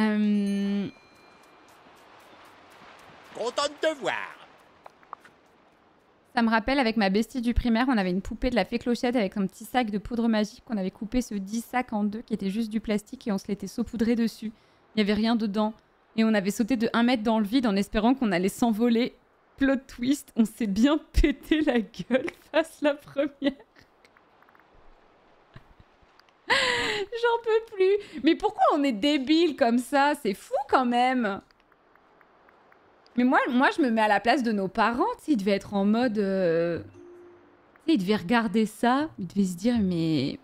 Euh, Content de te voir. Ça me rappelle, avec ma bestie du primaire, on avait une poupée de la fée clochette avec un petit sac de poudre magique. On avait coupé ce 10 sacs en deux qui était juste du plastique et on se l'était saupoudré dessus. Il n'y avait rien dedans. Et on avait sauté de 1 mètre dans le vide en espérant qu'on allait s'envoler. Plot twist, on s'est bien pété la gueule face la première. J'en peux plus. Mais pourquoi on est débile comme ça? C'est fou quand même. Mais moi, moi, je me mets à la place de nos parents. Ils devaient être en mode. euh, Ils devaient regarder ça. Ils devaient se dire, mais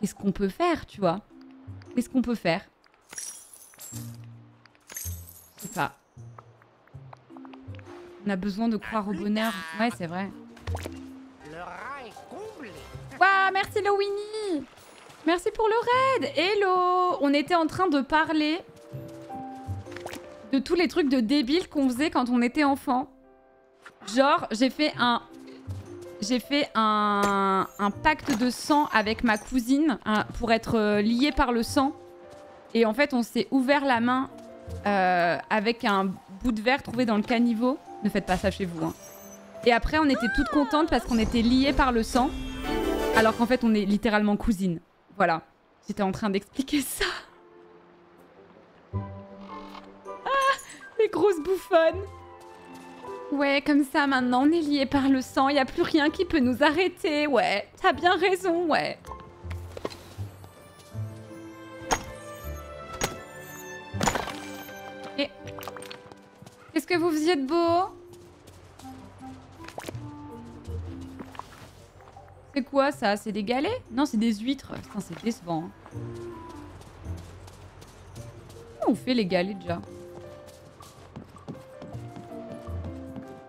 qu'est-ce qu'on peut faire, tu vois? Qu'est-ce qu'on peut faire? Je sais pas. On a besoin de croire au bonheur. Ouais, c'est vrai. Le. Waouh, merci Lowini Merci pour le raid Hello On était en train de parler de tous les trucs de débiles qu'on faisait quand on était enfant. Genre, j'ai fait un... J'ai fait un, un pacte de sang avec ma cousine hein, pour être euh, liés par le sang. Et en fait, on s'est ouvert la main euh, avec un bout de verre trouvé dans le caniveau. Ne faites pas ça chez vous. hein. Et après, on était toutes contentes parce qu'on était liés par le sang. Alors qu'en fait, on est littéralement cousines. Voilà. J'étais en train d'expliquer ça. Ah, les grosses bouffonnes. Ouais, comme ça, maintenant, on est liés par le sang. Il a plus rien qui peut nous arrêter. Ouais, t'as bien raison, ouais. Et... Qu'est-ce que vous faisiez de beau? C'est quoi ça? C'est des galets? Non, c'est des huîtres. Putain, c'est décevant. hein. On fait les galets déjà?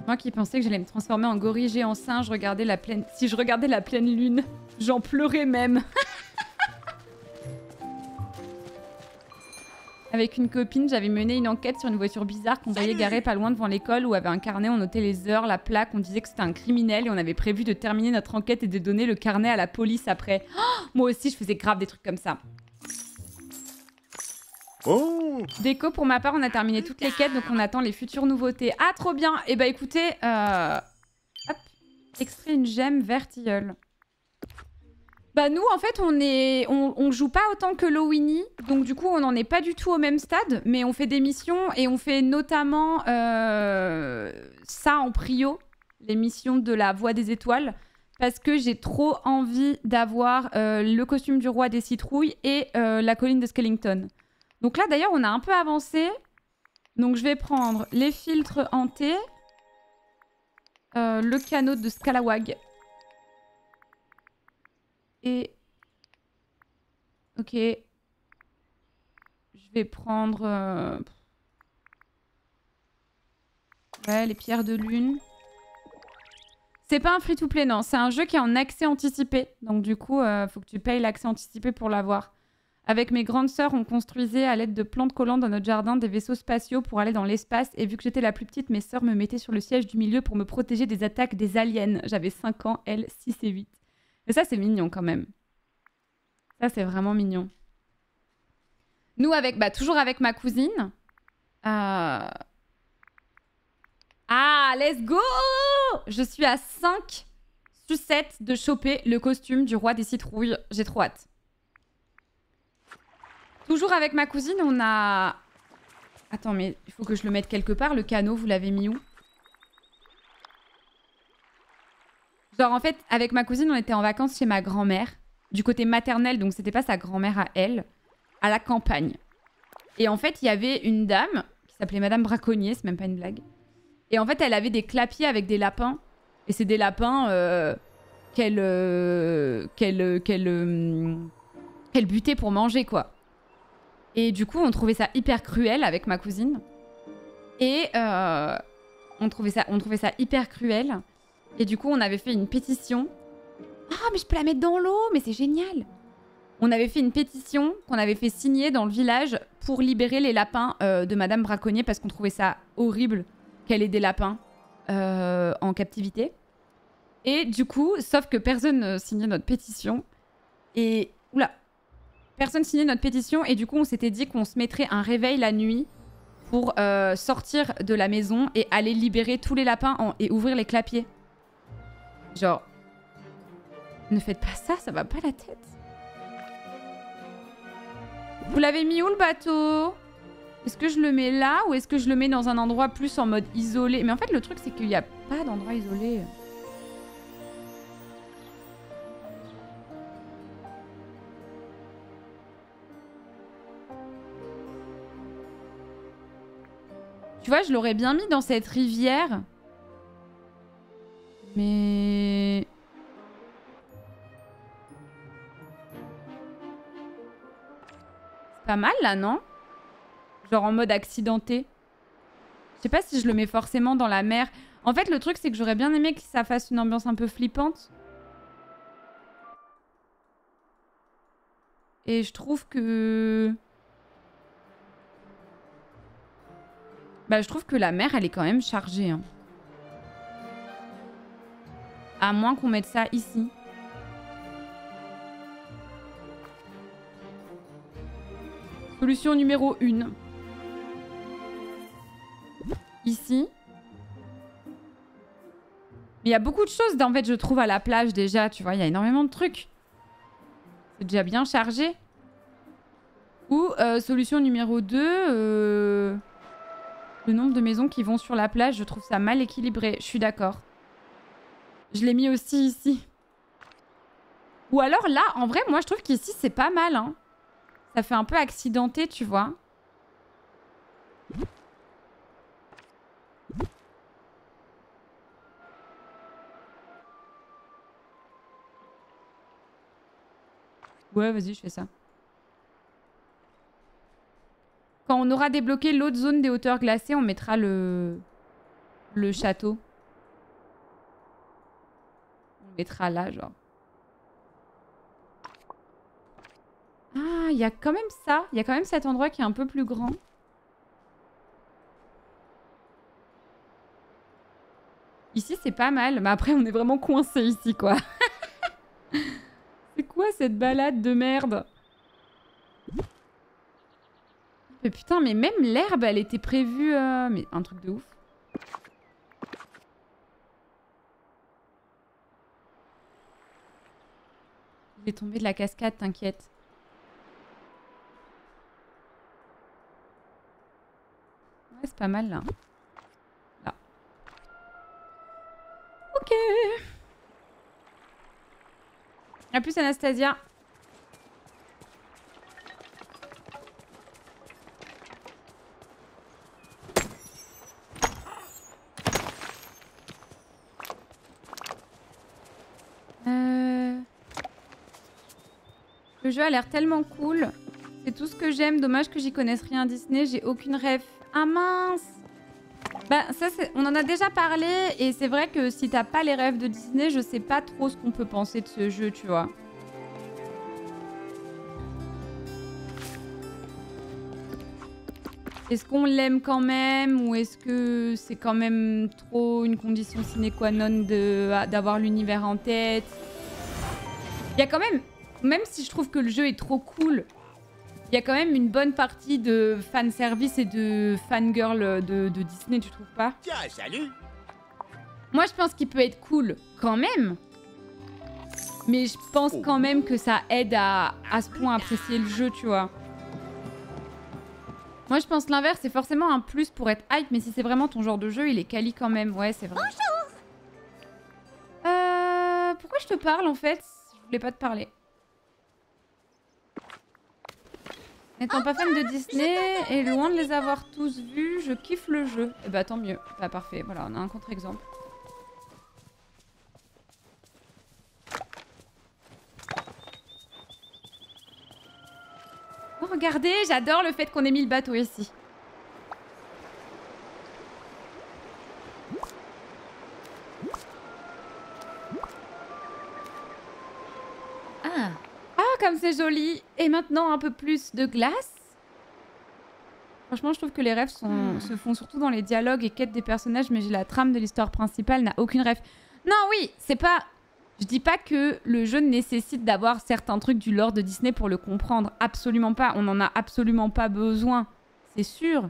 Moi qui pensais que j'allais me transformer en gorille géant singe, regarder la pleine... si je regardais la pleine lune, j'en pleurais même. Avec une copine, j'avais mené une enquête sur une voiture bizarre qu'on voyait garée pas loin devant l'école où avait un carnet, on notait les heures, la plaque, on disait que c'était un criminel et on avait prévu de terminer notre enquête et de donner le carnet à la police après. Oh, moi aussi, je faisais grave des trucs comme ça. Oh Déco, pour ma part, on a terminé toutes les quêtes, donc on attend les futures nouveautés. Ah, trop bien Et bah écoutez, euh... hop, extrait une gemme vertilleule. Bah nous, en fait, on est, on, joue pas autant que Lowini, donc du coup, on n'en est pas du tout au même stade, mais on fait des missions et on fait notamment euh, ça en prio, les missions de la Voix des Étoiles, parce que j'ai trop envie d'avoir euh, le costume du roi des citrouilles et euh, la colline de Skellington. Donc là, d'ailleurs, on a un peu avancé. Donc je vais prendre les filtres hantés, le canot de Scalawag. Et... Ok. Je vais prendre... euh, Ouais, les pierres de lune. C'est pas un free-to-play, non. C'est un jeu qui est en accès anticipé. Donc du coup, euh, faut que tu payes l'accès anticipé pour l'avoir. Avec mes grandes sœurs, on construisait à l'aide de plantes collantes dans notre jardin des vaisseaux spatiaux pour aller dans l'espace. Et vu que j'étais la plus petite, mes sœurs me mettaient sur le siège du milieu pour me protéger des attaques des aliens. J'avais 5 ans, elles 6 et 8. Mais ça, c'est mignon quand même. Ça, c'est vraiment mignon. Nous, avec, bah, toujours avec ma cousine. Euh... Ah, let's go Je suis à 5 sucettes de choper le costume du roi des citrouilles. J'ai trop hâte. Toujours avec ma cousine, on a... Attends, mais il faut que je le mette quelque part. Le canot, vous l'avez mis où? Genre, en fait, avec ma cousine, on était en vacances chez ma grand-mère, du côté maternel, donc c'était pas sa grand-mère à elle, à la campagne. Et en fait, il y avait une dame qui s'appelait Madame Braconnier, c'est même pas une blague. Et en fait, elle avait des clapiers avec des lapins. Et c'est des lapins euh, qu'elle euh, qu'elle qu'elle euh, qu'elle butait pour manger, quoi. Et du coup, on trouvait ça hyper cruel avec ma cousine. Et euh, on, trouvait ça, on trouvait ça hyper cruel. Et du coup, on avait fait une pétition. Ah, mais je peux la mettre dans l'eau, mais c'est génial. On avait fait une pétition qu'on avait fait signer dans le village pour libérer les lapins euh, de Madame Braconnier parce qu'on trouvait ça horrible qu'elle ait des lapins euh, en captivité. Et du coup, sauf que personne ne signait notre pétition. Et. Oula personne signait notre pétition et du coup on s'était dit qu'on se mettrait un réveil la nuit pour euh, sortir de la maison et aller libérer tous les lapins en- et ouvrir les clapiers. Genre, ne faites pas ça, ça va pas la tête. Vous l'avez mis où le bateau? Est-ce que je le mets là ou est-ce que je le mets dans un endroit plus en mode isolé? Mais en fait le truc c'est qu'il n'y a pas d'endroit isolé. Tu vois, je l'aurais bien mis dans cette rivière. Mais... C'est pas mal là, non? Genre en mode accidenté. Je sais pas si je le mets forcément dans la mer. En fait, le truc, c'est que j'aurais bien aimé que ça fasse une ambiance un peu flippante. Et je trouve que... Bah, je trouve que la mer, elle est quand même chargée. hein. À moins qu'on mette ça ici. Solution numéro 1. Ici. Il y a beaucoup de choses, en fait, je trouve, à la plage déjà. Tu vois, il y a énormément de trucs. C'est déjà bien chargé. Ou euh, solution numéro 2. euh, Le nombre de maisons qui vont sur la plage, je trouve ça mal équilibré. Je suis d'accord. Je l'ai mis aussi ici. Ou alors là, en vrai, moi, je trouve qu'ici, c'est pas mal. Hein. Ça fait un peu accidenté, tu vois. Ouais, vas-y, je fais ça. Quand on aura débloqué l'autre zone des hauteurs glacées, on mettra le, le château. Ah, il y a quand même ça. Il y a quand même cet endroit qui est un peu plus grand. Ici, c'est pas mal. Mais après, on est vraiment coincé ici, quoi. c'est quoi cette balade de merde? Mais putain, mais même l'herbe, elle était prévue... euh, Mais un truc de ouf. Je vais tomber de la cascade, t'inquiète. Ouais, c'est pas mal là. Là. Ok. A plus Anastasia. Le jeu a l'air tellement cool. C'est tout ce que j'aime. Dommage que j'y connaisse rien Disney. J'ai aucune rêve. Ah mince Bah ça, on en a déjà parlé. Et c'est vrai que si t'as pas les rêves de Disney, je sais pas trop ce qu'on peut penser de ce jeu, tu vois. Est-ce qu'on l'aime quand même ou est-ce que c'est quand même trop une condition sine qua non d'avoir l'univers en tête? Il y a quand même, même si je trouve que le jeu est trop cool, il y a quand même une bonne partie de fanservice et de fangirl de, de Disney, tu trouves pas? Tiens, salut Moi, je pense qu'il peut être cool quand même. Mais je pense quand même que ça aide à, à ce point à apprécier le jeu, tu vois. Moi, je pense l'inverse, c'est forcément un plus pour être hype, mais si c'est vraiment ton genre de jeu, il est quali quand même. Ouais, c'est vrai. Bonjour Euh... Pourquoi je te parle, en fait? Je voulais pas te parler. N'étant pas fan de Disney et loin de les avoir tous vus, je kiffe le jeu. Et bah tant mieux. Bah parfait, voilà, on a un contre-exemple. Oh, regardez, j'adore le fait qu'on ait mis le bateau ici. Comme c'est joli Et maintenant, un peu plus de glace Franchement, je trouve que les rêves sont- se font surtout dans les dialogues et quêtes des personnages, mais j'ai la trame de l'histoire principale n'a aucune rêve. Non, oui, c'est pas... Je dis pas que le jeu nécessite d'avoir certains trucs du lore de Disney pour le comprendre. Absolument pas. On n'en a absolument pas besoin. C'est sûr.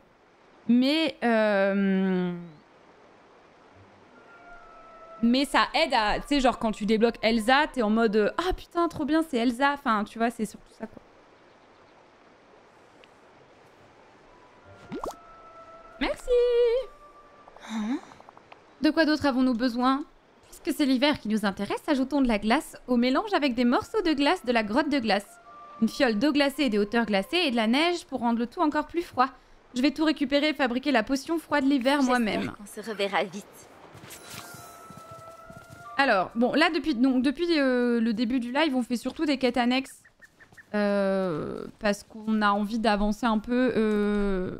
Mais... euh, Mais ça aide à... Tu sais, genre quand tu débloques Elsa, t'es en mode... euh, Ah putain, trop bien, c'est Elsa. Enfin, tu vois, c'est surtout ça, quoi. Merci De quoi d'autre avons-nous besoin? Puisque c'est l'hiver qui nous intéresse, ajoutons de la glace au mélange avec des morceaux de glace de la grotte de glace. Une fiole d'eau glacée et des hauteurs glacées et de la neige pour rendre le tout encore plus froid. Je vais tout récupérer et fabriquer la potion froide l'hiver moi-même. J'espère qu'on se reverra vite. Alors, bon, là, depuis, donc, depuis euh, le début du live, on fait surtout des quêtes annexes. euh, parce qu'on a envie d'avancer un peu euh,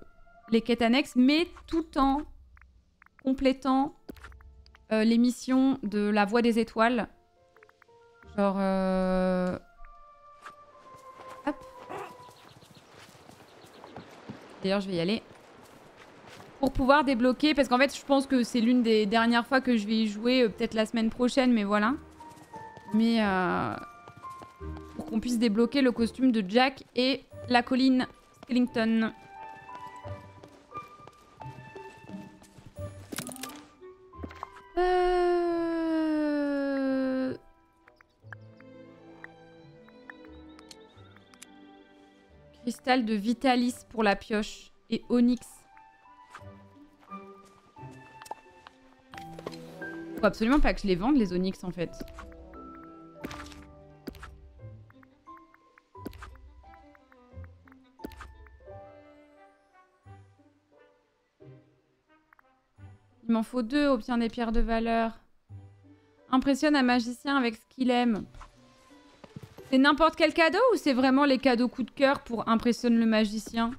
les quêtes annexes, mais tout en complétant les missions de la Voie des Étoiles. Genre... D'ailleurs, je vais y aller. Pour pouvoir débloquer, parce qu'en fait, je pense que c'est l'une des dernières fois que je vais y jouer, euh, peut-être la semaine prochaine, mais voilà. Mais euh, pour qu'on puisse débloquer le costume de Jack et la colline Skellington. Euh... Cristal de Vitalis pour la pioche et Onyx. Faut absolument pas que je les vende les Onyx en fait. Il m'en faut deux, obtient des pierres de valeur. Impressionne un magicien avec ce qu'il aime. C'est n'importe quel cadeau ou c'est vraiment les cadeaux coup de cœur pour impressionne le magicien?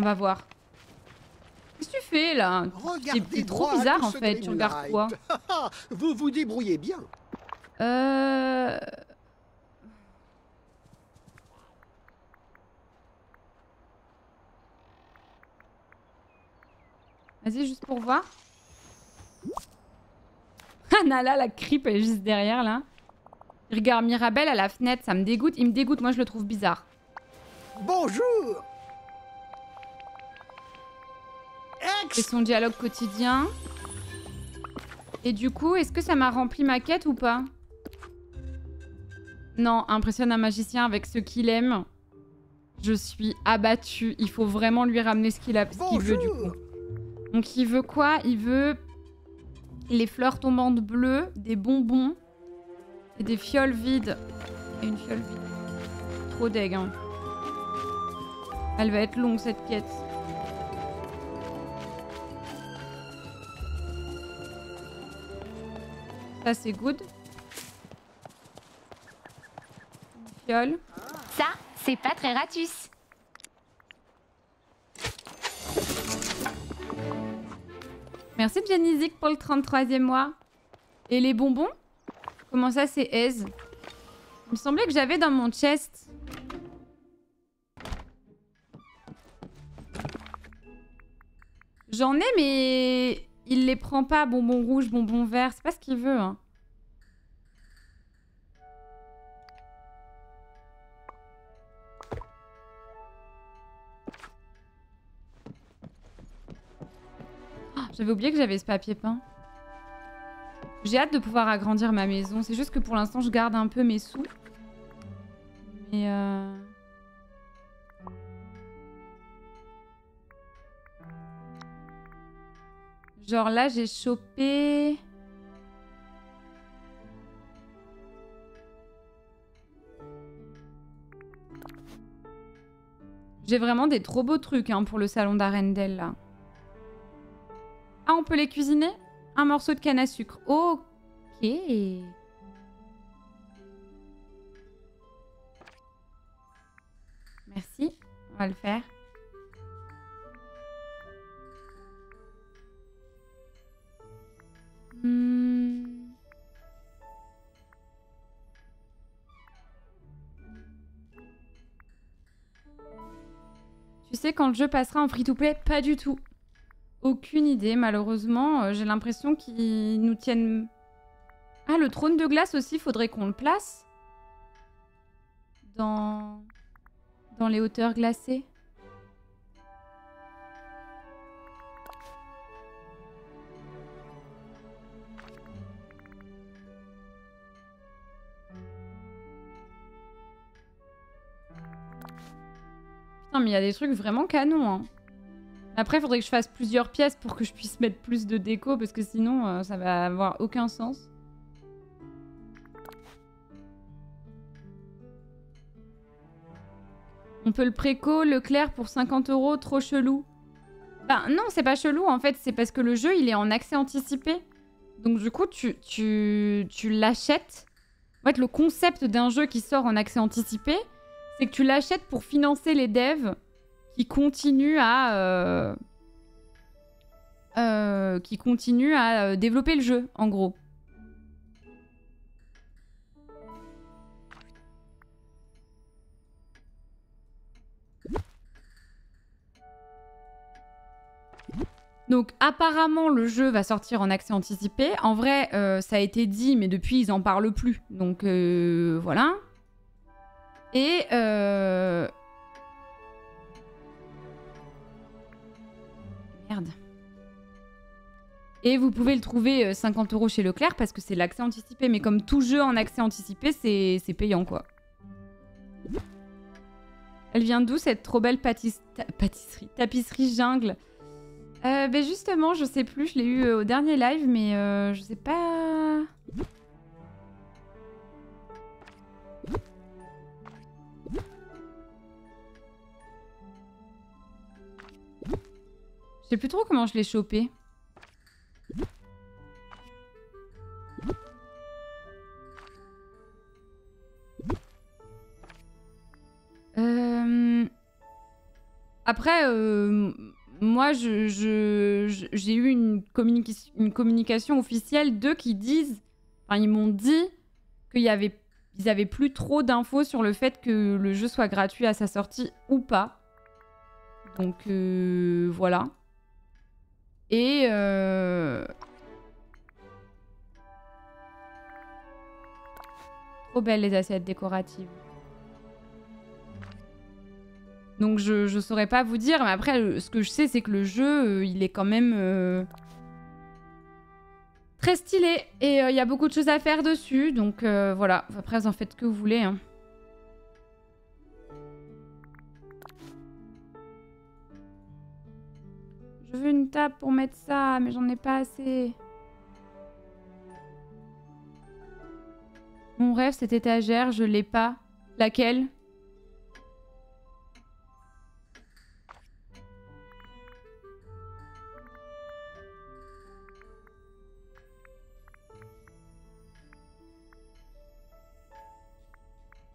On va voir. Qu'est-ce que tu fais là? T'es trop bizarre, en fait. Tu regardes quoi? Vous vous débrouillez bien. Euh... Vas-y, juste pour voir. Ah, Nala, la creep, elle est juste derrière, là. Regarde Mirabelle à la fenêtre, ça me dégoûte. Il me dégoûte, moi je le trouve bizarre. Bonjour. C'est son dialogue quotidien. Et du coup, est-ce que ça m'a rempli ma quête ou pas? Non, impressionne un magicien avec ce qu'il aime. Je suis abattue. Il faut vraiment lui ramener ce qu'il a, qu'il veut du coup. Donc il veut quoi? Il veut les fleurs tombantes bleues, des bonbons et des fioles vides. Et une fiole vide. Trop deg, hein. Elle va être longue cette quête. Ça c'est good. Une fiole. Ça, c'est pas très ratus. Merci Janizik pour le 33e mois. Et les bonbons? Comment ça c'est aise? Il me semblait que j'avais dans mon chest. J'en ai mais il les prend pas bonbons rouges, bonbons verts, c'est pas ce qu'il veut hein. Ah, J'avais oublié que j'avais ce papier peint. J'ai hâte de pouvoir agrandir ma maison. C'est juste que pour l'instant, je garde un peu mes sous. Mais euh... Genre là, j'ai chopé... J'ai vraiment des trop beaux trucs hein, pour le salon d'Arendelle, là. Ah, on peut les cuisiner? Un morceau de canne à sucre. Ok. Merci. On va le faire. Tu sais quand le jeu passera en free-to-play Pas du tout. Aucune idée, malheureusement. Euh, j'ai l'impression qu'ils nous tiennent... Ah, le trône de glace aussi, faudrait qu'on le place dans... dans les hauteurs glacées. Putain, mais il y a des trucs vraiment canons. Hein. Après, il faudrait que je fasse plusieurs pièces pour que je puisse mettre plus de déco, parce que sinon, euh, ça va avoir aucun sens. On peut le préco, le clair pour 50 euros, trop chelou. Ben non, c'est pas chelou en fait, c'est parce que le jeu il est en accès anticipé. Donc du coup, tu, tu, tu l'achètes. En fait, le concept d'un jeu qui sort en accès anticipé, c'est que tu l'achètes pour financer les devs qui continuent à... euh, euh, qui continuent à euh, développer le jeu, en gros. Donc apparemment le jeu va sortir en accès anticipé. En vrai, ça a été dit, mais depuis ils en parlent plus. Donc voilà. Et euh... merde. Et vous pouvez le trouver euh, 50 euros chez Leclerc parce que c'est l'accès anticipé. Mais comme tout jeu en accès anticipé, c'est payant quoi. Elle vient d'où cette trop belle pâtisserie Tapisserie jungle? Euh, ben justement, je sais plus, je l'ai eu euh, au dernier live, mais euh, je sais pas. Sais plus trop comment je l'ai chopé. Euh... Après, euh, moi, je- je- je- j'ai eu une, communication- officielle d'eux qui disent, enfin, ils m'ont dit qu'il y avait, avaient plus trop d'infos sur le fait que le jeu soit gratuit à sa sortie ou pas. Donc euh, voilà. Et euh, trop belles les assiettes décoratives. Donc je, je saurais pas vous dire, mais après ce que je sais c'est que le jeu euh, il est quand même euh, très stylé et il y a beaucoup de choses à faire dessus, donc voilà. Après vous en faites que vous voulez. hein. Je veux une table pour mettre ça, mais j'en ai pas assez. Mon rêve cette étagère, je l'ai pas. Laquelle?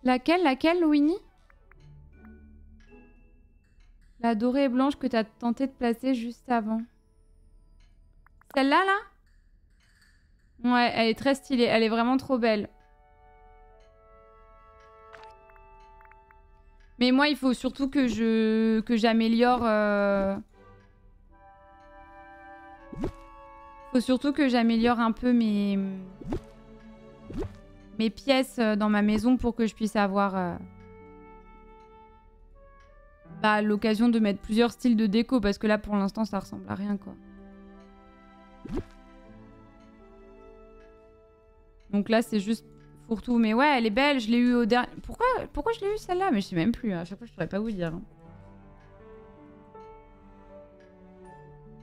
Laquelle Laquelle, Winnie La dorée blanche que t'as tenté de placer juste avant. Celle-là, là? Ouais, elle est très stylée. Elle est vraiment trop belle. Mais moi, il faut surtout que je que j'améliore. euh, Faut surtout que j'améliore un peu mes mes pièces euh, dans ma maison pour que je puisse avoir euh, bah, l'occasion de mettre plusieurs styles de déco parce que là pour l'instant ça ressemble à rien quoi. Donc là c'est juste fourre-tout mais ouais elle est belle, je l'ai eu au dernier. Pourquoi pourquoi je l'ai eu celle-là? Mais je sais même plus, hein. à chaque fois je pourrais pas vous dire. hein.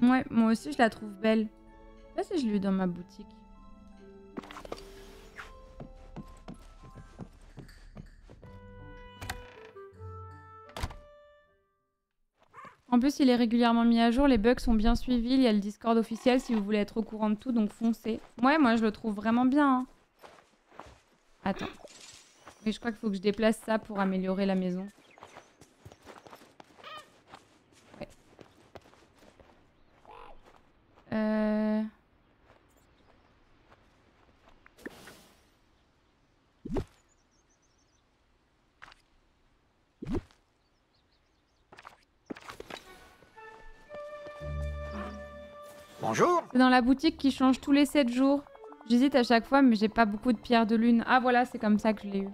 Ouais, moi aussi je la trouve belle. Je sais pas si je l'ai eu dans ma boutique. En plus, il est régulièrement mis à jour, les bugs sont bien suivis, il y a le Discord officiel si vous voulez être au courant de tout, donc foncez. Ouais, moi je le trouve vraiment bien. hein. Attends. Mais je crois qu'il faut que je déplace ça pour améliorer la maison. Ouais. Euh... Bonjour. C'est dans la boutique qui change tous les 7 jours. J'hésite à chaque fois, mais j'ai pas beaucoup de pierres de lune. Ah voilà, c'est comme ça que je l'ai eu.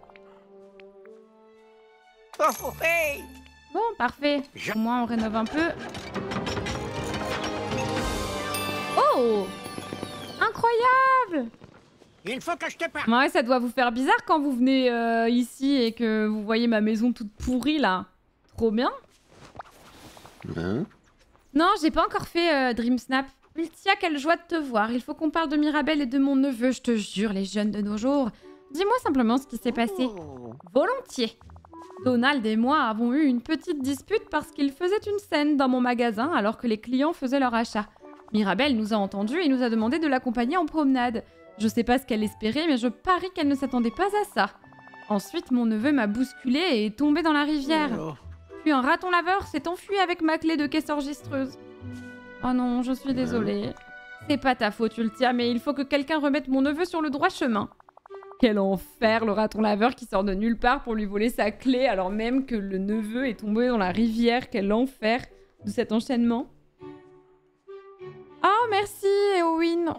Oh, oh, hey Bon, parfait. Je- Au moins, on rénove un peu. Oh Incroyable Il faut que je te parle. Ouais, ça doit vous faire bizarre quand vous venez euh, ici et que vous voyez ma maison toute pourrie, là. Trop bien. Hein? Non, j'ai pas encore fait euh, Dream Snap. Ultia, quelle joie de te voir. Il faut qu'on parle de Mirabelle et de mon neveu, je te jure, les jeunes de nos jours. Dis-moi simplement ce qui s'est passé. Oh. Volontiers. Donald et moi avons eu une petite dispute parce qu'il faisait une scène dans mon magasin alors que les clients faisaient leur achat. Mirabelle nous a entendus et nous a demandé de l'accompagner en promenade. Je sais pas ce qu'elle espérait, mais je parie qu'elle ne s'attendait pas à ça. Ensuite, mon neveu m'a bousculé et est tombé dans la rivière. Oh. Puis un raton laveur s'est enfui avec ma clé de caisse enregistreuse. Oh non, je suis désolée. C'est pas ta faute, Ultia, mais il faut que quelqu'un remette mon neveu sur le droit chemin. Quel enfer, le raton laveur qui sort de nulle part pour lui voler sa clé alors même que le neveu est tombé dans la rivière. Quel enfer de cet enchaînement. Oh, merci, Eowyn.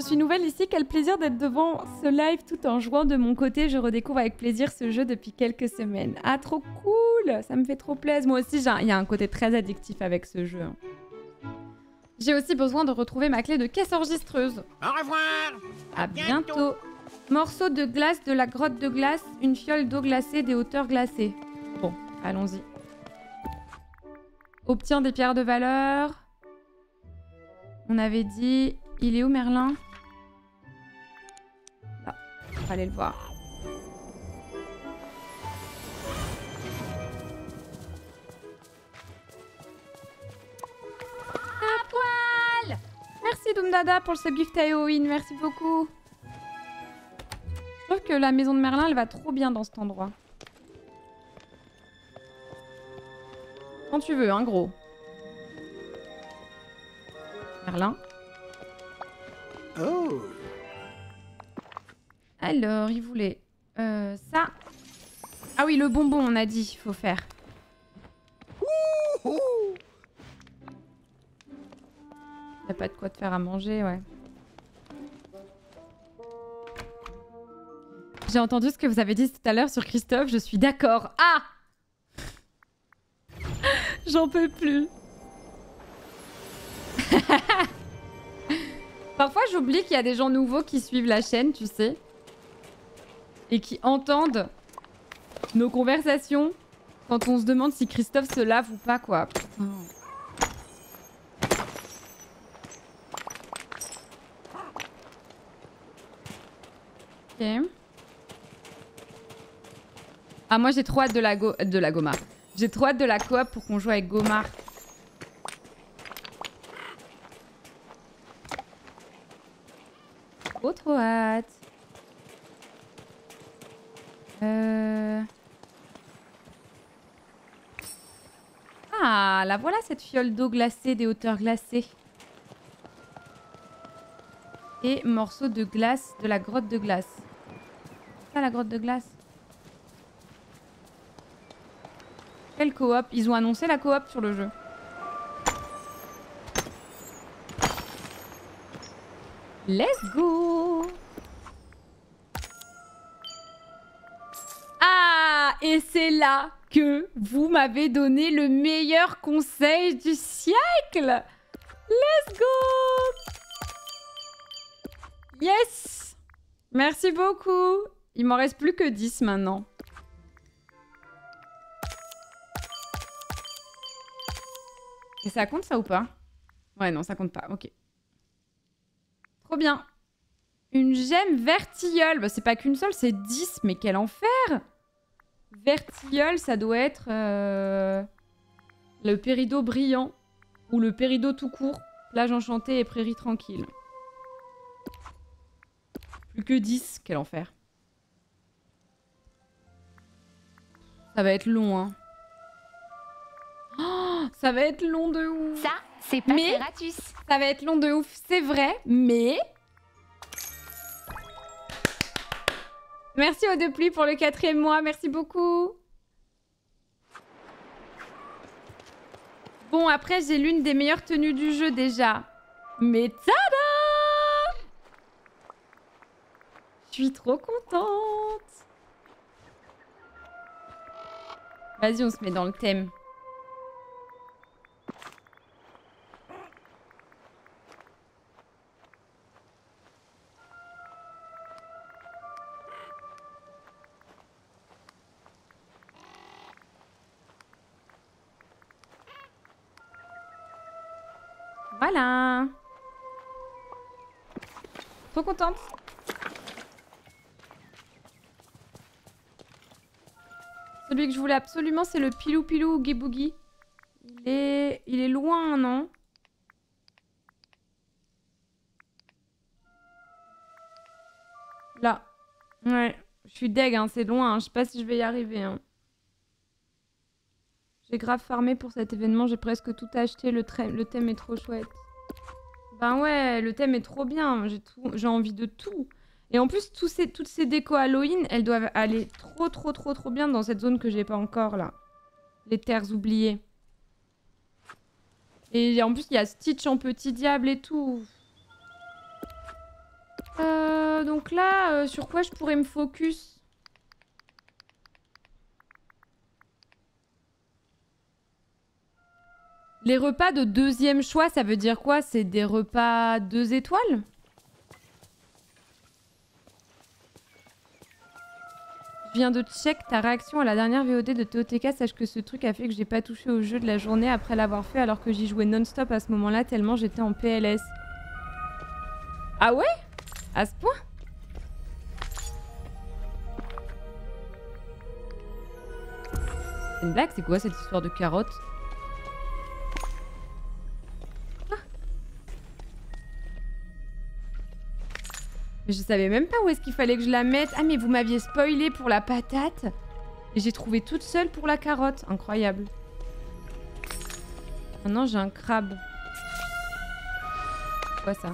Je suis nouvelle ici, quel plaisir d'être devant ce live tout en jouant de mon côté. Je redécouvre avec plaisir ce jeu depuis quelques semaines. Ah, trop cool Ça me fait trop plaisir. Moi aussi, il y a un côté très addictif avec ce jeu. hein. J'ai aussi besoin de retrouver ma clé de caisse enregistreuse. Au revoir. À bientôt. Morceau de glace de la grotte de glace, une fiole d'eau glacée des hauteurs glacées. Bon, allons-y. Obtient des pierres de valeur. On avait dit... Il est où Merlin? Aller le voir. À poil Merci Doomdada pour le subgift à Eowyn, merci beaucoup. Je trouve que la maison de Merlin, elle va trop bien dans cet endroit. Quand tu veux, hein, gros. Merlin. Oh. Alors, il voulait euh, ça. Ah oui, le bonbon, on a dit, faut faire. Ouh. Y a pas de quoi te faire à manger, ouais. J'ai entendu ce que vous avez dit tout à l'heure sur Christophe, je suis d'accord. Ah J'en peux plus. Parfois, j'oublie qu'il y a des gens nouveaux qui suivent la chaîne, tu sais. Et qui entendent nos conversations quand on se demande si Christophe se lave ou pas, quoi. Ok. Ah, moi j'ai trop hâte de la, go de la Gomar. J'ai trop hâte de la coop pour qu'on joue avec Gomar. Trop trop hâte. Euh... Voilà cette fiole d'eau glacée des hauteurs glacées. Et morceau de glace de la grotte de glace. Ça la grotte de glace? Quelle coop? Ils ont annoncé la coop sur le jeu. Let's go que vous m'avez donné le meilleur conseil du siècle Let's go Yes Merci beaucoup Il m'en reste plus que 10 maintenant. Et ça compte ça ou pas? Ouais, non, ça compte pas. Ok. Trop bien. Une gemme vertilleule. Bah, c'est pas qu'une seule, c'est 10. Mais quel enfer Vertilleule, ça doit être euh, le pérido brillant. Ou le pérido tout court. Plage enchantée et prairie tranquille. Plus que 10. Quel enfer. Ça va être long, hein. Oh, ça va être long de ouf. Ça, c'est pas Mais-. Ça va être long de ouf, c'est vrai, mais... Merci aux deux pluies pour le quatrième mois, merci beaucoup. Bon, après, j'ai l'une des meilleures tenues du jeu déjà. Mais tada Je suis trop contente. Vas-y, on se met dans le thème. Celui que je voulais absolument, c'est le Pilou Pilou Oogie Il est... Il est loin, non? Là. Ouais. Je suis deg, hein, c'est loin. Hein. Je sais pas si je vais y arriver. Hein. J'ai grave farmé pour cet événement, j'ai presque tout acheté, le thème est trop chouette. Ben ouais, le thème est trop bien, j'ai envie de tout. Et en plus, toutes ces décos Halloween, elles doivent aller trop trop trop trop bien dans cette zone que j'ai pas encore là. Les terres oubliées. Et en plus, il y a Stitch en petit diable et tout. Euh, donc là, euh, sur quoi je pourrais me focus? Les repas de deuxième choix, ça veut dire quoi? C'est des repas deux étoiles? Je viens de check ta réaction à la dernière VOD de TOTK. Sache que ce truc a fait que j'ai pas touché au jeu de la journée après l'avoir fait alors que j'y jouais non-stop à ce moment-là tellement j'étais en PLS. Ah ouais? À ce point? C'est une blague C'est quoi cette histoire de carotte je savais même pas où est-ce qu'il fallait que je la mette. Ah mais vous m'aviez spoilé pour la patate. Et j'ai trouvé toute seule pour la carotte. Incroyable. Maintenant j'ai un crabe. Quoi ça?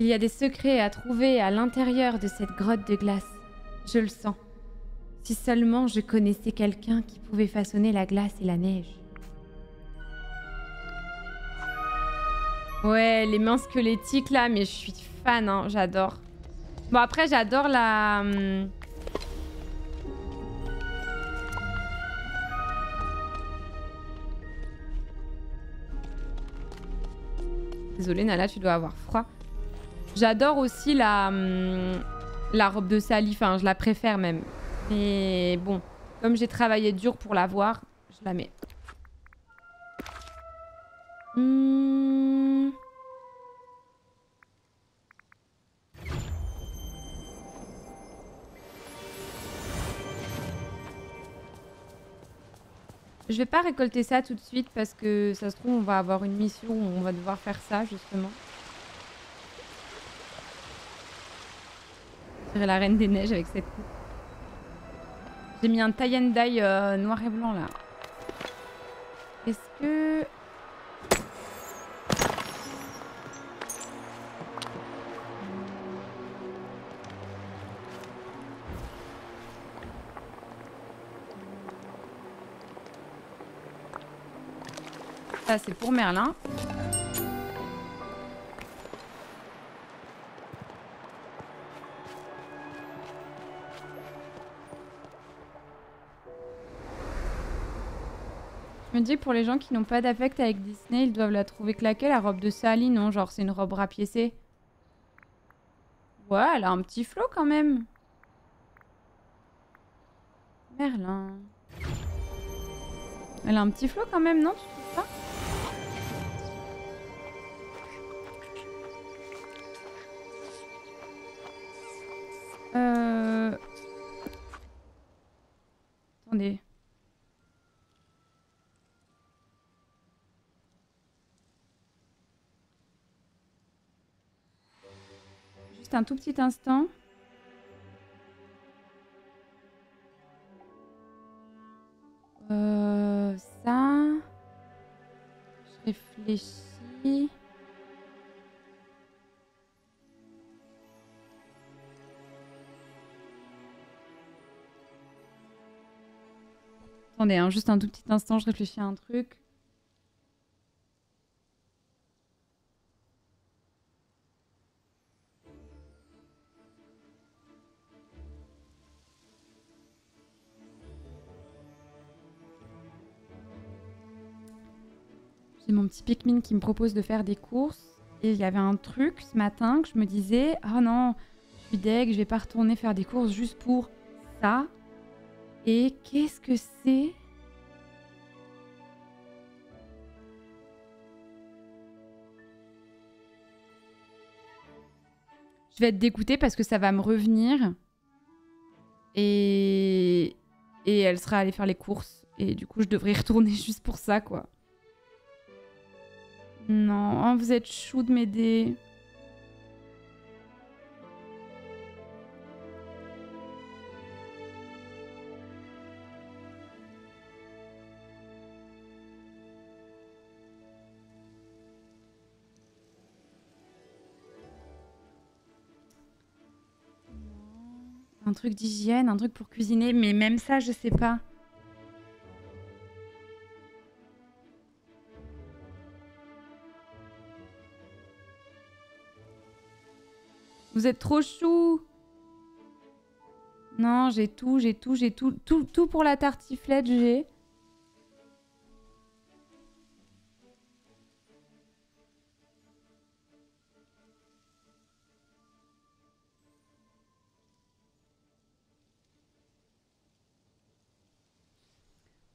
Il y a des secrets à trouver à l'intérieur de cette grotte de glace. Je le sens. Si seulement je connaissais quelqu'un qui pouvait façonner la glace et la neige. Ouais, les mains squelettiques là, mais je suis fan, hein, j'adore. Bon, après, j'adore la... Hum, Désolée, Nala, tu dois avoir froid. J'adore aussi la, hum, la robe de Sally, enfin, je la préfère même. Mais bon, comme j'ai travaillé dur pour l'avoir, je la mets. Hmm. Je vais pas récolter ça tout de suite parce que ça se trouve on va avoir une mission où on va devoir faire ça justement. Je la reine des neiges avec cette coupe. J'ai mis un tie and euh, noir et blanc là. Est-ce que Ça, c'est pour Merlin. Je me dis pour les gens qui n'ont pas d'affect avec Disney, ils doivent la trouver claquée, la robe de Sally, non? Genre c'est une robe rapiécée. Ouais, elle a un petit flot quand même. Merlin. Elle a un petit flot quand même, non? Euh... Attendez. Juste un tout petit instant. Euh, ça. Je réfléchis. Attendez, hein, juste un tout petit instant, je réfléchis à un truc. J'ai mon petit Pikmin qui me propose de faire des courses. Et il y avait un truc ce matin que je me disais, oh non, je suis deg, je vais pas retourner faire des courses juste pour ça. Et qu'est-ce que c'est? Je vais être dégoûtée parce que ça va me revenir. Et... Et elle sera allée faire les courses. Et du coup, je devrais retourner juste pour ça, quoi. Non, oh, vous êtes chou de m'aider. Truc d'hygiène, un truc pour cuisiner, mais même ça, je sais pas. Vous êtes trop chou. Non, j'ai tout, j'ai tout, j'ai tout, tout pour la tartiflette, j'ai.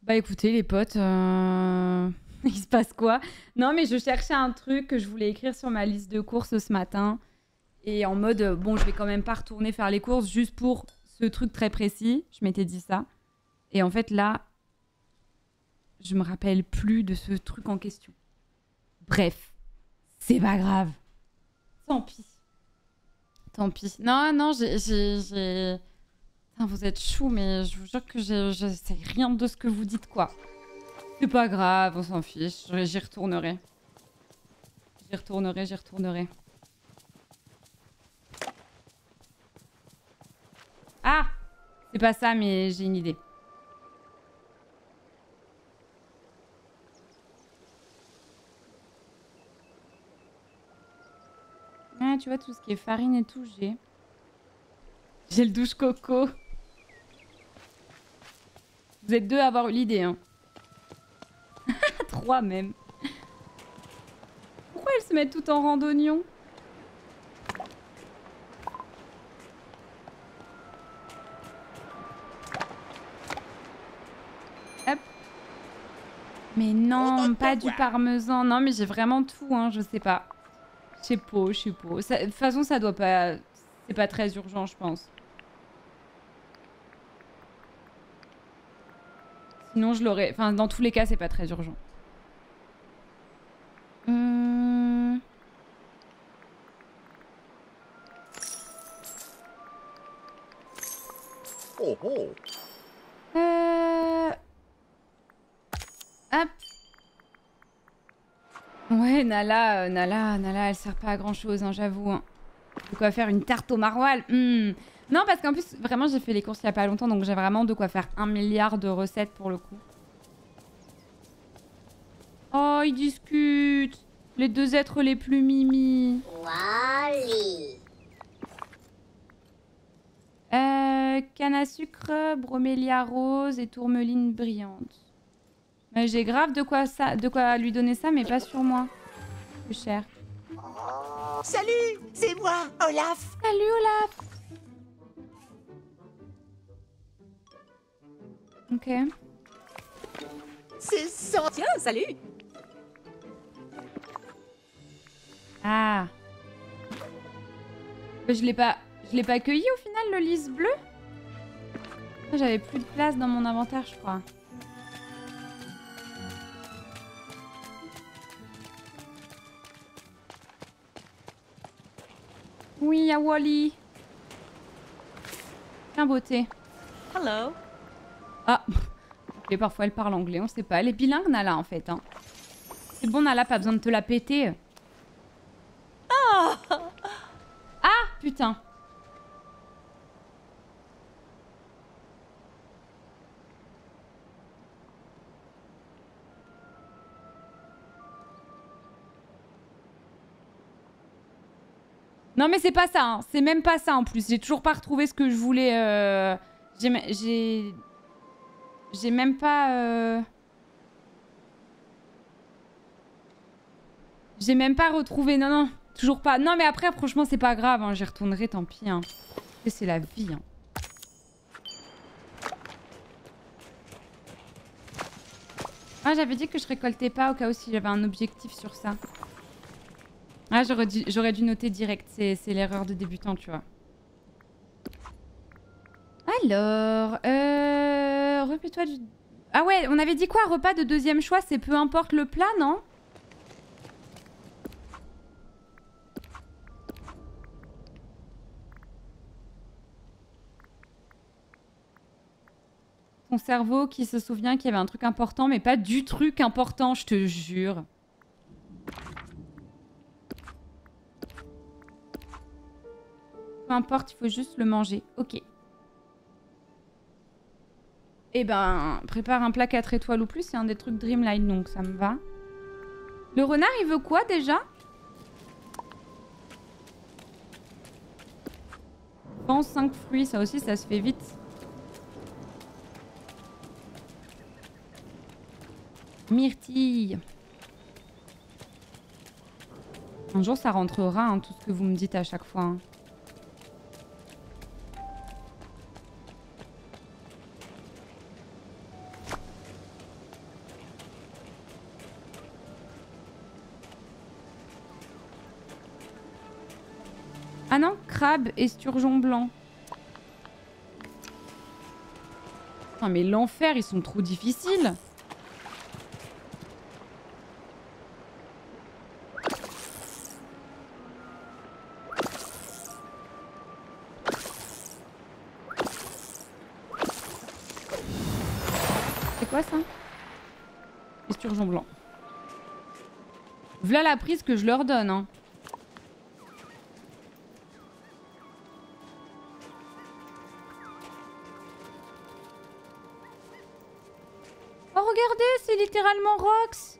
Bah écoutez les potes, euh, il se passe quoi? Non mais je cherchais un truc que je voulais écrire sur ma liste de courses ce matin. Et en mode, euh, bon, je vais quand même pas retourner faire les courses juste pour ce truc très précis. Je m'étais dit ça. Et en fait, là, je me rappelle plus de ce truc en question. Bref, c'est pas grave. Tant pis. Tant pis. Non, non, j'ai. Vous êtes chou, mais je vous jure que je sais rien de ce que vous dites, quoi. C'est pas grave, on s'en fiche. J'y retournerai. J'y retournerai, j'y retournerai. Ah C'est pas ça, mais j'ai une idée. Ah, tu vois, tout ce qui est farine et tout, j'ai. J'ai le douche coco. Vous êtes deux à avoir eu l'idée, hein. Trois même. Pourquoi elles se mettent toutes en randonnion? Mais non, pas du parmesan. Non, mais j'ai vraiment tout, hein, je sais pas. Je sais pas, je sais pas. de toute façon, ça doit pas... C'est pas très urgent, je pense. Sinon, je l'aurais... Enfin, dans tous les cas, c'est pas très urgent. Hum... Oh, oh. Euh... Hop. Ouais, Nala, euh, Nala, Nala, elle sert pas à grand chose, hein, j'avoue. Hein. De quoi faire une tarte au maroilles hmm. Non, parce qu'en plus, vraiment, j'ai fait les courses il y a pas longtemps, donc j'ai vraiment de quoi faire un milliard de recettes pour le coup. Oh, ils discutent. Les deux êtres les plus mimi. Wally. Euh, canne à sucre, bromélia rose et tourmeline brillante. J'ai grave de quoi, ça, de quoi lui donner ça, mais pas sur moi. Plus cher. Salut, c'est moi, Olaf. Salut, Olaf. Ok. C'est ça. Tiens, salut. Ah. Je l'ai pas, je l'ai pas cueilli au final le lys bleu. J'avais plus de place dans mon inventaire, je crois. Oui, à Wally. Tiens, beauté. Hello. Ah Et parfois elle parle anglais, on sait pas. Elle est bilingue Nala en fait. Hein. C'est bon Nala, pas besoin de te la péter. Ah Ah putain Non mais c'est pas ça, hein. c'est même pas ça en plus. J'ai toujours pas retrouvé ce que je voulais. Euh, j'ai j'ai... Même pas... euh, J'ai même pas retrouvé... Non, non, toujours pas. Non mais après, franchement, c'est pas grave. Hein. J'y retournerai, tant pis. Hein. C'est la vie. Hein. Ah, j'avais dit que je récoltais pas au cas où si j'avais un objectif sur ça. Ah, j'aurais dû, dû noter direct. C'est l'erreur de débutant, tu vois. Alors, euh... Repets-toi du... Ah ouais, on avait dit quoi Repas de deuxième choix, c'est peu importe le plat, non? Ton cerveau qui se souvient qu'il y avait un truc important, mais pas du truc important, je te jure. Peu importe, il faut juste le manger. Ok. Eh ben, prépare un plat 4 étoiles ou plus, c'est un des trucs Dreamline, donc ça me va. Le renard, il veut quoi déjà? Pense 5 fruits, ça aussi, ça se fait vite. Myrtille. Un jour, ça rentrera, hein, tout ce que vous me dites à chaque fois. hein. Ah non, crabe et sturgeon blanc. Non mais l'enfer, ils sont trop difficiles. C'est quoi ça? Esturgeon blanc. Voilà la prise que je leur donne. Hein. Littéralement Rox.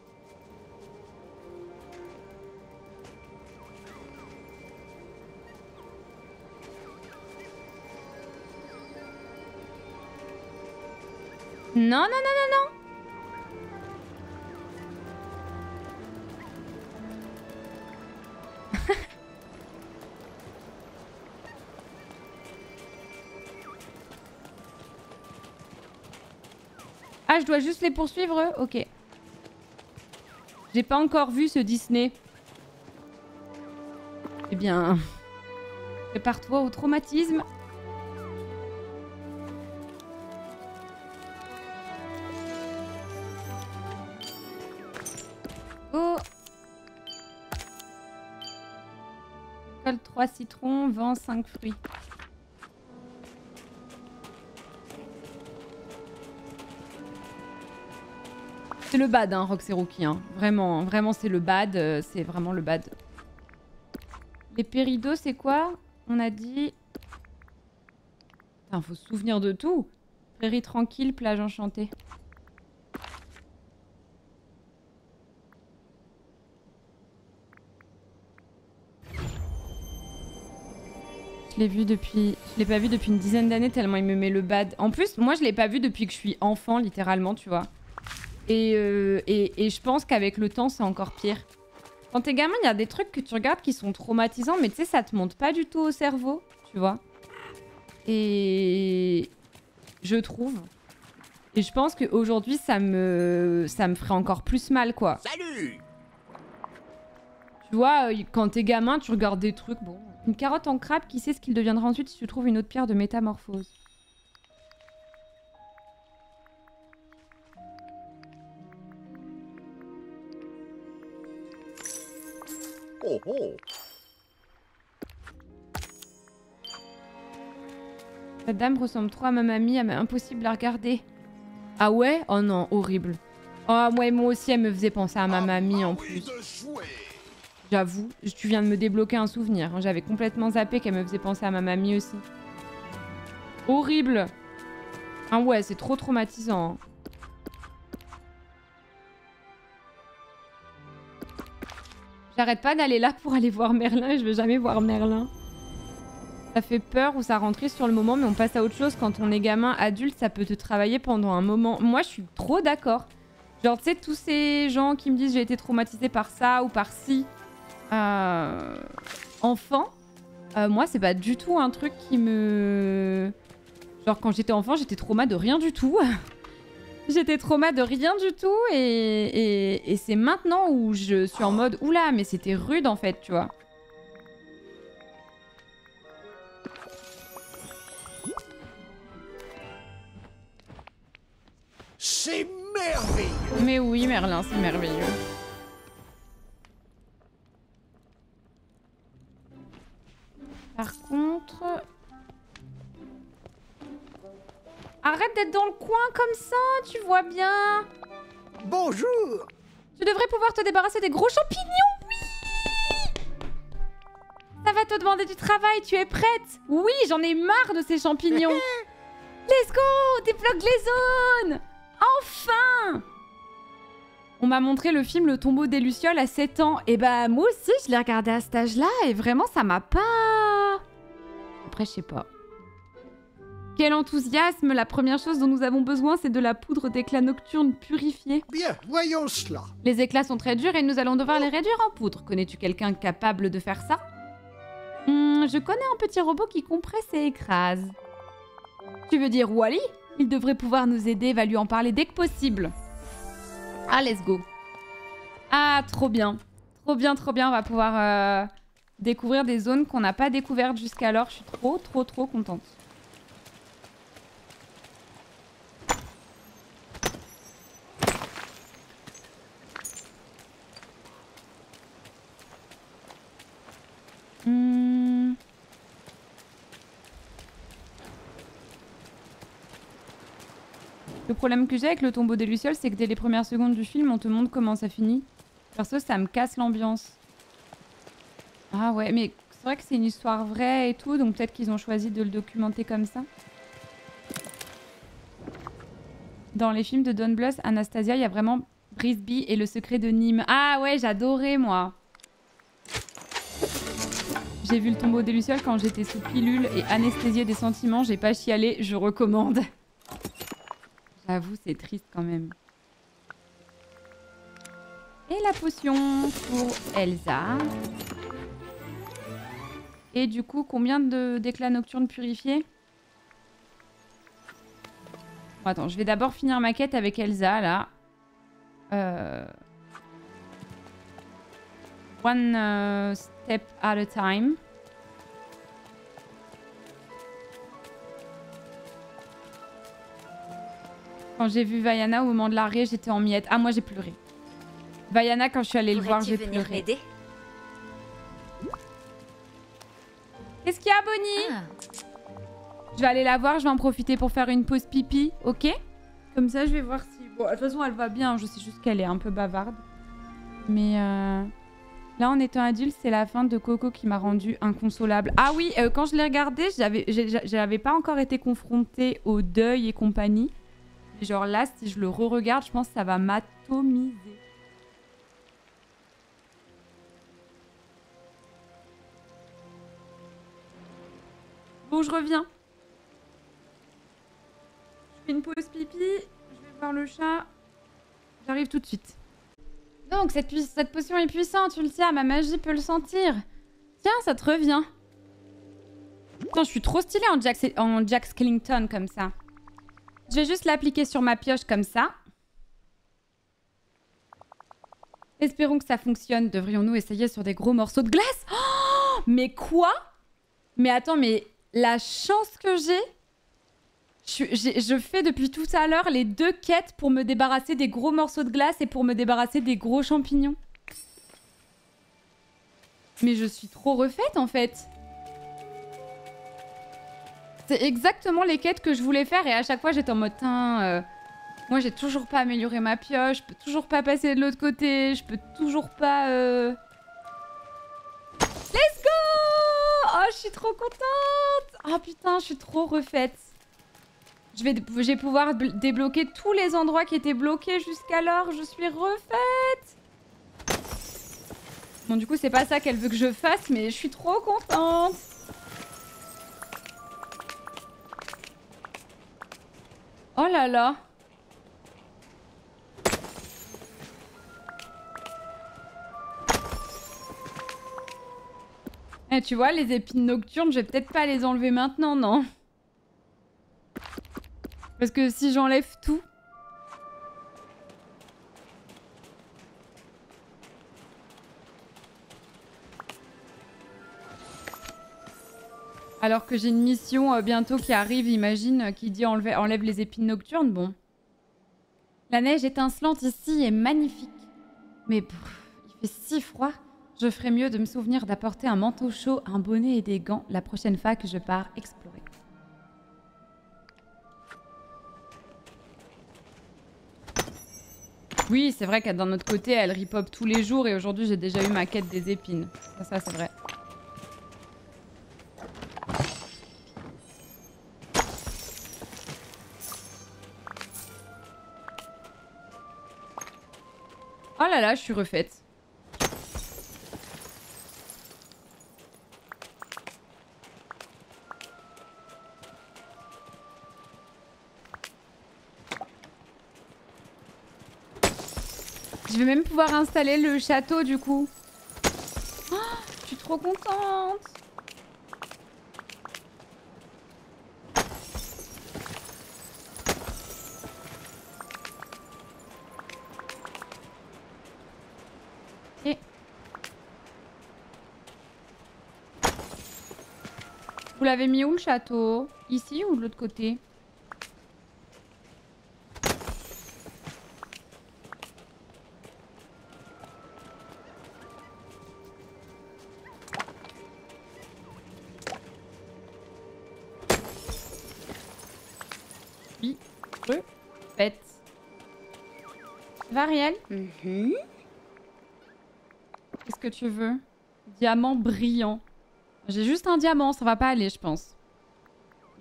Non, non, non, non, non. Ah, je dois juste les poursuivre Ok. J'ai pas encore vu ce Disney. Eh bien... Prépare-toi au traumatisme. Oh Colle 3 citrons, vend 5 fruits. Le bad, hein, Roxy Hein. Vraiment, vraiment, c'est le bad. euh, c'est vraiment le bad. Les péridos, c'est quoi? On a dit... Putain, faut se souvenir de tout. Prairie tranquille, plage enchantée. Je l'ai vu depuis... Je l'ai pas vu depuis une dizaine d'années tellement il me met le bad. En plus, moi, je l'ai pas vu depuis que je suis enfant, littéralement, tu vois. Et, euh, et, et je pense qu'avec le temps, c'est encore pire. Quand t'es gamin, il y a des trucs que tu regardes qui sont traumatisants, mais tu sais, ça te monte pas du tout au cerveau, tu vois. Et je trouve. Et je pense qu'aujourd'hui, ça me, ça me ferait encore plus mal, quoi. Salut Tu vois, euh, quand t'es gamin, tu regardes des trucs, bon. Une carotte en crabe, qui sait ce qu'il deviendra ensuite si tu trouves une autre pierre de métamorphose? Oh oh La dame ressemble trop à ma mamie, impossible à regarder. Ah ouais? Oh non, horrible. Oh ouais, moi aussi, elle me faisait penser à ma mamie en plus. J'avoue, tu viens de me débloquer un souvenir. hein. J'avais complètement zappé qu'elle me faisait penser à ma mamie aussi. Horrible Ah ouais, c'est trop traumatisant. hein. J'arrête pas d'aller là pour aller voir Merlin et je vais jamais voir Merlin. Ça fait peur ou ça rend triste sur le moment, mais on passe à autre chose. Quand on est gamin, adulte, ça peut te travailler pendant un moment. Moi, je suis trop d'accord. Genre, tu sais, tous ces gens qui me disent j'ai été traumatisée par ça ou par ci, euh, enfant, euh, moi, c'est pas du tout un truc qui me. Genre, quand j'étais enfant, j'étais trauma de rien du tout. j'étais trauma de rien du tout et, et, et c'est maintenant où je suis en mode oula, mais c'était rude en fait, tu vois. C'est merveilleux. Mais oui, Merlin, c'est merveilleux. Par contre... Arrête d'être dans le coin comme ça, tu vois bien. Bonjour. Tu devrais pouvoir te débarrasser des gros champignons, oui Ça va te demander du travail, tu es prête? Oui, j'en ai marre de ces champignons. Let's go Débloque les zones Enfin On m'a montré le film Le tombeau des Lucioles à 7 ans. Et bah moi aussi, je l'ai regardé à cet âge-là et vraiment ça m'a pas... Après, je sais pas. Quel enthousiasme La première chose dont nous avons besoin, c'est de la poudre d'éclat nocturne purifiée. Bien, voyons cela. Les éclats sont très durs et nous allons devoir les réduire en poudre. Connais-tu quelqu'un capable de faire ça? Hmm, Je connais un petit robot qui compresse et écrase. Tu veux dire Wally? Il devrait pouvoir nous aider, va lui en parler dès que possible. Ah, let's go. Ah, trop bien. Trop bien, trop bien. On va pouvoir euh, découvrir des zones qu'on n'a pas découvertes jusqu'alors. Je suis trop, trop, trop contente. Hmm. Le problème que j'ai avec le tombeau des Lucioles, c'est que dès les premières secondes du film, on te montre comment ça finit. Perso, ça me casse l'ambiance. Ah ouais, mais c'est vrai que c'est une histoire vraie et tout, donc peut-être qu'ils ont choisi de le documenter comme ça. Dans les films de Don Bluth, Anastasia, il y a vraiment Brisby et le secret de Nîmes. Ah ouais, j'adorais moi. J'ai vu le tombeau des Lucioles quand j'étais sous pilule et anesthésiée des sentiments. J'ai pas chialé, je recommande. J'avoue, c'est triste quand même. Et la potion pour Elsa. Et du coup, combien d'éclats nocturnes purifiés? Attends, je vais d'abord finir ma quête avec Elsa, là. Euh... One euh, step at a time. Quand j'ai vu Vaiana au moment de l'arrêt, j'étais en miettes. Ah, moi j'ai pleuré. Vaiana, quand je suis allée le voir, j'ai pleuré. Qu'est-ce qu'il y a, Bonnie? Ah, Je vais aller la voir, je vais en profiter pour faire une pause pipi, ok? Comme ça, je vais voir si... Bon, de toute façon, elle va bien, je sais juste qu'elle est un peu bavarde. Mais euh, là, en étant adulte, c'est la fin de Coco qui m'a rendue inconsolable. Ah oui, euh, quand je l'ai regardé, j'avais pas encore été confrontée au deuil et compagnie. Et genre là, si je le re-regarde, je pense que ça va m'atomiser. Bon, je reviens. Je fais une pause pipi, je vais voir le chat. J'arrive tout de suite. Donc, cette, potion est puissante, sais, ma magie peut le sentir. Tiens, ça te revient. Putain, je suis trop stylée en Jack, en Skellington comme ça. Je vais juste l'appliquer sur ma pioche comme ça. Espérons que ça fonctionne. Devrions-nous essayer sur des gros morceaux de glace? Oh Mais quoi? Mais attends, mais la chance que j'ai je, fais depuis tout à l'heure les deux quêtes pour me débarrasser des gros morceaux de glace et pour me débarrasser des gros champignons. Mais je suis trop refaite en fait. C'est exactement les quêtes que je voulais faire et à chaque fois j'étais en mode euh, moi j'ai toujours pas amélioré ma pioche, je peux toujours pas passer de l'autre côté, je peux toujours pas... euh, Let's go Oh je suis trop contente Oh putain je suis trop refaite. Je vais, pouvoir bl- débloquer tous les endroits qui étaient bloqués jusqu'alors, je suis refaite Bon, du coup, c'est pas ça qu'elle veut que je fasse, mais je suis trop contente. Oh là là. Eh, tu vois, les épines nocturnes, je vais peut-être pas les enlever maintenant, non? Parce que si j'enlève tout... Alors que j'ai une mission euh, bientôt qui arrive, imagine, euh, qui dit enlève, les épines nocturnes, bon. La neige étincelante ici est magnifique. Mais il fait si froid. Je ferais mieux de me souvenir d'apporter un manteau chaud, un bonnet et des gants la prochaine fois que je pars explorer. Oui, c'est vrai qu'à d'un autre côté, elle ripop tous les jours et aujourd'hui j'ai déjà eu ma quête des épines. Ça, ça c'est vrai. Oh là là, je suis refaite. Vais même pouvoir installer le château du coup. Oh, je suis trop contente. Vous l'avez mis où le château? Ici ou de l'autre côté? Variel Mhm. Qu'est-ce que tu veux? Diamant brillant. J'ai juste un diamant, ça va pas aller, je pense.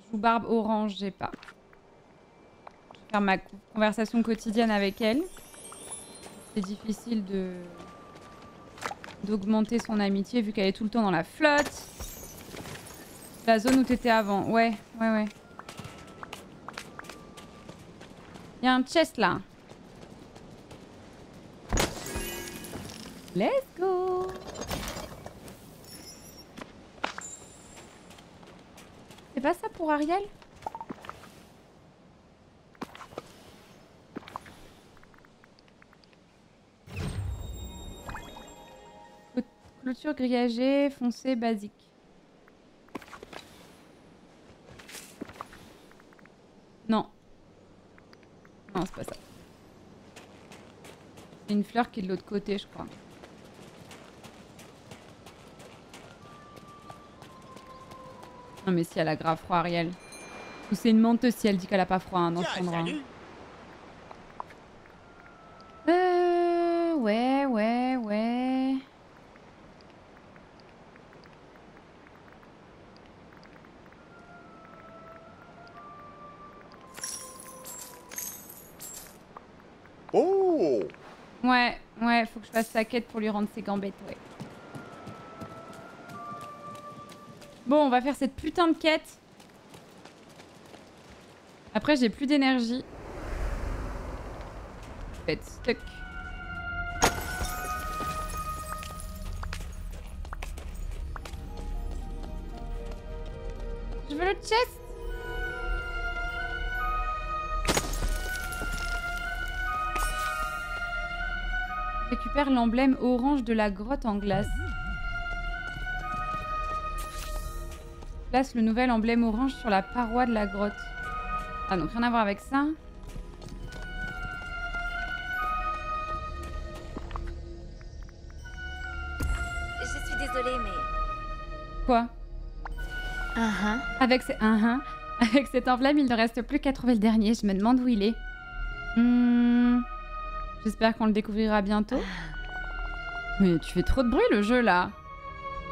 Joue barbe orange, j'ai pas. Je vais faire ma co- conversation quotidienne avec elle. C'est difficile de d'augmenter son amitié vu qu'elle est tout le temps dans la flotte. La zone où t'étais avant. Ouais, ouais, ouais. Il y a un chest là. Let's go C'est pas ça pour Ariel? Clôture grillagée, foncée, basique. Non. Non, c'est pas ça. Une fleur qui est de l'autre côté, je crois. Non mais si elle a grave froid, Ariel. Ou c'est une menteuse si elle dit qu'elle a pas froid hein, dans cet endroit. Euh... Ouais, ouais, ouais... Oh Ouais, ouais, faut que je fasse sa quête pour lui rendre ses gambettes, ouais. Bon, on va faire cette putain de quête. Après, j'ai plus d'énergie. Faites stuck. Je veux le chest Récupère l'emblème orange de la grotte en glace. Place le nouvel emblème orange sur la paroi de la grotte. Ah donc rien à voir avec ça. Je suis désolée, mais. Quoi? Avec, ces... Uhum. Avec cet emblème, il ne reste plus qu'à trouver le dernier. Je me demande où il est. Hmm. J'espère qu'on le découvrira bientôt. Mais tu fais trop de bruit le jeu là.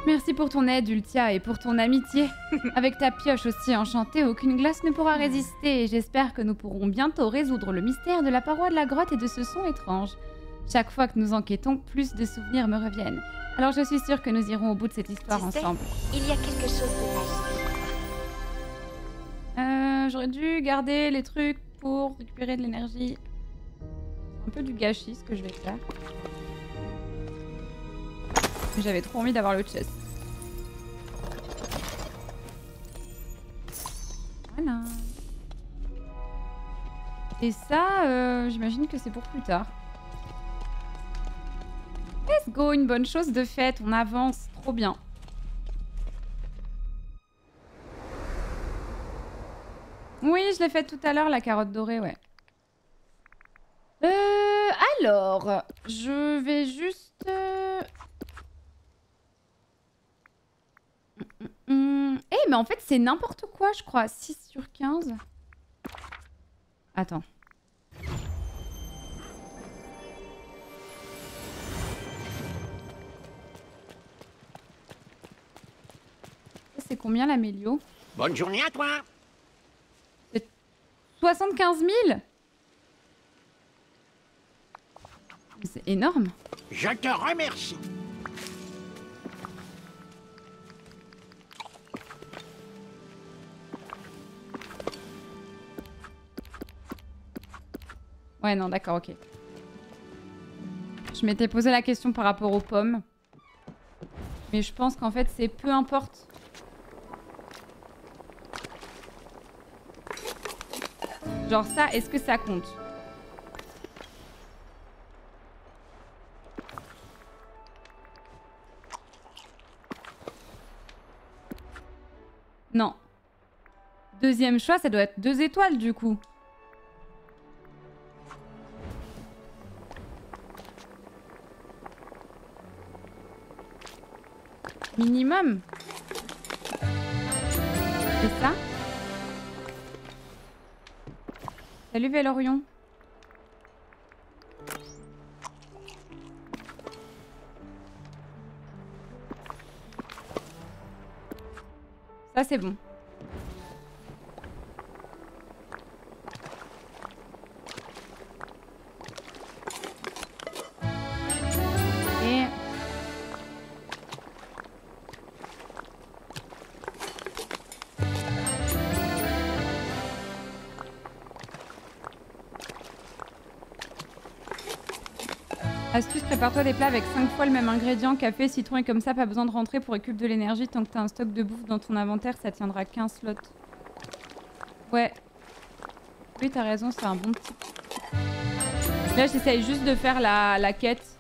Merci pour ton aide, Ultia, et pour ton amitié. Avec ta pioche aussi enchantée, aucune glace ne pourra résister. Et j'espère que nous pourrons bientôt résoudre le mystère de la paroi de la grotte et de ce son étrange. Chaque fois que nous enquêtons, plus de souvenirs me reviennent. Alors je suis sûre que nous irons au bout de cette histoire Tu sais, ensemble. Il y a quelque chose de magique. Euh, J'aurais dû garder les trucs pour récupérer de l'énergie. C'est un peu du gâchis ce que je vais faire. J'avais trop envie d'avoir le chest. Voilà. Et ça, euh, j'imagine que c'est pour plus tard. Let's go, une bonne chose de faite, on avance, trop bien. Oui, je l'ai fait tout à l'heure, la carotte dorée, ouais. Euh, alors, je vais juste... euh, hum, Eh, mais en fait, c'est n'importe quoi, je crois. 6 sur 15. Attends. C'est combien la Mélio? Bonne journée à toi 75 000 Mais C'est énorme. Je te remercie. Ouais, non, d'accord, ok. Je m'étais posé la question par rapport aux pommes. Mais je pense qu'en fait, c'est peu importe. Genre ça, est-ce que ça compte? Non. Deuxième choix, ça doit être deux étoiles du coup. Minimum. C'est ça Salut Vélorion. Ça c'est bon. Prépare-toi des plats avec 5 fois le même ingrédient, café, citron et comme ça, pas besoin de rentrer pour récupérer de l'énergie. Tant que t'as un stock de bouffe dans ton inventaire, ça tiendra 15 slots. Ouais. Oui, t'as raison, c'est un bon petit. Là, j'essaye juste de faire la, la quête.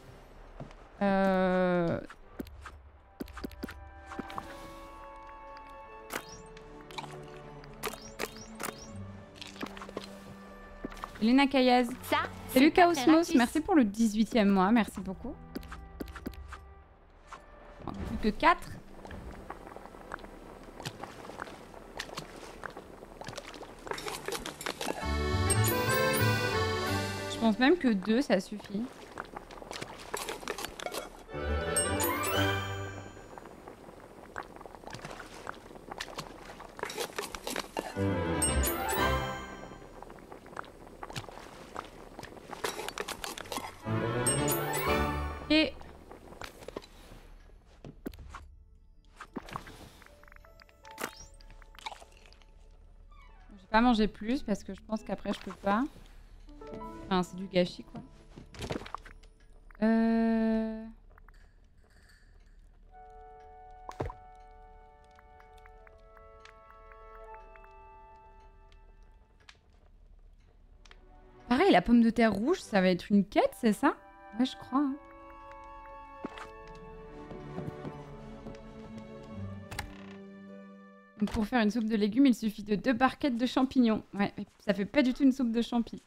Euh... Kayaz. Ça, Salut Chaosmos, merci pour le 18e mois, merci beaucoup. Plus que 4. Je pense même que 2 ça suffit. Manger plus parce que je pense qu'après je peux pas. Enfin, c'est du gâchis quoi. Euh... Pareil, la pomme de terre rouge, ça va être une quête, c'est ça? Ouais, je crois. hein. Pour faire une soupe de légumes, il suffit de deux barquettes de champignons. Ouais, ça fait pas du tout une soupe de champi.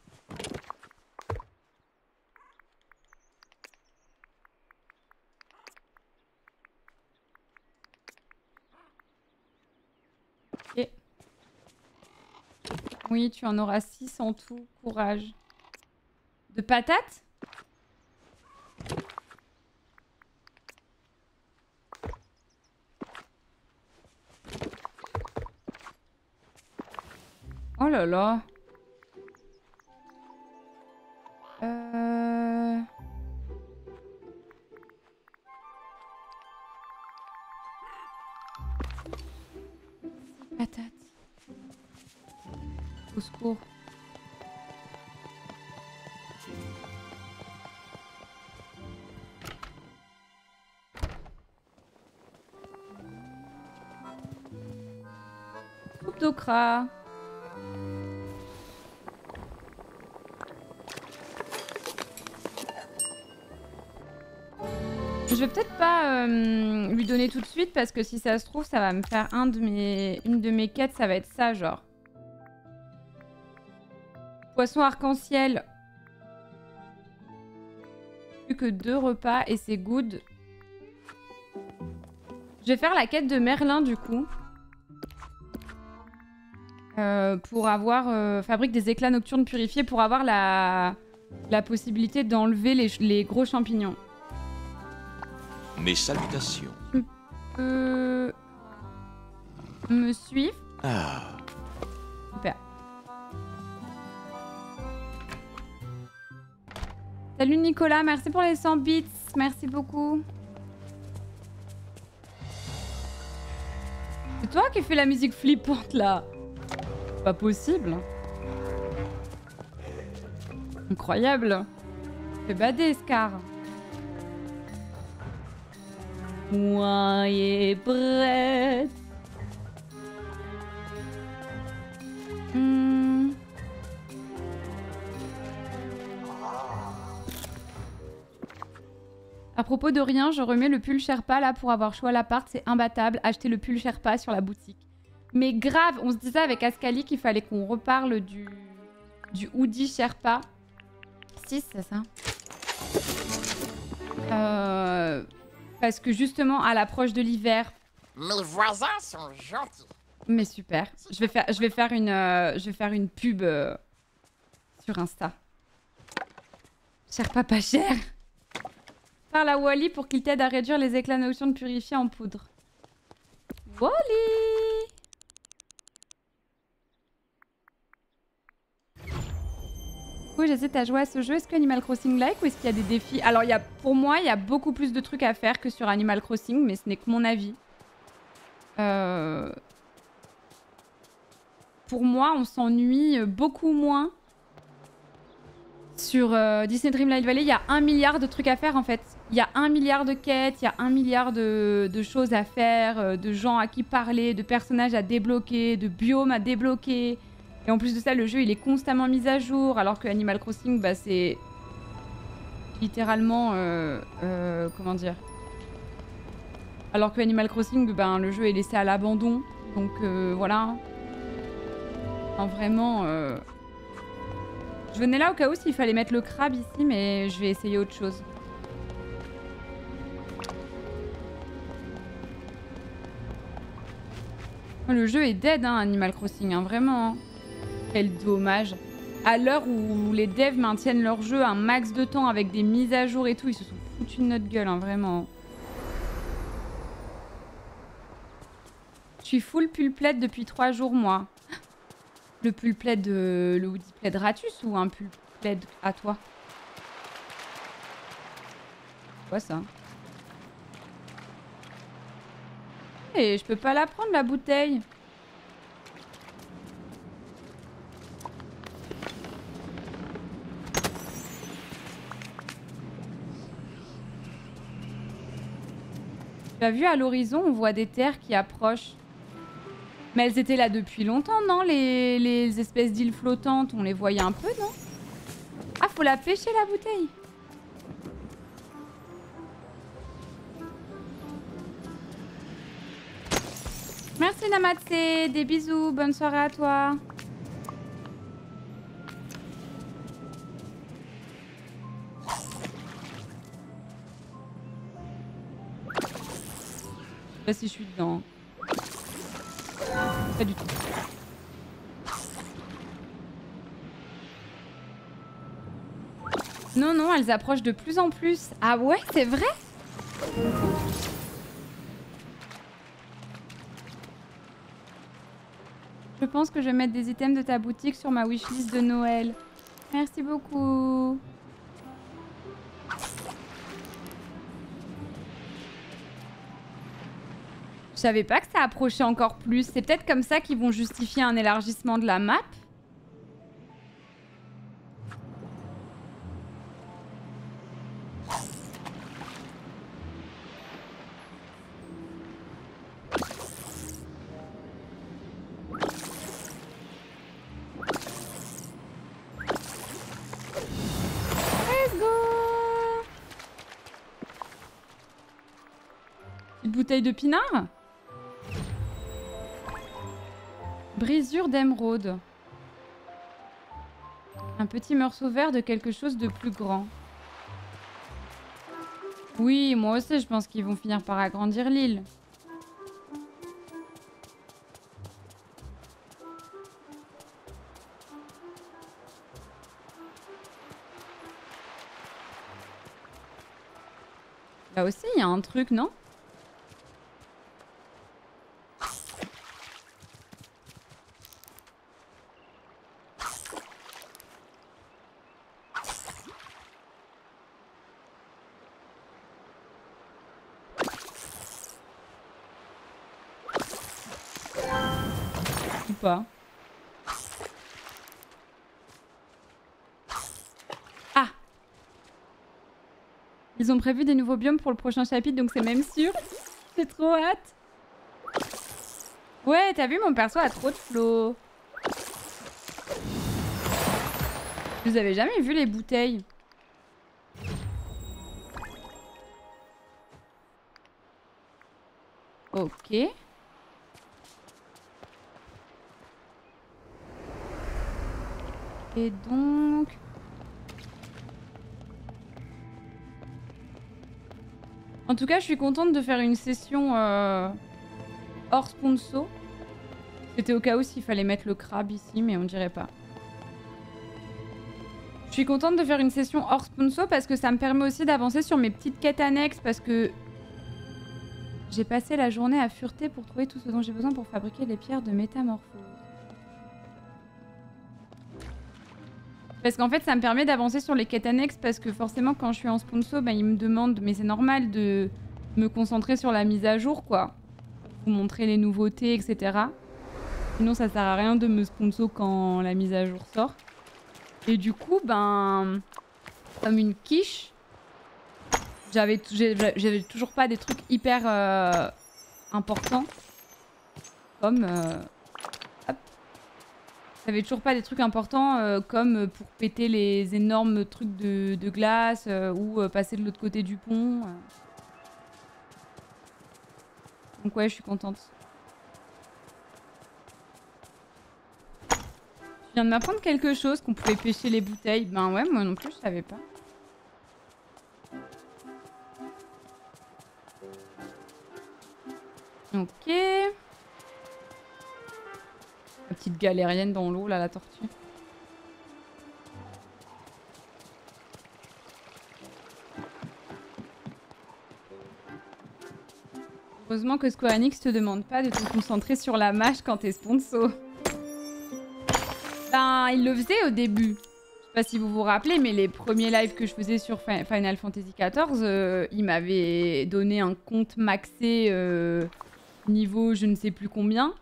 Ok. Oui, tu en auras six en tout. Courage. De patates? là là. Euh... Patate. Au secours. Coupe. Je vais peut-être pas euh, lui donner tout de suite parce que si ça se trouve, ça va me faire une de mes quêtes, ça va être ça, genre. Poisson arc-en-ciel. Plus que deux repas et c'est good. Je vais faire la quête de Merlin du coup. Euh, pour avoir... euh, fabrique des éclats nocturnes purifiés pour avoir la, possibilité d'enlever les gros champignons. Mes salutations. Euh... Me suivre? Ah, Super. Salut Nicolas, merci pour les 100 bits. Merci beaucoup. C'est toi qui fais la musique flippante là Pas possible. Incroyable. Fais bader Scar. Moi est prête. Hmm. À propos de rien, je remets le pull Sherpa là pour avoir choix l'appart, c'est imbattable. Acheter le pull Sherpa sur la boutique. Mais grave, on se disait avec Ascali qu'il fallait qu'on reparle du, du hoodie Sherpa. Si, c'est ça. Euh, parce que justement, à l'approche de l'hiver, Mes voisins sont gentils. mais super. Je vais faire, je vais faire une, euh, je vais faire une pub euh, sur Insta. Cher pas cher. Parle à Wally pour qu'il t'aide à réduire les éclats nocturnes purifiés en poudre. Wally Oui, j'hésite à jouer à ce jeu. Est-ce que Animal Crossing like ou est-ce qu'il y a des défis? Alors, pour moi, il y a beaucoup plus de trucs à faire que sur Animal Crossing, mais ce n'est que mon avis. Euh, pour moi, on s'ennuie beaucoup moins. Sur euh, Disney Dreamlight Valley, il y a un milliard de trucs à faire en fait. Il y a un milliard de quêtes, il y a un milliard de, de choses à faire, euh, de gens à qui parler, de personnages à débloquer, de biomes à débloquer. Et en plus de ça, le jeu il est constamment mis à jour, alors que Animal Crossing, bah, c'est littéralement. euh, euh, comment dire alors que Animal Crossing, ben, le jeu est laissé à l'abandon. Donc euh, voilà. Enfin, vraiment. euh, Je venais là au cas où s'il fallait mettre le crabe ici, mais je vais essayer autre chose. Le jeu est dead, hein, Animal Crossing, hein, vraiment. hein. Quel dommage. À l'heure où les devs maintiennent leur jeu un max de temps avec des mises à jour et tout, ils se sont foutus de notre gueule, hein, vraiment. Je suis full plaid depuis trois jours, moi. Le plaid, de... le plaid Ratus ou un plaid à toi? Quoi ça? Et je peux pas la prendre la bouteille. Tu as vu à l'horizon, on voit des terres qui approchent. Mais elles étaient là depuis longtemps, non? Les, espèces d'îles flottantes, on les voyait un peu, non? Ah, faut la pêcher la bouteille. Merci Namatse, des bisous, bonne soirée à toi. Sais pas si je suis dedans. Pas du tout. Non, non, elles approchent de plus en plus. Ah ouais, c'est vrai? Je pense que je vais mettre des items de ta boutique sur ma wishlist de Noël. Merci beaucoup. Je savais pas que ça approchait encore plus? C'est peut-être comme ça qu'ils vont justifier un élargissement de la map? Une bouteille de pinard? Brisure d'émeraude. Un petit morceau vert de quelque chose de plus grand. Oui, moi aussi, je pense qu'ils vont finir par agrandir l'île. Là aussi, il y a un truc, non Ou pas Ah Ils ont prévu des nouveaux biomes pour le prochain chapitre, donc c'est même sûr. J'ai trop hâte. Ouais, t'as vu, mon perso a trop de flow. Vous avez jamais vu les bouteilles? Ok. Et donc... En tout cas, je suis contente de faire une session euh, hors sponsor. C'était au cas où s'il fallait mettre le crabe ici, mais on dirait pas. Je suis contente de faire une session hors sponsor parce que ça me permet aussi d'avancer sur mes petites quêtes annexes parce que j'ai passé la journée à fureter pour trouver tout ce dont j'ai besoin pour fabriquer les pierres de métamorphose. Parce qu'en fait, ça me permet d'avancer sur les quêtes annexes parce que forcément, quand je suis en sponsor, bah, ils me demandent, mais c'est normal de me concentrer sur la mise à jour, quoi. Vous montrer les nouveautés, etc. Sinon, ça sert à rien de me sponsor quand la mise à jour sort. Et du coup, ben, comme une quiche, j'avais toujours pas des trucs hyper euh, importants. Comme. euh. Toujours pas des trucs importants euh, comme euh, pour péter les énormes trucs de, glace euh, ou passer de l'autre côté du pont. Donc ouais, je suis contente. Je viens de m'apprendre quelque chose, qu'on pouvait pêcher les bouteilles. Ben ouais, moi non plus, je savais pas. Ok. La petite galérienne dans l'eau, là, la tortue. Heureusement que Square te demande pas de te concentrer sur la mâche quand t'es sponsor. Ben, il le faisait au début. Je sais pas si vous vous rappelez, mais les premiers lives que je faisais sur Fi- Final Fantasy XIV, il m'avait donné un compte maxé euh, niveau je ne sais plus combien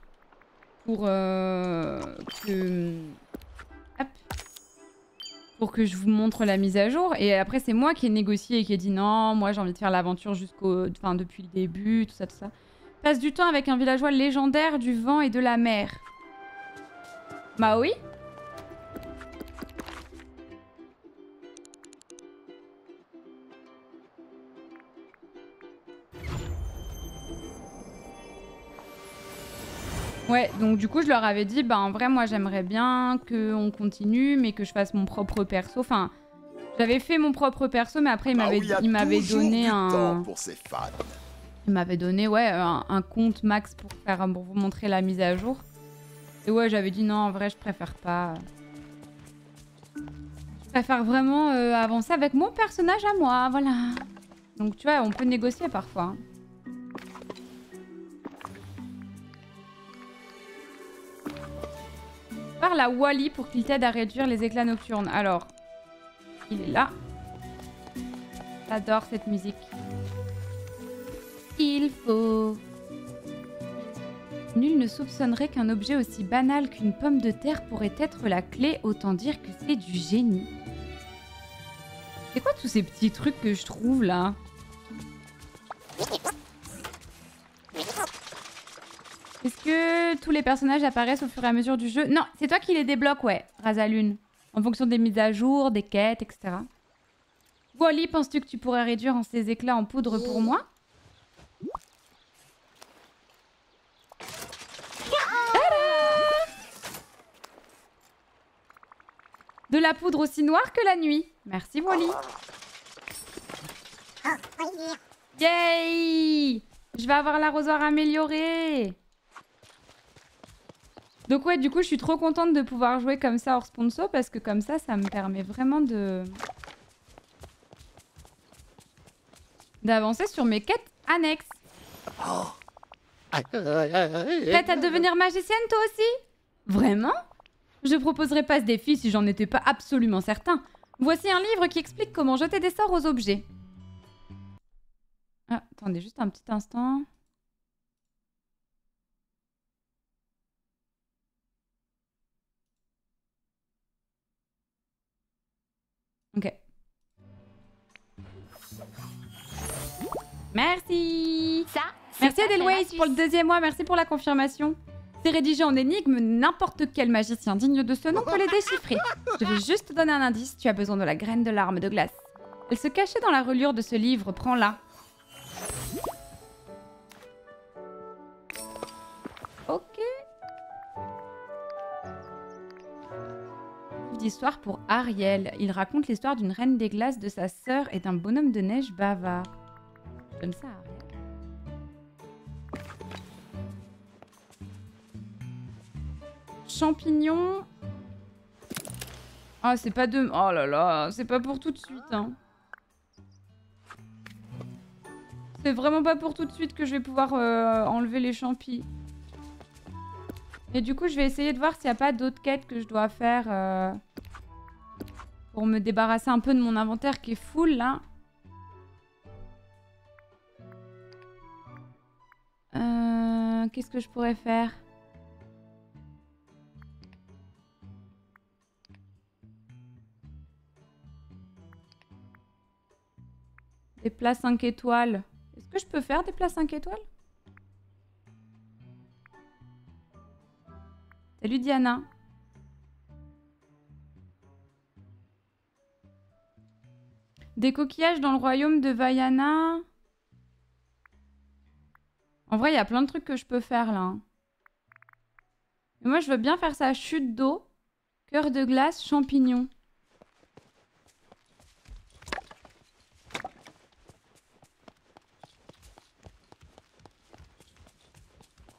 pour euh, que pour que je vous montre la mise à jour. Et après, c'est moi qui ai négocié et qui ai dit non, moi j'ai envie de faire l'aventure jusqu'au, enfin depuis le début, tout ça, tout ça. Passe du temps avec un villageois légendaire du vent et de la mer. Bah. Ouais, donc du coup, je leur avais dit, bah en vrai, moi j'aimerais bien qu'on continue, mais que je fasse mon propre perso. Enfin, j'avais fait mon propre perso, mais après, il Ah m'avait oui, donné du un. temps pour ses fans. Il m'avait donné ouais un, un compte max pour faire pour vous montrer la mise à jour. Et ouais, j'avais dit non, en vrai, je préfère pas. Je préfère vraiment euh, avancer avec mon personnage à moi, voilà. Donc tu vois, on peut négocier parfois. hein. Parle à Wally pour qu'il t'aide à réduire les éclats nocturnes. Alors, il est là. J'adore cette musique. Il faut. Nul ne soupçonnerait qu'un objet aussi banal qu'une pomme de terre pourrait être la clé, autant dire que c'est du génie. C'est quoi tous ces petits trucs que je trouve là? Est-ce que tous les personnages apparaissent au fur et à mesure du jeu Non, c'est toi qui les débloques, ouais, Razalune. En fonction des mises à jour, des quêtes, etc. Wally, penses-tu que tu pourrais réduire ces éclats en poudre pour moi De la poudre aussi noire que la nuit. Merci Wally. Ah, Yay Je vais avoir l'arrosoir amélioré. Donc ouais, du coup, je suis trop contente de pouvoir jouer comme ça hors sponsor parce que comme ça, ça me permet vraiment de... d'avancer sur mes quêtes annexes. Prête à devenir magicienne toi aussi? Vraiment? Je proposerais pas ce défi si j'en étais pas absolument certain. Voici un livre qui explique comment jeter des sorts aux objets. Ah, attendez juste un petit instant. Ok. Merci Ça, Merci très pour le deuxième mois, merci pour la confirmation. C'est rédigé en énigme, n'importe quel magicien digne de ce nom peut les déchiffrer. Je vais juste te donner un indice, tu as besoin de la graine de l'arme de glace. Elle se cachait dans la reliure de ce livre, prends-la. D'histoire pour Ariel. Il raconte l'histoire d'une reine des glaces, de sa sœur et d'un bonhomme de neige bavard. Comme ça, Ariel. Champignons. Ah, c'est pas de... Oh là là, c'est pas pour tout de suite, hein. C'est vraiment pas pour tout de suite que je vais pouvoir euh, enlever les champis. Et du coup, je vais essayer de voir s'il n'y a pas d'autres quêtes que je dois faire euh, pour me débarrasser un peu de mon inventaire qui est full, là. Euh, Qu'est-ce que je pourrais faire? Des plats 5 étoiles. Est-ce que je peux faire des plats 5 étoiles? Salut Diana. Des coquillages dans le royaume de Vaiana. En vrai, il y a plein de trucs que je peux faire là. hein. Moi, je veux bien faire ça. Chute d'eau, cœur de glace, champignons.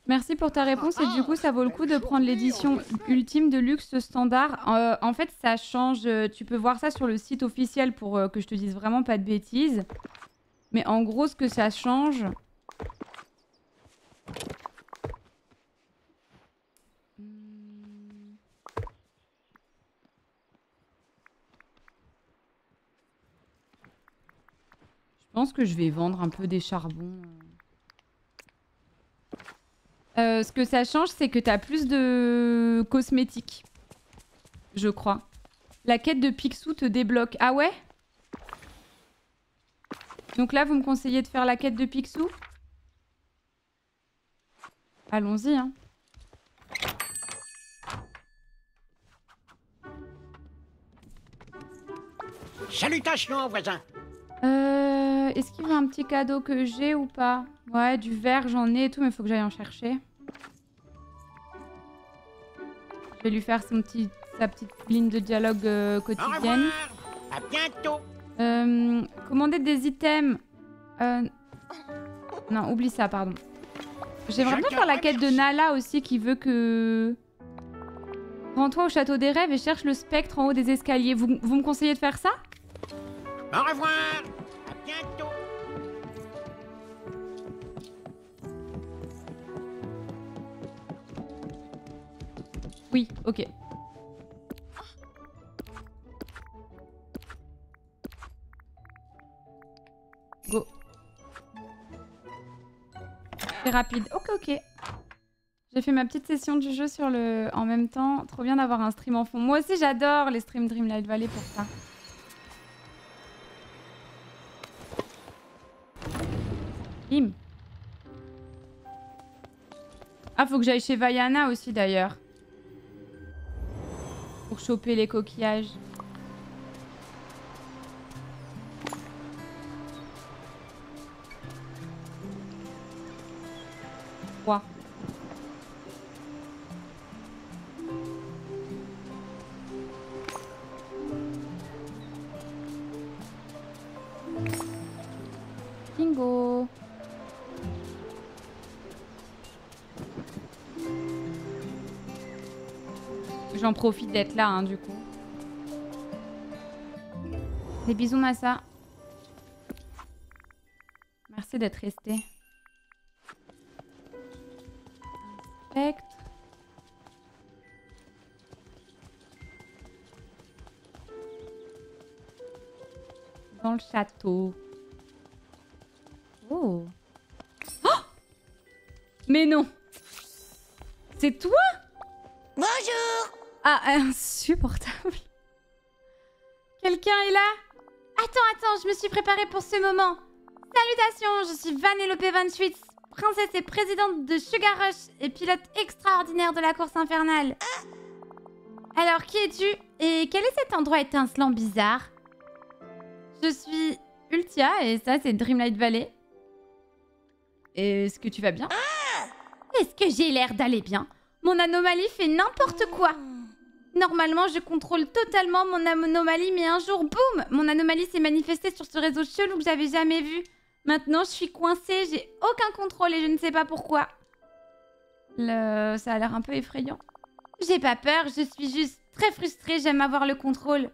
Merci pour ta réponse et du coup ça vaut le coup de prendre l'édition ultime de luxe standard. Euh, en fait ça change, euh, tu peux voir ça sur le site officiel pour euh, que je te dise vraiment pas de bêtises. Mais en gros ce que ça change... Je pense que je vais vendre un peu des charbons. Euh, ce que ça change, c'est que tu as plus de cosmétiques. Je crois. La quête de Picsou te débloque. Ah ouais? Donc là, vous me conseillez de faire la quête de Picsou? Allons-y, hein. Salutations, voisin. Euh, Est-ce qu'il veut un petit cadeau que j'ai ou pas? Ouais, du verre, j'en ai et tout, mais faut que j'aille en chercher. Je vais lui faire son petit, sa petite ligne de dialogue euh, Au quotidienne. revoir. À bientôt. Euh, commander des items. Euh, Non, oublie ça, pardon. J'aimerais bien faire la quête de. Nala aussi qui veut que. Rends-toi au château des rêves et cherche le spectre en haut des escaliers. Vous, vous me conseillez de faire ça? Au revoir. À bientôt. Oui, ok. Go. C'est rapide. Ok, ok. J'ai fait ma petite session du jeu sur le... en même temps. Trop bien d'avoir un stream en fond. Moi aussi, j'adore les streams Dreamlight Valley pour ça. Bim. Ah, faut que j'aille chez Vaiana aussi d'ailleurs. Choper les coquillages. Profite d'être là, hein, du coup. Des bisous, Massa. Merci d'être resté. Inspecte. Dans le château. Oh. Oh Mais non C'est toi? Ah, insupportable. Quelqu'un est là? Attends, attends, je me suis préparée pour ce moment. Salutations, je suis Vanellope Van Schwitz, princesse et présidente de Sugar Rush et pilote extraordinaire de la course infernale. Alors, qui es-tu Et quel est cet endroit étincelant bizarre? Je suis Ultia et ça, c'est Dreamlight Valley. Est-ce que tu vas bien? Est-ce que j'ai l'air d'aller bien? Mon anomalie fait n'importe quoi. Normalement, je contrôle totalement mon anomalie, mais un jour, boum Mon anomalie s'est manifestée sur ce réseau chelou que j'avais jamais vu. Maintenant, je suis coincée, j'ai aucun contrôle et je ne sais pas pourquoi. Le... Ça a l'air un peu effrayant. J'ai pas peur, je suis juste très frustrée, j'aime avoir le contrôle.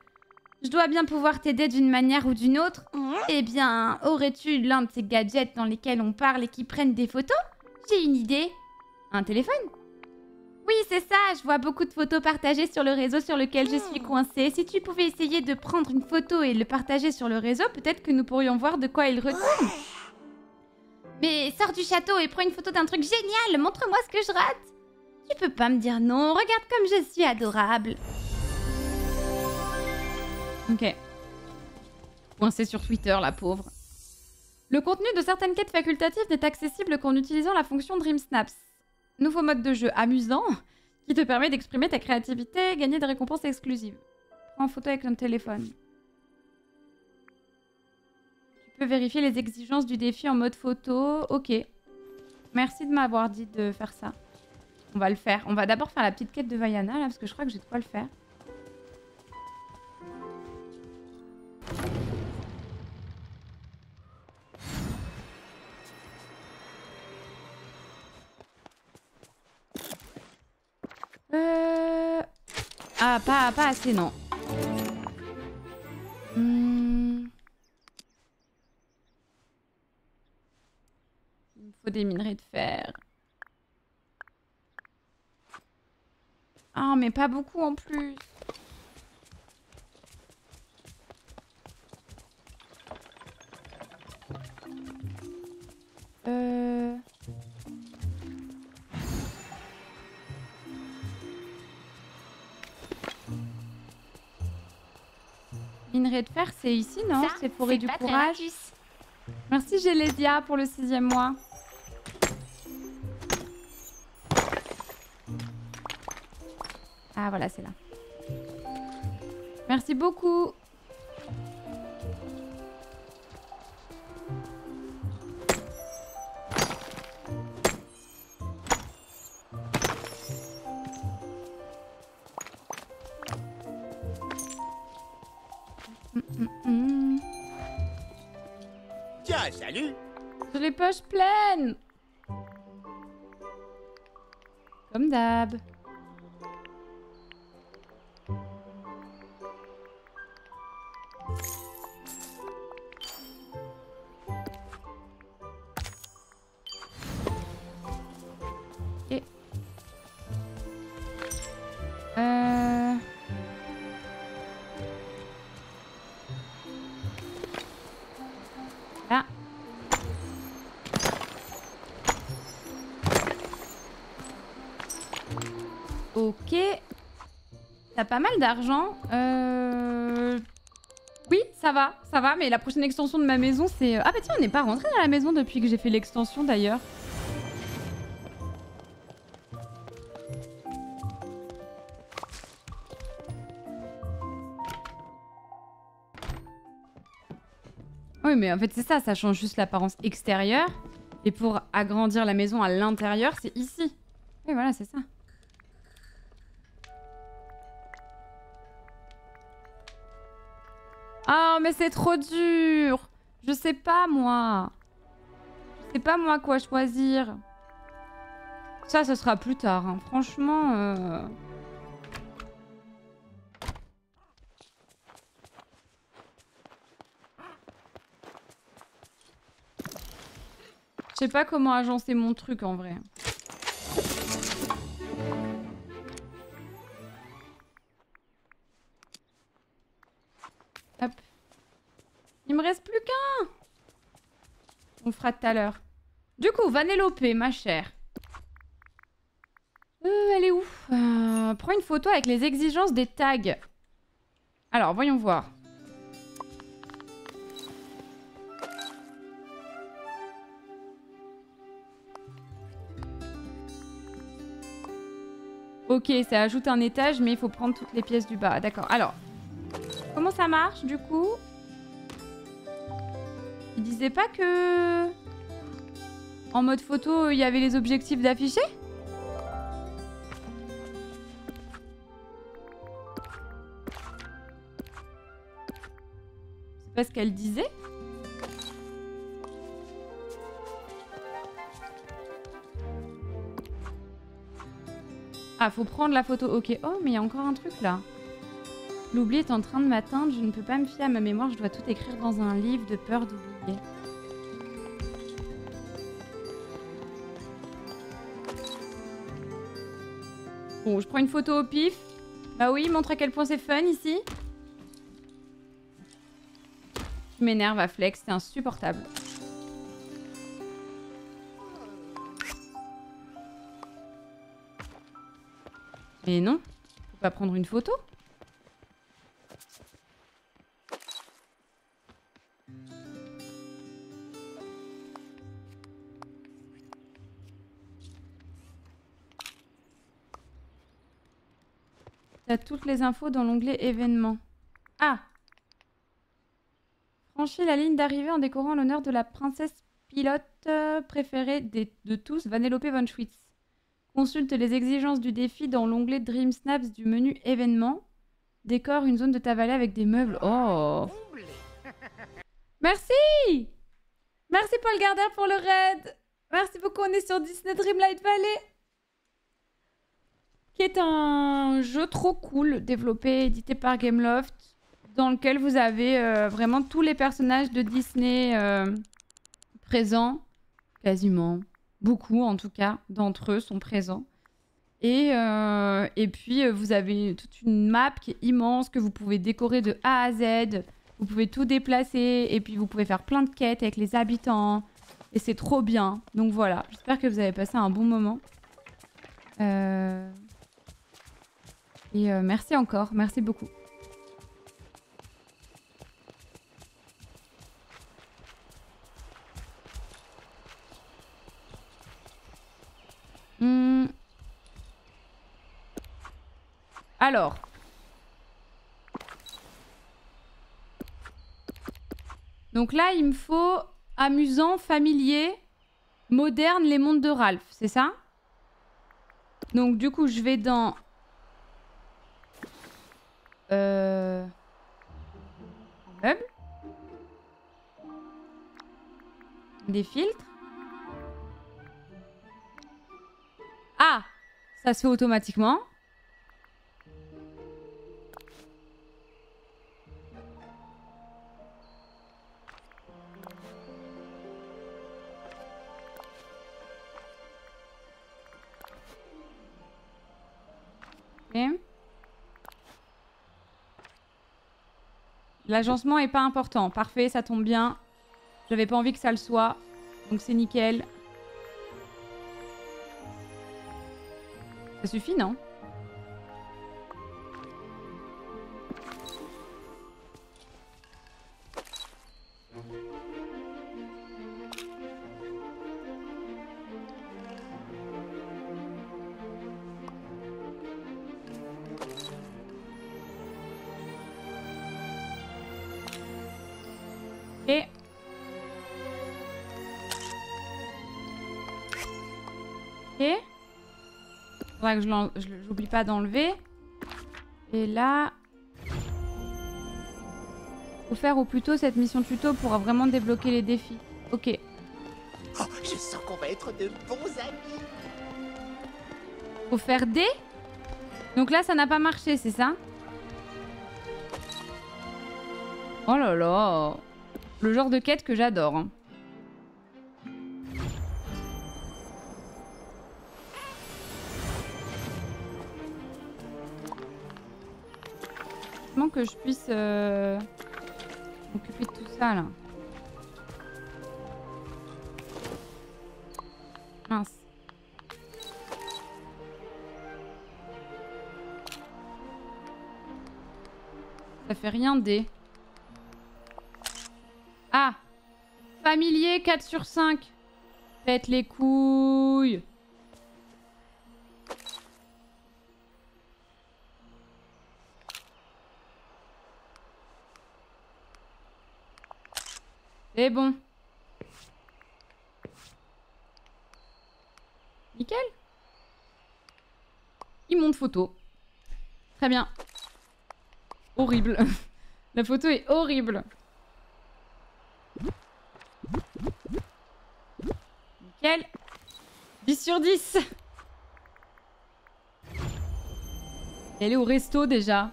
Je dois bien pouvoir t'aider d'une manière ou d'une autre. Eh bien, aurais-tu l'un de ces gadgets dans lesquels on parle et qui prennent des photos? J'ai une idée. Un téléphone? Oui, c'est ça, je vois beaucoup de photos partagées sur le réseau sur lequel je suis coincée. Si tu pouvais essayer de prendre une photo et le partager sur le réseau, peut-être que nous pourrions voir de quoi il retourne. Mais sors du château et prends une photo d'un truc génial, montre-moi ce que je rate. Tu peux pas me dire non, regarde comme je suis adorable. Ok. Coincée sur Twitter, la pauvre. Le contenu de certaines quêtes facultatives n'est accessible qu'en utilisant la fonction Dream Snaps. Nouveau mode de jeu amusant qui te permet d'exprimer ta créativité et gagner des récompenses exclusives. Prends en photo avec ton téléphone. Tu peux vérifier les exigences du défi en mode photo. Ok. Merci de m'avoir dit de faire ça. On va le faire. On va d'abord faire la petite quête de Vaiana parce que je crois que j'ai de quoi le faire. Euh... Ah, pas, pas assez, non. Hmm. Il faut des minerais de fer. Ah, mais pas beaucoup en plus. Euh... Minerai de fer, c'est ici, non C'est c'est du courage. Merci Gélésia pour le sixième mois. Ah voilà, c'est là. Merci beaucoup. Poches pleines Comme d'hab. Pas mal d'argent. Euh... Oui, ça va, ça va, mais la prochaine extension de ma maison, c'est... Ah bah tiens, on n'est pas rentré dans la maison depuis que j'ai fait l'extension d'ailleurs. Oui, mais en fait, c'est ça, ça change juste l'apparence extérieure. Et pour agrandir la maison à l'intérieur, c'est ici. Oui, voilà, c'est ça. mais c'est trop dur Je sais pas, moi Je sais pas, moi, quoi choisir. Ça, ce sera plus tard. Hein. Franchement... Euh, Je sais pas comment agencer mon truc, en vrai. Tout à l'heure. Du coup, Vanellope, ma chère. Euh, elle est où Euh, Prends une photo avec les exigences des tags. Alors, voyons voir. Ok, ça ajoute un étage, mais il faut prendre toutes les pièces du bas. D'accord. Alors, comment ça marche du coup? Il disait pas que en mode photo, il y avait les objectifs d'afficher? C'est pas ce qu'elle disait? Ah, faut prendre la photo. Ok. Oh, mais il y a encore un truc là. L'oubli est en train de m'atteindre. Je ne peux pas me fier à ma mémoire. Je dois tout écrire dans un livre de peur d'oublier. Bon, je prends une photo au pif. Bah oui, montre à quel point c'est fun ici. Tu m'énerves à flex, c'est insupportable. Mais non, faut pas prendre une photo. T'as toutes les infos dans l'onglet événements. Ah Franchis la ligne d'arrivée en décorant l'honneur de la princesse pilote euh, préférée des- de tous, Vanellope von Schwitz. Consulte les exigences du défi dans l'onglet Dream Snaps du menu événements. Décore une zone de ta vallée avec des meubles. Oh Merci Merci Paul Gardner pour le raid Merci beaucoup, on est sur Disney Dreamlight Valley qui est un jeu trop cool développé, édité par Gameloft, dans lequel vous avez euh, vraiment tous les personnages de Disney euh, présents, quasiment, beaucoup en tout cas, d'entre eux sont présents. Et, euh, et puis vous avez toute une map qui est immense, que vous pouvez décorer de A à Z, vous pouvez tout déplacer, et puis vous pouvez faire plein de quêtes avec les habitants, et c'est trop bien. Donc voilà, j'espère que vous avez passé un bon moment. Euh... Et euh, merci encore, merci beaucoup. Hmm. Alors. Donc là, il me faut amusant, familier, moderne, les mondes de Ralph, c'est ça? Donc du coup, je vais dans euh... Des filtres. Ah Ça se fait automatiquement. Ok. L'agencement est pas important. Parfait, ça tombe bien. J'avais pas envie que ça le soit. Donc c'est nickel. Ça suffit, non? Faudra que je j'oublie pas d'enlever. Et là... Faut faire au plus tôt cette mission tuto pour vraiment débloquer les défis. Ok. Oh, je sens qu'on va être de bons amis. Faut faire D Donc là, ça n'a pas marché, c'est ça? Oh là là Le genre de quête que j'adore. hein. Que je puisse euh, m'occuper de tout ça là Mince. Ça fait rien D. Ah Familier 4 sur 5. Faites les couilles. C'est bon. Nickel. Il monte photo. Très bien. Horrible. La photo est horrible. Nickel. 10 sur 10. Elle est au resto déjà.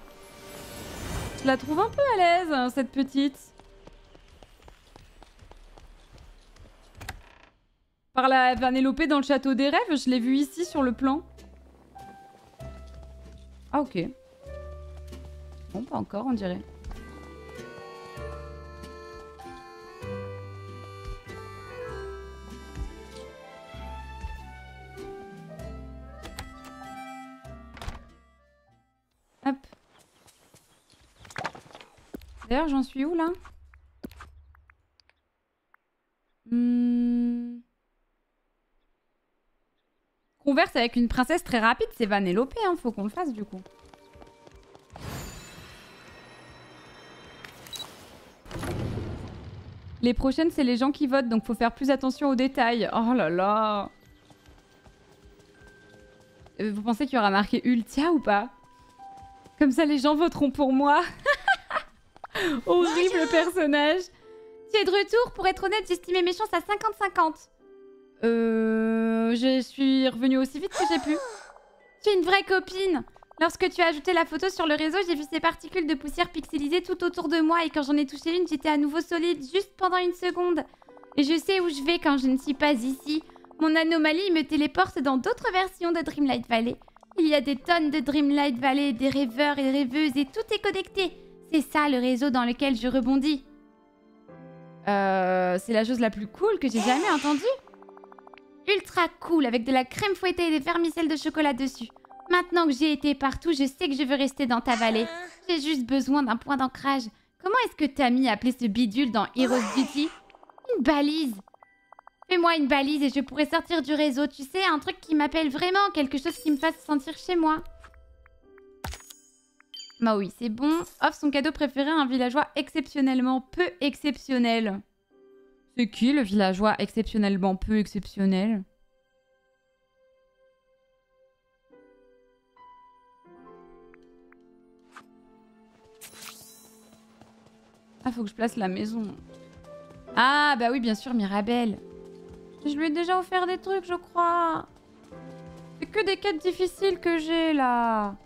Je la trouve un peu à l'aise, hein, cette petite. Par la Vanellope dans le château des rêves, je l'ai vue ici sur le plan. Ah ok. Bon, pas encore, on dirait. Hop. D'ailleurs, j'en suis où là Hmm. Converse avec une princesse très rapide, c'est Vanellope, hein, faut qu'on le fasse du coup. Les prochaines, c'est les gens qui votent, donc faut faire plus attention aux détails. Oh là là Euh, Vous pensez qu'il y aura marqué Ultia ou pas? Comme ça, les gens voteront pour moi. Horrible personnage. Tu es de retour, pour être honnête, j'estimais mes chances à 50-50. Euh... Je suis revenue aussi vite que j'ai pu. Tu es une vraie copine Lorsque tu as ajouté la photo sur le réseau, j'ai vu ces particules de poussière pixelisées tout autour de moi et quand j'en ai touché une, j'étais à nouveau solide juste pendant une seconde. Et je sais où je vais quand je ne suis pas ici. Mon anomalie me téléporte dans d'autres versions de Dreamlight Valley. Il y a des tonnes de Dreamlight Valley, des rêveurs et rêveuses et tout est connecté. C'est ça le réseau dans lequel je rebondis. Euh, c'est la chose la plus cool que j'ai jamais entendue. Ultra cool avec de la crème fouettée et des vermicelles de chocolat dessus. Maintenant que j'ai été partout, je sais que je veux rester dans ta vallée. J'ai juste besoin d'un point d'ancrage. Comment est-ce que Tammy a appelé ce bidule dans Heroes Duty? Une balise. Fais-moi une balise et je pourrai sortir du réseau. Tu sais, un truc qui m'appelle vraiment, quelque chose qui me fasse sentir chez moi. Bah oui, c'est bon. Offre son cadeau préféré à un villageois exceptionnellement peu exceptionnel. C'est qui le villageois exceptionnellement peu exceptionnel Ah, faut que je place la maison. Ah, bah oui, bien sûr, Mirabelle. Je lui ai déjà offert des trucs, je crois. C'est que des quêtes difficiles que j'ai, là.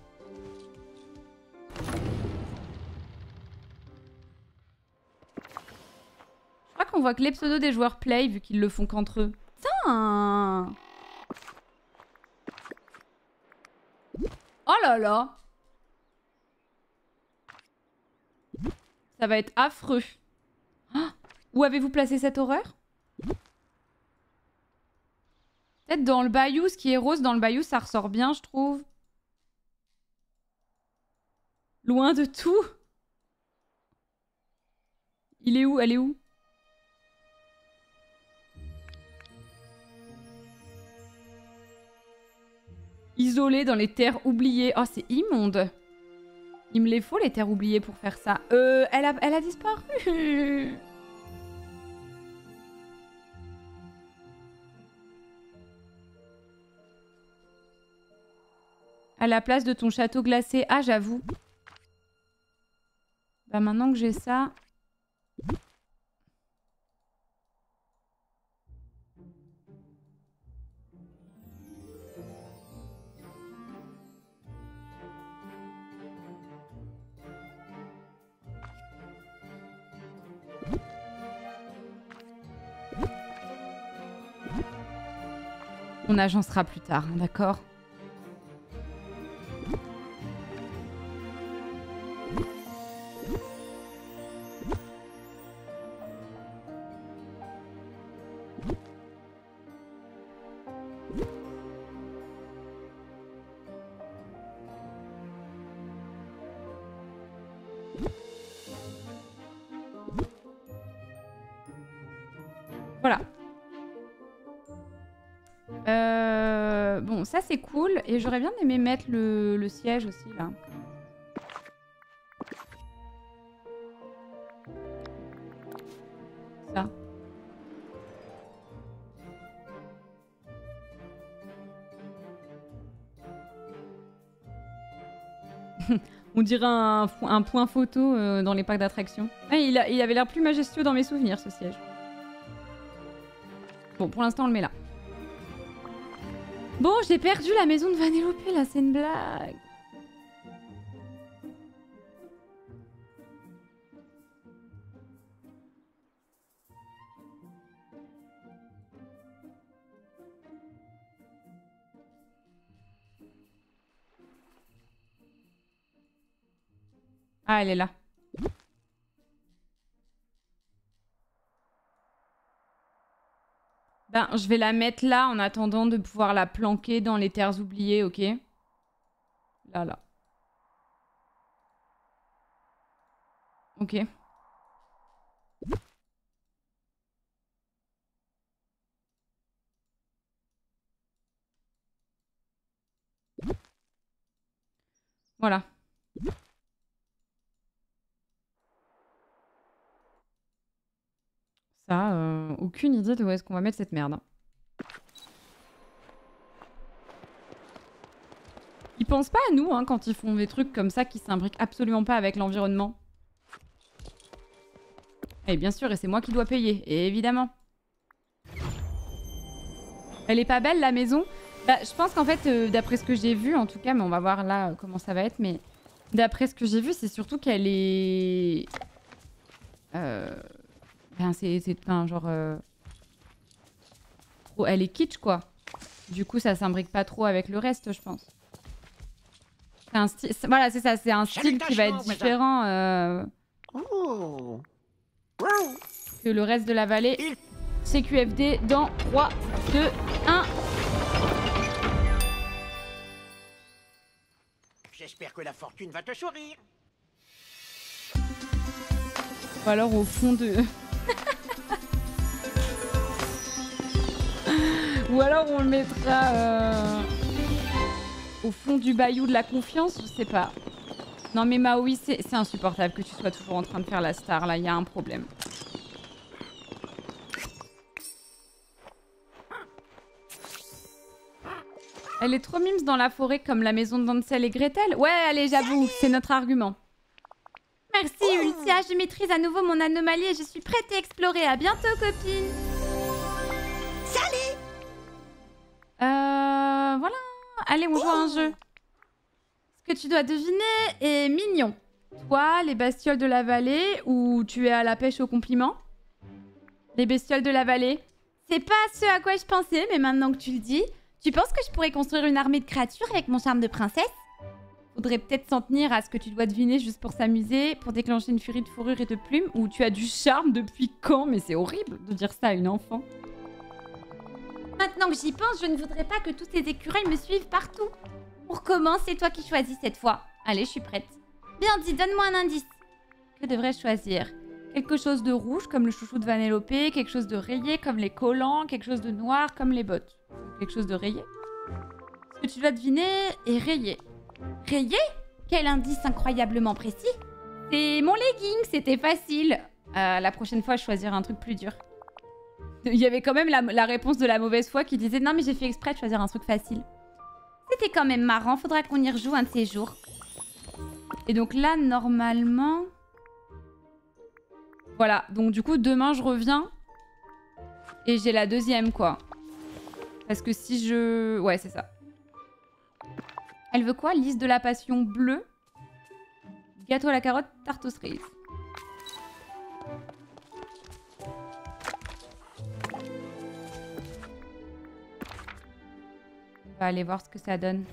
Qu'on voit que les pseudos des joueurs play, vu qu'ils le font qu'entre eux. Putain Oh là là Ça va être affreux. Où avez-vous placé cette horreur? Peut-être dans le bayou, ce qui est rose dans le bayou, ça ressort bien, je trouve. Loin de tout. Il est où? Elle est où? Isolé dans les terres oubliées. Oh, c'est immonde. Il me les faut, les terres oubliées, pour faire ça. Euh, elle a, elle a disparu. À la place de ton château glacé. Ah, j'avoue. Bah, maintenant que j'ai ça... On agencera plus tard, d'accord? Et j'aurais bien aimé mettre le, siège aussi là. Ça. On dirait un, point photo euh, dans les parcs d'attractions. Il avait l'air plus majestueux dans mes souvenirs ce siège. Bon, pour l'instant, on le met là. Bon, j'ai perdu la maison de Vanellope, là, c'est une blague. Ah, elle est là. Ben, je vais la mettre là en attendant de pouvoir la planquer dans les terres oubliées, ok? Là, là. Ok. Voilà. Ça, euh, aucune idée de où est-ce qu'on va mettre cette merde. hein. Ils pensent pas à nous hein, quand ils font des trucs comme ça qui s'imbriquent absolument pas avec l'environnement. Et bien sûr, et c'est moi qui dois payer, évidemment. Elle est pas belle la maison? Bah, Je pense qu'en fait, euh, d'après ce que j'ai vu, en tout cas, mais on va voir là euh, comment ça va être, mais d'après ce que j'ai vu, c'est surtout qu'elle est... Euh... Ben, c'est c'est un genre... euh, trop- Elle est kitsch, quoi. Du coup, ça s'imbrique pas trop avec le reste, je pense. C'est un style... Voilà, c'est ça, c'est un style qui va être différent euh, Oh. Que le reste de la vallée. CQFD dans 3, 2, 1. J'espère que la fortune va te sourire. Ou alors au fond de... Ou alors on le mettra euh, au fond du bayou de la confiance, je sais pas. Non mais Maui, c'est insupportable que tu sois toujours en train de faire la star, là, il y a un problème. Elle est trop mimes dans la forêt comme la maison d'Ansel et Gretel Ouais, allez, j'avoue, c'est notre argument. Merci Ultia, je maîtrise à nouveau mon anomalie et je suis prête à explorer. À bientôt copine. Salut Euh voilà. Allez, on joue à un jeu. Ce que tu dois deviner est mignon. Toi, les bestioles de la vallée ou tu es à la pêche au compliment? Les bestioles de la vallée. C'est pas ce à quoi je pensais, mais maintenant que tu le dis, tu penses que je pourrais construire une armée de créatures avec mon charme de princesse? Faudrait peut-être s'en tenir à ce que tu dois deviner juste pour s'amuser, pour déclencher une furie de fourrure et de plumes, ou tu as du charme depuis quand? Mais c'est horrible de dire ça à une enfant. Maintenant que j'y pense, je ne voudrais pas que tous ces écureuils me suivent partout. Pour commencer, c'est toi qui choisis cette fois. Allez, je suis prête. Bien dit, donne-moi un indice. Que devrais-je choisir? Quelque chose de rouge comme le chouchou de Vanellope, quelque chose de rayé comme les collants, quelque chose de noir comme les bottes. Quelque chose de rayé? Ce que tu dois deviner est rayé. Rayé Quel indice incroyablement précis C'est mon legging, c'était facile. Euh, la prochaine fois, je choisirai un truc plus dur. Il y avait quand même la, la réponse de la mauvaise foi qui disait non mais j'ai fait exprès de choisir un truc facile. C'était quand même marrant, faudra qu'on y rejoue un de ces jours. Et donc là, normalement... Voilà, donc du coup, demain, je reviens. Et j'ai la deuxième, quoi. Parce que si je... Ouais, c'est ça. Elle veut quoi? Liste de la passion bleue? Gâteau à la carotte, tarte aux cerises. On va aller voir ce que ça donne.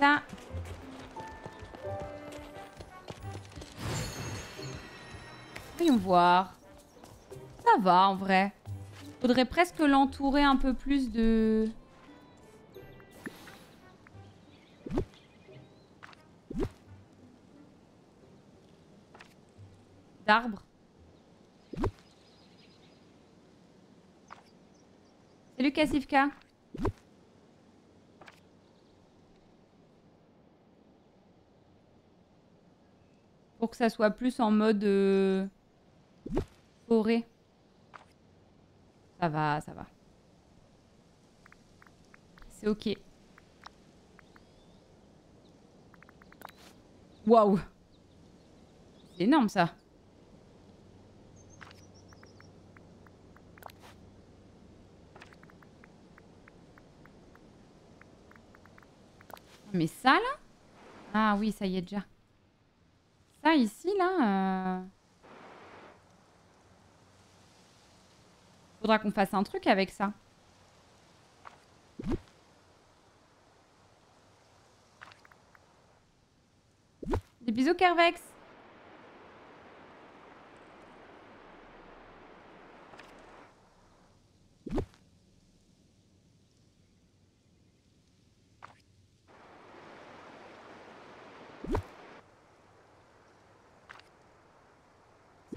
Ça. Voyons voir. Ça va en vrai. Faudrait presque l'entourer un peu plus de... D'arbres. Salut Kassivka. Pour que ça soit plus en mode euh, forêt. Ça va, ça va. C'est ok. Waouh. C'est énorme ça. Mais ça là? Ah oui, ça y est déjà. Ça ici là... euh, Faudra qu'on fasse un truc avec ça. Des bisous Kervex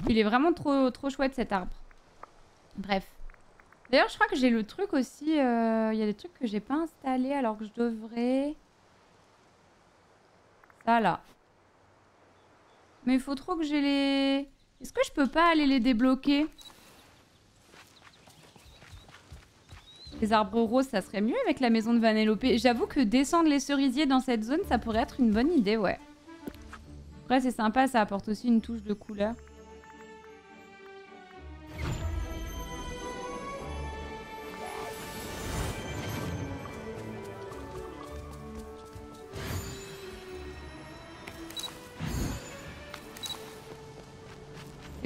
Il est vraiment trop, trop chouette cet arbre. Bref. D'ailleurs, je crois que j'ai le truc aussi. euh, Il y a des trucs que j'ai pas installés alors que je devrais. Ça là. Mais il faut trop que j'ai les. Est-ce que je peux pas aller les débloquer? Les arbres roses, ça serait mieux avec la maison de Vanellope. J'avoue que descendre les cerisiers dans cette zone, ça pourrait être une bonne idée, ouais. Après, c'est sympa, ça apporte aussi une touche de couleur.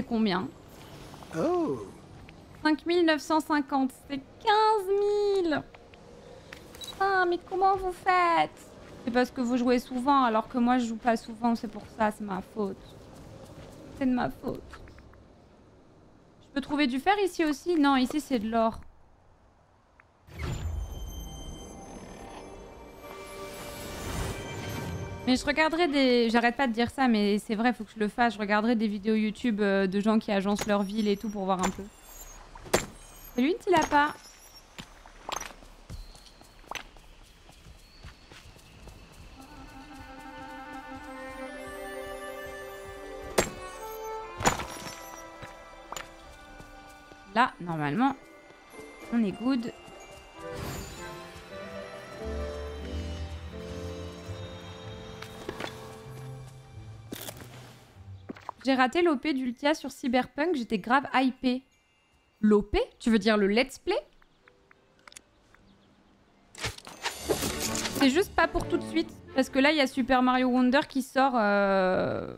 Combien Oh 5950, c'est 15 000 Ah, mais comment vous faites? C'est parce que vous jouez souvent, alors que moi je joue pas souvent, c'est pour ça, c'est ma faute. C'est de ma faute. Je peux trouver du fer ici aussi? Non, ici c'est de l'or. Mais je regarderai des... J'arrête pas de dire ça, mais c'est vrai, faut que je le fasse. Je regarderai des vidéos YouTube euh, de gens qui agencent leur ville et tout pour voir un peu. Salut une petit lapin. Là, normalement, on est good. J'ai raté l'OP d'Ultia sur Cyberpunk, j'étais grave hypée. L'OP Tu veux dire le let's play? C'est juste pas pour tout de suite. Parce que là, il y a Super Mario Wonder qui sort euh,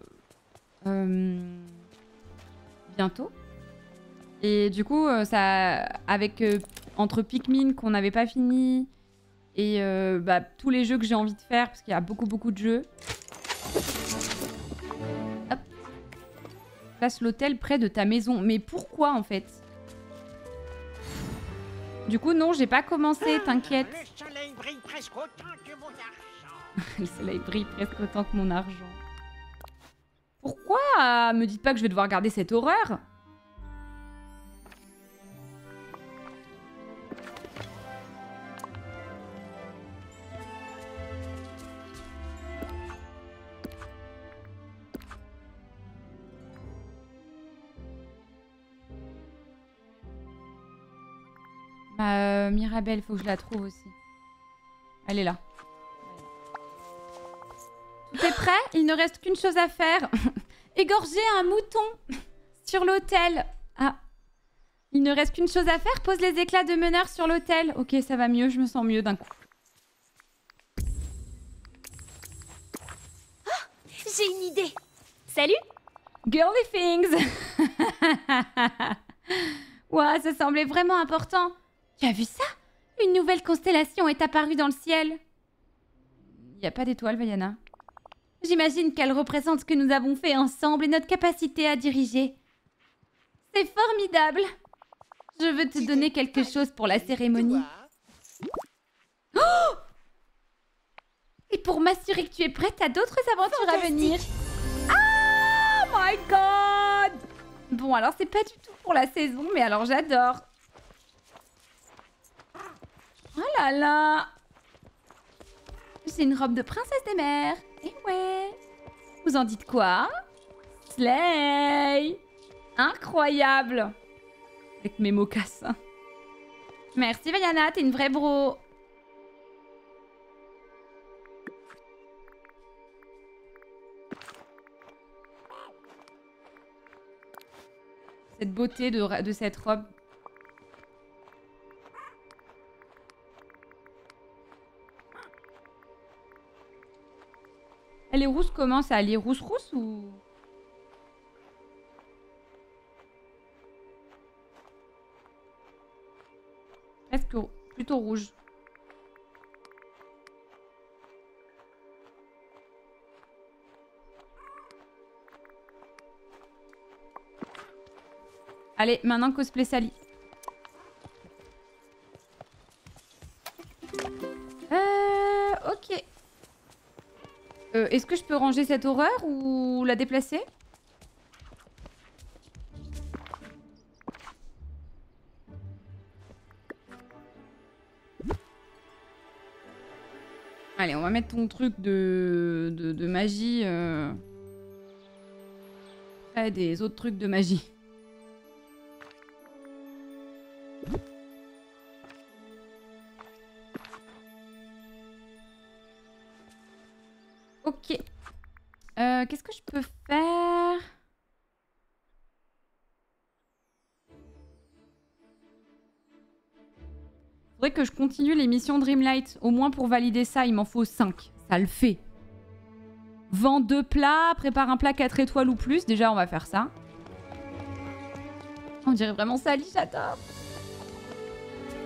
euh, bientôt. Et du coup, euh, ça, avec entre Pikmin qu'on n'avait pas fini et bah, tous les jeux que j'ai envie de faire, parce qu'il y a beaucoup beaucoup de jeux. Place l'hôtel près de ta maison. Mais pourquoi en fait? Du coup, non, j'ai pas commencé, t'inquiète. Le soleil brille presque autant que mon argent. Le soleil brille presque autant que mon argent. Pourquoi? Me dites pas que je vais devoir garder cette horreur Euh, Mirabelle, faut que je la trouve aussi. Elle est là. Tout est prêt? Il ne reste qu'une chose à faire. Égorger un mouton sur l'autel. Ah. Il ne reste qu'une chose à faire. Pose les éclats de meneur sur l'autel. Ok, ça va mieux. Je me sens mieux d'un coup. J'ai une idée. Salut Girly things Ouah, ça semblait vraiment important. Tu as vu ça? Une nouvelle constellation est apparue dans le ciel. Il n'y a pas d'étoile, Vaiana. J'imagine qu'elle représente ce que nous avons fait ensemble et notre capacité à diriger. C'est formidable. Je veux te donner quelque chose pour la cérémonie. Toi, Et pour m'assurer que tu es prête à d'autres aventures à venir. Oh my god Bon, alors c'est pas du tout pour la saison, mais alors j'adore. Oh là là C'est une robe de princesse des mers. Et ouais Vous en dites quoi? Slay Incroyable Avec mes mocassins. Merci Vaiana, t'es une vraie bro. Cette beauté de cette robe. Elle est rousse comment ça Elle est rousse rousse ou Presque plutôt rouge? Allez, maintenant cosplay Sally. Est-ce que je peux ranger cette horreur ou la déplacer? Allez, on va mettre ton truc de, magie euh, des autres trucs de magie. Euh, Qu'est-ce que je peux faire? Faudrait que je continue les missions Dreamlight. Au moins pour valider ça, il m'en faut 5. Ça le fait. Vends deux plats, prépare un plat 4 étoiles ou plus. Déjà, on va faire ça. On dirait vraiment Sally, j'adore.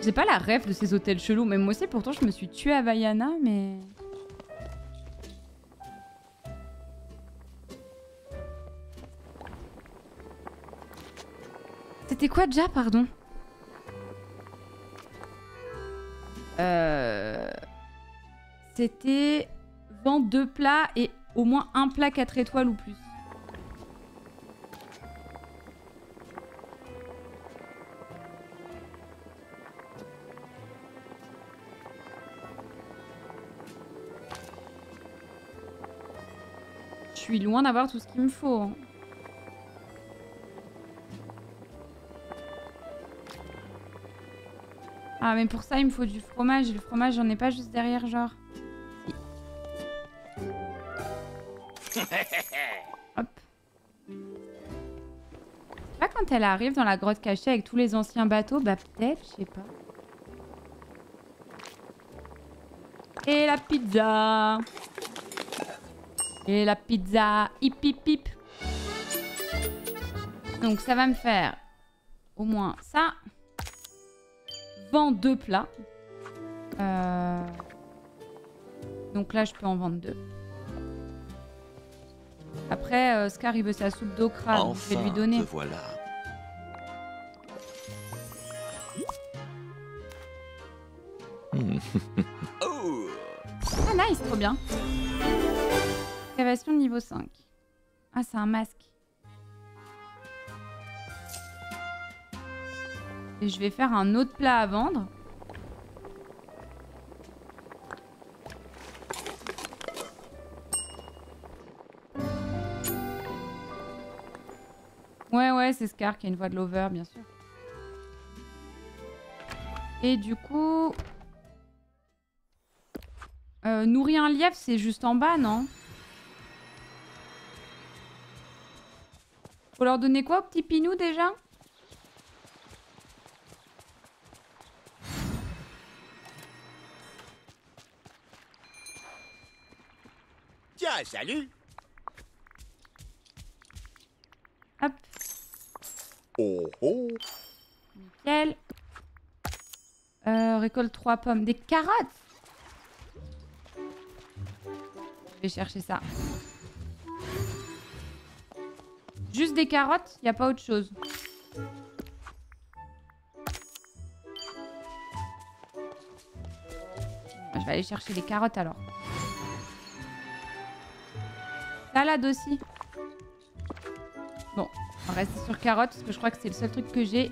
J'ai pas la rêve de ces hôtels chelous. Mais moi aussi, pourtant, je me suis tuée à Vaiana, mais... quoi déjà, pardon Euh... C'était vendre deux plats et au moins un plat 4 étoiles ou plus. Je suis loin d'avoir tout ce qu'il me faut. Ah, mais pour ça, il me faut du fromage. Et le fromage, j'en ai pas juste derrière, genre. Hop. Pas quand elle arrive dans la grotte cachée avec tous les anciens bateaux, bah peut-être, je sais pas. Et la pizza Et la pizza Hip hip hip Donc ça va me faire au moins ça. Vends deux plats. Euh, Donc là, je peux en vendre deux. Après, euh, Scar, il veut sa soupe d'okra, donc je vais lui donner. te voilà. Hmm. Oh Ah nice, trop bien. Excavation niveau 5. Ah, c'est un masque. Et je vais faire un autre plat à vendre. Ouais, ouais, c'est Scar qui a une voix de lover, bien sûr. Et du coup... Euh, nourrir un lièvre, c'est juste en bas, non? Faut leur donner quoi au petit pinou déjà? Ah, salut Hop. Oh oh Nickel. Euh, récolte 3 pommes. Des carottes Je vais chercher ça. Juste des carottes, il a pas autre chose. Je vais aller chercher des carottes alors. Salade aussi. Bon, on va rester sur carottes parce que je crois que c'est le seul truc que j'ai.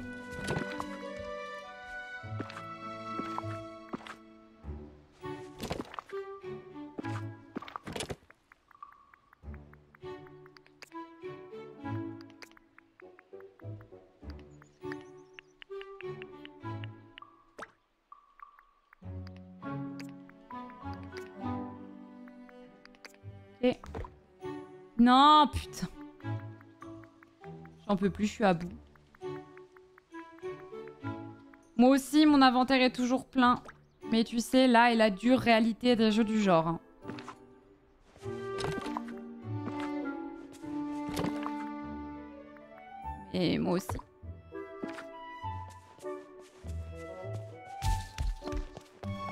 Putain. J'en peux plus, je suis à bout. Moi aussi, mon inventaire est toujours plein. Mais tu sais, là est la dure réalité des jeux du genre. hein. Et moi aussi.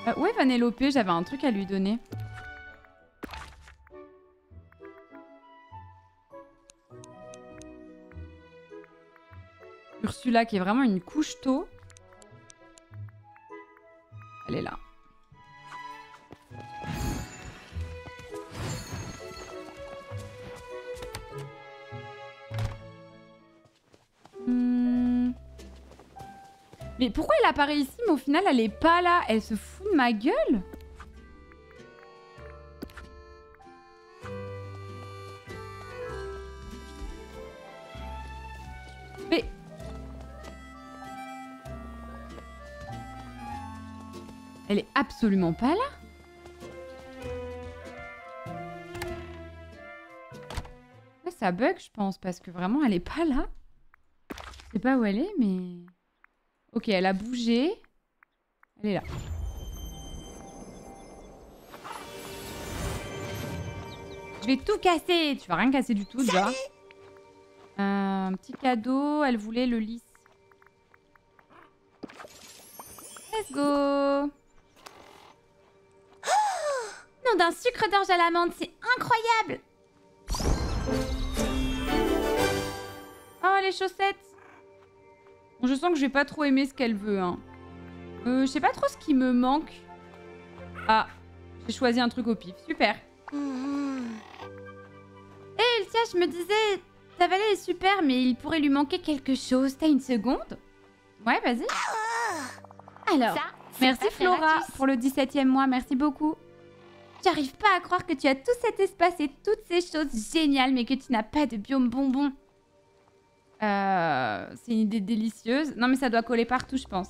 Euh, est Vanellope J'avais un truc à lui donner. Ursula qui est vraiment une couche tôt. Elle est là. Hmm. Mais pourquoi elle apparaît ici mais au final elle est pas là? Elle se fout de ma gueule? Absolument pas là ça bug, je pense, parce que vraiment, elle est pas là. Je sais pas où elle est, mais... Ok, elle a bougé. Elle est là. Je vais tout casser Tu vas rien casser du tout, déjà. Un petit cadeau, elle voulait le lys. Let's go d'un sucre d'orge à l'amande, c'est incroyable Oh, les chaussettes Je sens que je vais pas trop aimer ce qu'elle veut. Hein. Euh, je sais pas trop ce qui me manque. Ah, j'ai choisi un truc au pif. Super. Hé, Elsia, je me disais, ta valet est super, mais il pourrait lui manquer quelque chose. T'as une seconde? Ouais, vas-y. Alors, Ça, Merci Flora pour le 17e mois. Merci beaucoup. J'arrive pas à croire que tu as tout cet espace et toutes ces choses géniales, mais que tu n'as pas de biome bonbon. Euh, c'est une idée délicieuse. Non, mais ça doit coller partout, je pense.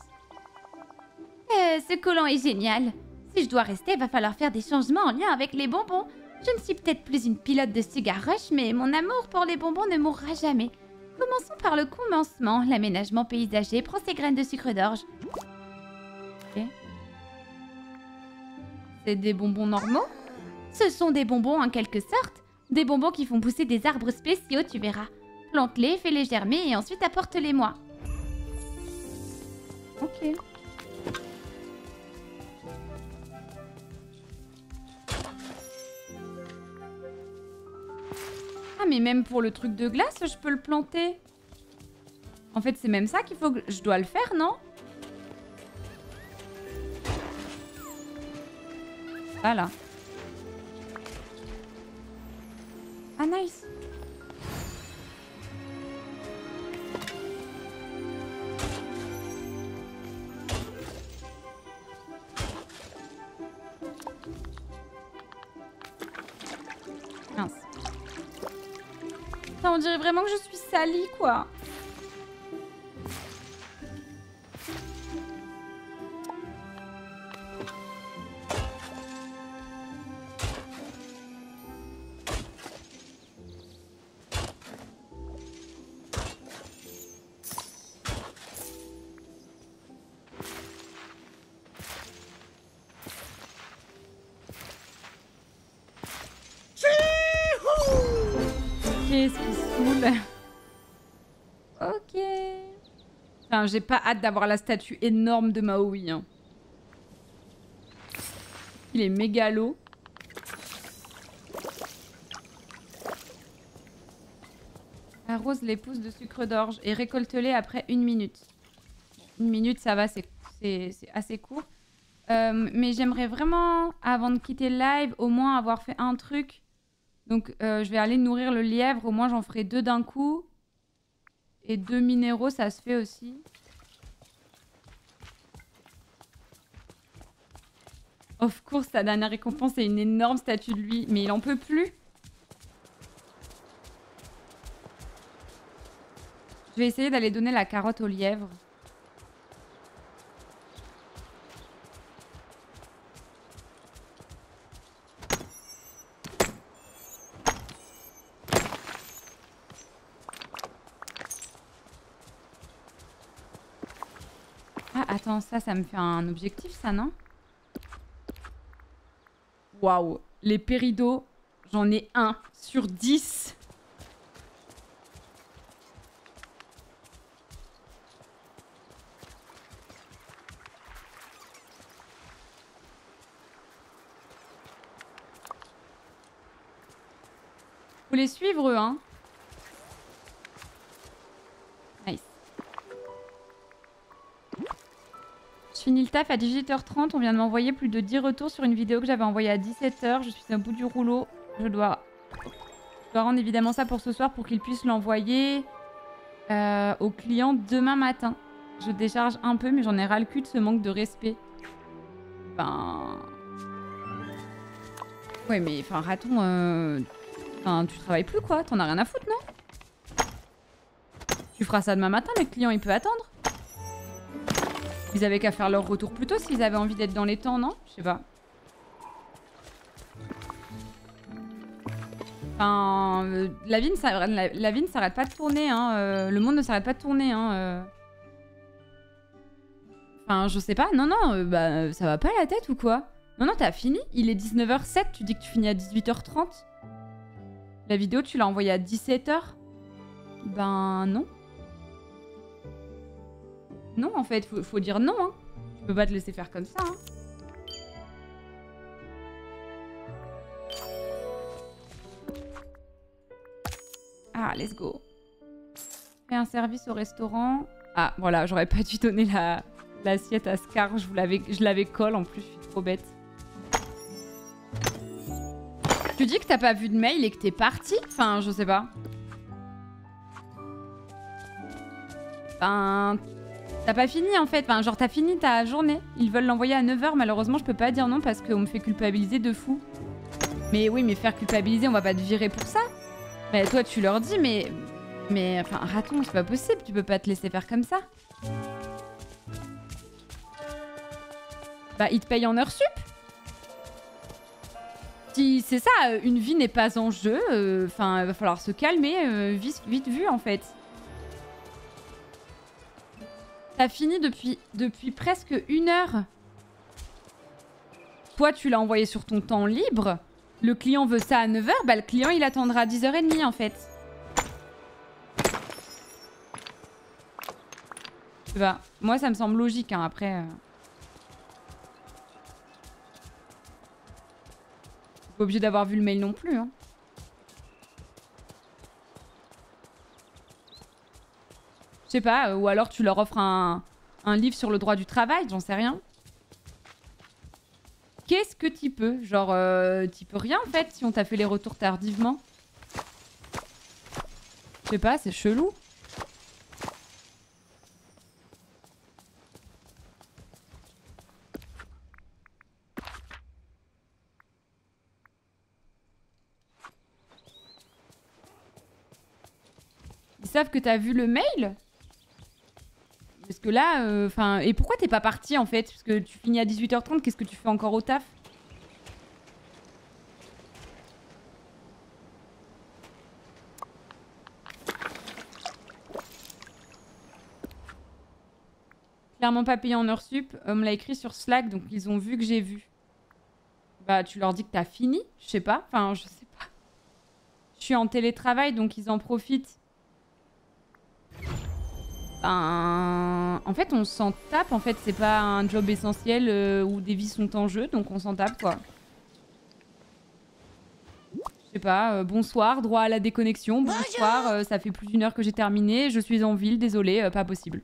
Euh, ce collant est génial. Si je dois rester, va falloir faire des changements en lien avec les bonbons. Je ne suis peut-être plus une pilote de cigar rush, mais mon amour pour les bonbons ne mourra jamais. Commençons par le commencement. L'aménagement paysager prend ses graines de sucre d'orge. C'est des bonbons normaux Ce sont des bonbons en quelque sorte. Des bonbons qui font pousser des arbres spéciaux, tu verras. Plante-les, fais-les germer et ensuite apporte-les-moi. Ok. Ah, mais même pour le truc de glace, je peux le planter. En fait, c'est même ça qu'il faut que je dois le faire, non? Ah, nice. On dirait vraiment que je suis salie, quoi. J'ai pas hâte d'avoir la statue énorme de Maui. hein. Il est mégalo. Arrose les pousses de sucre d'orge et récolte-les après une minute. Une minute, ça va, c'est assez court. Euh, mais j'aimerais vraiment, avant de quitter le live, au moins avoir fait un truc. Donc, euh, je vais aller nourrir le lièvre. Au moins, j'en ferai deux d'un coup. Et deux minéraux, ça se fait aussi. Of course, sa dernière récompense, c'est une énorme statue de lui. Mais il en peut plus. Je vais essayer d'aller donner la carotte au lièvre. Ah, attends, ça, ça me fait un objectif, ça, non? Waouh Les péridots, j'en ai un sur 10. Faut les suivre, hein. Finis le taf à 18h30. On vient de m'envoyer plus de 10 retours sur une vidéo que j'avais envoyée à 17h. Je suis au bout du rouleau. Je dois... Je dois rendre évidemment ça pour ce soir pour qu'il puisse l'envoyer euh, au client demain matin. Je décharge un peu, mais j'en ai ras le cul de ce manque de respect. Ben... Ouais, mais enfin, raton... Euh... Enfin, tu travailles plus, quoi. T'en as rien à foutre, non? Tu feras ça demain matin, le client, il peut attendre. Ils avaient qu'à faire leur retour plus tôt s'ils avaient envie d'être dans les temps, non Je sais pas. Enfin, euh, la ne s'arrête la, ne s'arrête pas de tourner, hein. euh, le monde ne s'arrête pas de tourner, hein. euh. Enfin, je sais pas. Non, non, bah, ça va pas la tête ou quoi Non, non, t'as fini Il est 19h07, tu dis que tu finis à 18h30 La vidéo, tu l'as envoyée à 17h Ben non. Non, en fait, faut, dire non. Hein. Tu peux pas te laisser faire comme ça. Hein. Ah, let's go. Fais un service au restaurant. Ah, voilà, j'aurais pas dû donner la l'assiette à Scar. Je l'avais, je l'avais colle en plus. Je suis trop bête. Tu dis que t'as pas vu de mail et que t'es parti? Enfin, je sais pas. T'as pas fini en fait, enfin, genre t'as fini ta journée. Ils veulent l'envoyer à 9h, malheureusement je peux pas dire non parce qu'on me fait culpabiliser de fou. Mais oui, mais faire culpabiliser, on va pas te virer pour ça. Mais toi tu leur dis, mais... Mais enfin, raton, c'est pas possible, tu peux pas te laisser faire comme ça. Bah, ils te payent en heure sup Si c'est ça, euh, une vie n'est pas en jeu, enfin, il va falloir se calmer, euh, vite, vite vu en fait. T'as fini depuis, depuis presque une heure. Toi, tu l'as envoyé sur ton temps libre. Le client veut ça à 9h, bah le client il attendra à 10h30 en fait. Bah, moi ça me semble logique hein, après. Euh... Pas obligé d'avoir vu le mail non plus. Hein. Je sais pas, ou alors tu leur offres un, un livre sur le droit du travail, j'en sais rien. Qu'est-ce que tu peux Genre, euh, tu peux rien en fait si on t'a fait les retours tardivement? Je sais pas, c'est chelou. Ils savent que t'as vu le mail? Parce que là, enfin, et pourquoi t'es pas parti en fait? Parce que tu finis à 18h30, qu'est-ce que tu fais encore au taf? Clairement pas payé en heure sup. On me l'a écrit sur Slack, donc ils ont vu que j'ai vu. Bah, tu leur dis que t'as fini Je sais pas. Enfin, je sais pas. Je suis en télétravail, donc ils en profitent. Ben... En fait, on s'en tape. En fait, c'est pas un job essentiel euh, où des vies sont en jeu, donc on s'en tape, quoi. Je sais pas. euh, bonsoir, droit à la déconnexion. Bonsoir, euh, ça fait plus d'une heure que j'ai terminé. Je suis en ville, désolé, pas possible.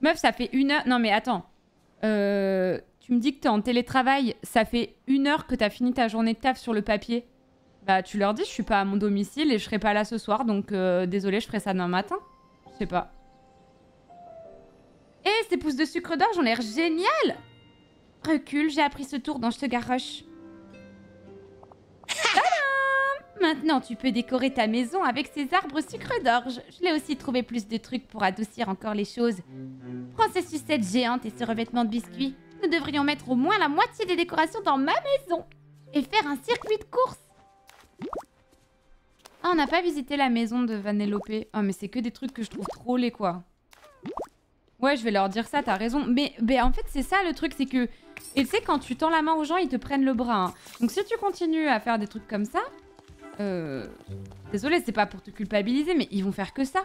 Meuf, ça fait une heure... Non, mais attends. Tu me dis que t'es en télétravail, ça fait une heure que t'as fini ta journée de taf sur le papier. Bah, tu leur dis, je suis pas à mon domicile et je serai pas là ce soir, donc désolé, je ferai ça demain matin. Je sais pas. Hé, ces pousses de sucre d'orge ont l'air géniales Recule, j'ai appris ce tour dans Rush. Tadam Maintenant, tu peux décorer ta maison avec ces arbres sucre d'orge. Je l'ai aussi trouvé plus de trucs pour adoucir encore les choses. Prends ces sucettes géantes et ce revêtement de biscuits. Nous devrions mettre au moins la moitié des décorations dans ma maison. Et faire un circuit de course. Ah, on n'a pas visité la maison de Vanellope. Oh, mais c'est que des trucs que je trouve trop laids, quoi. Ouais, je vais leur dire ça, t'as raison. Mais, mais en fait, c'est ça le truc, c'est que... Et tu sais, quand tu tends la main aux gens, ils te prennent le bras. hein. Donc si tu continues à faire des trucs comme ça... Euh... Désolé, c'est pas pour te culpabiliser, mais ils vont faire que ça.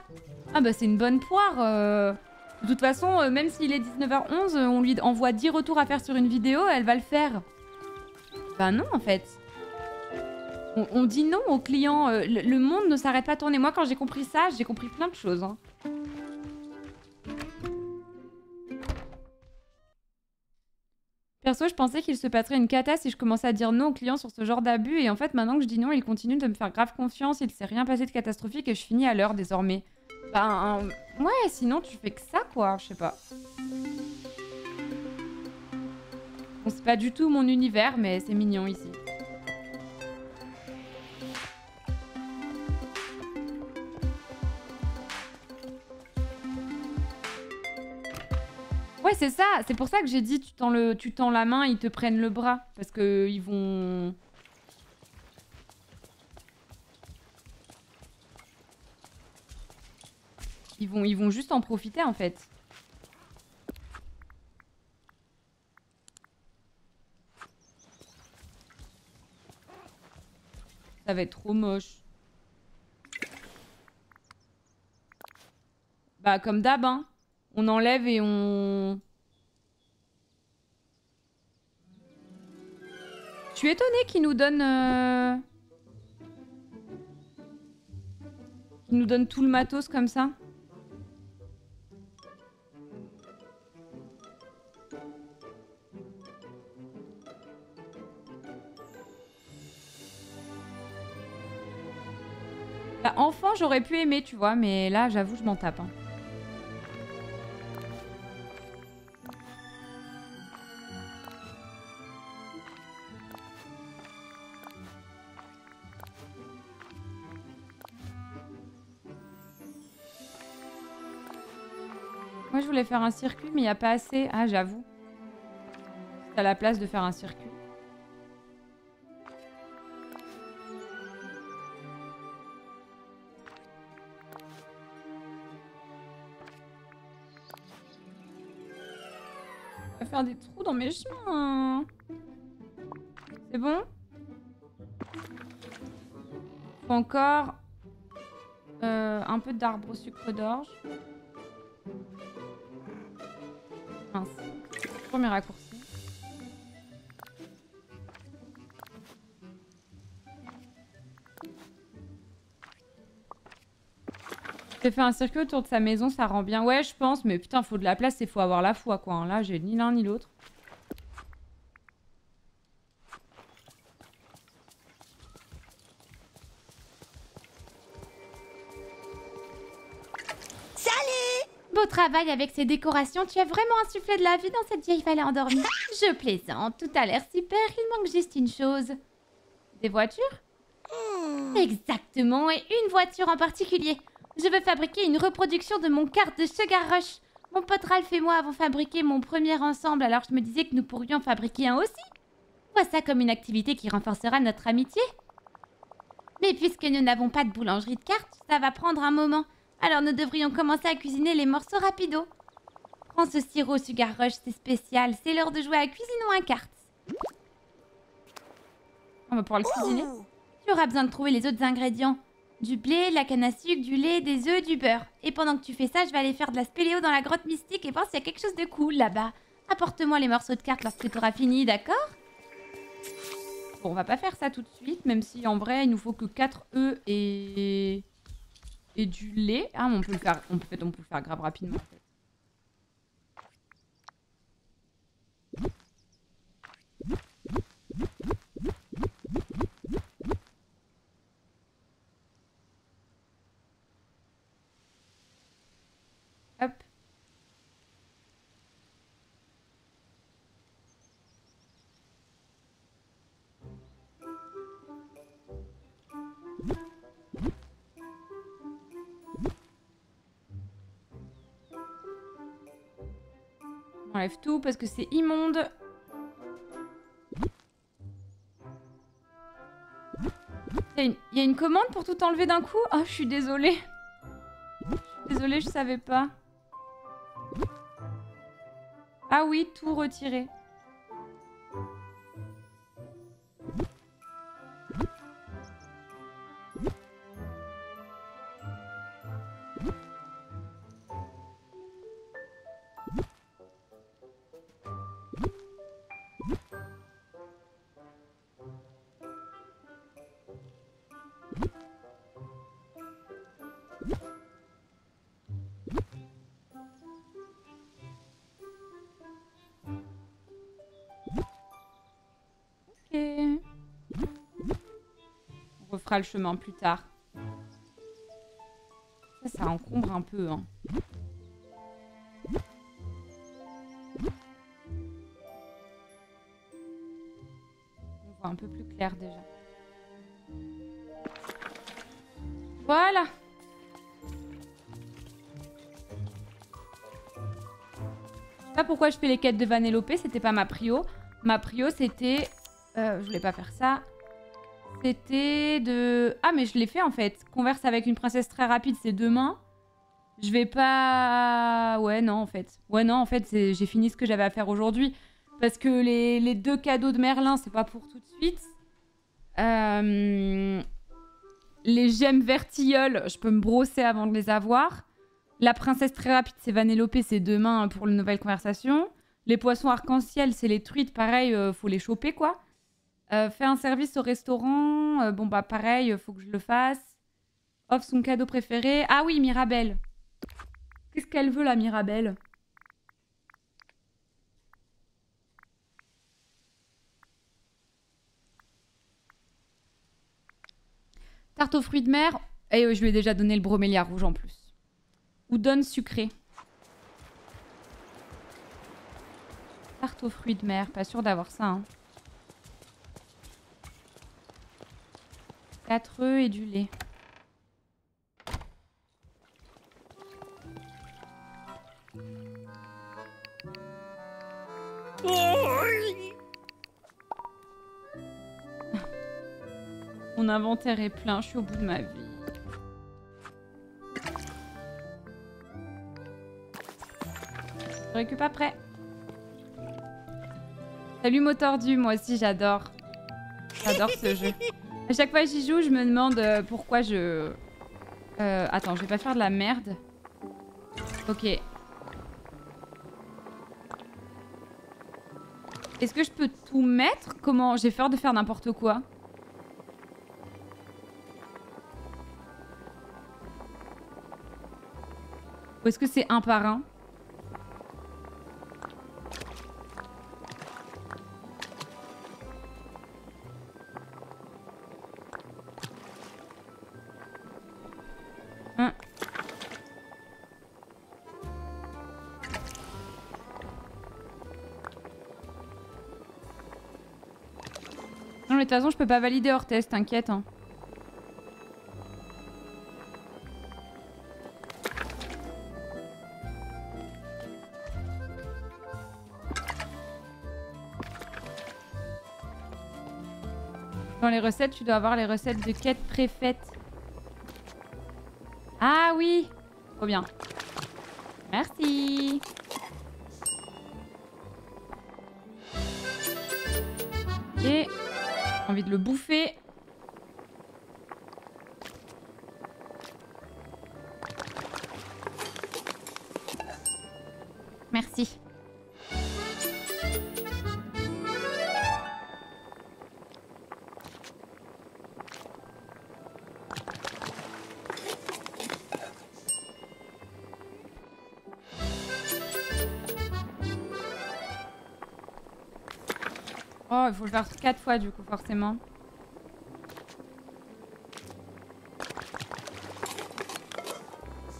Ah bah c'est une bonne poire. euh. De toute façon, euh, même s'il est 19h11, euh, on lui envoie 10 retours à faire sur une vidéo, elle va le faire. Bah non, en fait. On, dit non aux clients. le, monde ne s'arrête pas de tourner. Moi, quand j'ai compris ça, j'ai compris plein de choses. hein. Perso, je pensais qu'il se passerait une cata si je commençais à dire non aux clients sur ce genre d'abus. Et en fait, maintenant que je dis non, il continue de me faire grave confiance. Il s'est rien passé de catastrophique et je finis à l'heure désormais. Ben, ouais, sinon tu fais que ça, quoi. Je sais pas. Bon, c'est pas du tout mon univers, mais c'est mignon ici. C'est ça. C'est pour ça que j'ai dit tu tends, le, tu tends la main, ils te prennent le bras. Parce que ils vont... Ils vont, ils vont juste en profiter en fait. Ça va être trop moche. Bah comme d'hab, hein. On enlève et on... Je suis étonnée qu'ils nous donnent... euh, nous donnent tout le matos comme ça. Bah, enfant, j'aurais pu aimer, tu vois, mais là, j'avoue, je m'en tape. hein. Voulais faire un circuit, mais il n'y a pas assez. Ah, j'avoue. T'as la place de faire un circuit. On va faire des trous dans mes chemins. C'est bon? Faut encore euh, un peu d'arbre au sucre d'orge. Premier raccourci. J'ai fait un circuit autour de sa maison, ça rend bien. Ouais, je pense, mais putain, faut de la place et faut avoir la foi, quoi. hein. Là, j'ai ni l'un ni l'autre. Travail avec ces décorations, tu as vraiment insufflé de la vie dans cette vieille vallée endormie. Je plaisante, tout a l'air super, il manque juste une chose. Des voitures? Exactement, et une voiture en particulier. Je veux fabriquer une reproduction de mon kart de Sugar Rush. Mon pote Ralph et moi avons fabriqué mon premier ensemble, alors je me disais que nous pourrions fabriquer un aussi. Vois ça comme une activité qui renforcera notre amitié. Mais puisque nous n'avons pas de boulangerie de cartes, ça va prendre un moment. Alors nous devrions commencer à cuisiner les morceaux rapido. Prends ce sirop Sugar Rush, c'est spécial. C'est l'heure de jouer à cuisine ou à cartes. On va pouvoir le cuisiner. Tu auras besoin de trouver les autres ingrédients. Du blé, de la canne à sucre, du lait, des œufs, du beurre. Et pendant que tu fais ça, je vais aller faire de la spéléo dans la grotte mystique et voir s'il y a quelque chose de cool là-bas. Apporte-moi les morceaux de cartes lorsque tu auras fini, d'accord? Bon, on va pas faire ça tout de suite, même si en vrai, il nous faut que 4 œufs et et du lait. Ah, on peut le faire, on peut, on peut le faire grave rapidement. En fait. On enlève tout parce que c'est immonde. Il y, a une- commande pour tout enlever d'un coup? Ah, je suis désolée. Désolée, je savais pas. Ah oui, tout retirer. On refera le chemin plus tard. Ça, encombre un peu. Hein. On voit un peu plus clair déjà. Voilà. Pas pourquoi je fais les quêtes de Vanellope, c'était pas ma prio. Ma prio, c'était... euh, je voulais pas faire ça. C'était de... Ah, mais je l'ai fait en fait. Converse avec une princesse très rapide, c'est demain. Je vais pas... Ouais, non, en fait. Ouais, non, en fait, j'ai fini ce que j'avais à faire aujourd'hui. Parce que les, les deux cadeaux de Merlin, c'est pas pour tout de suite. Euh, Les gemmes vertilleuls, je peux me brosser avant de les avoir. La princesse très rapide, c'est Vanellope, c'est demain pour une nouvelle conversation. Les poissons arc-en-ciel, c'est les truites, pareil, euh, faut les choper, quoi. Euh, faire un service au restaurant, euh, bon bah pareil, euh, faut que je le fasse. Offre son cadeau préféré. Ah oui, Mirabelle. Qu'est-ce qu'elle veut, la Mirabelle? Tarte aux fruits de mer. Et je lui ai déjà donné le bromélia rouge en plus. Ou donne sucré. Tarte aux fruits de mer. Pas sûr d'avoir ça. Hein. 4 œufs et du lait. Mon inventaire est plein, je suis au bout de ma vie. Je récupère après. Salut Motordu, moi aussi j'adore. J'adore ce jeu. Chaque fois que j'y joue, je me demande euh, pourquoi je... Euh, attends, je vais pas faire de la merde. Ok. Est-ce que je peux tout mettre? Comment? J'ai peur de faire n'importe quoi. Ou est-ce que c'est un par un? Façon je peux pas valider hors test, t'inquiète. Hein. Dans les recettes, tu dois avoir les recettes de quête préfaites. Ah oui Trop bien. Merci. Envie de le bouffer. Il faut le faire 4 fois du coup, forcément.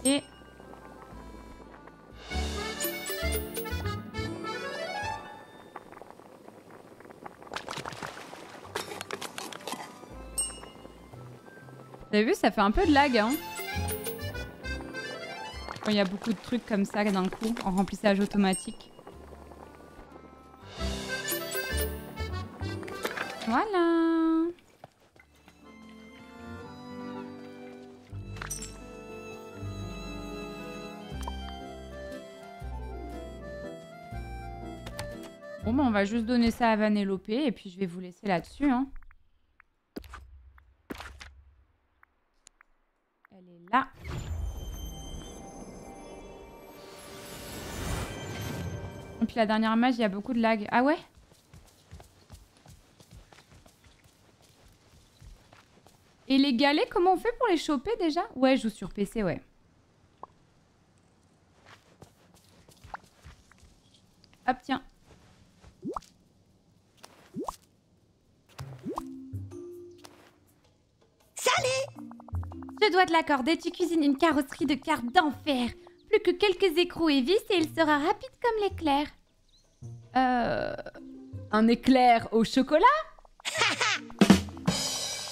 Et... Vous avez vu, ça fait un peu de lag, hein Quand il y a beaucoup de trucs comme ça d'un coup, en remplissage automatique. Juste donner ça à Vanellope et puis je vais vous laisser là-dessus. Hein. Elle est là. Et puis la dernière mage, il y a beaucoup de lag. Ah ouais? Et les galets, comment on fait pour les choper déjà? Ouais, je joue sur PC, ouais. Hop, tiens. Je dois te l'accorder, tu cuisines une carrosserie de cartes d'enfer. Plus que quelques écrous et vis et il sera rapide comme l'éclair. Euh... Un éclair au chocolat?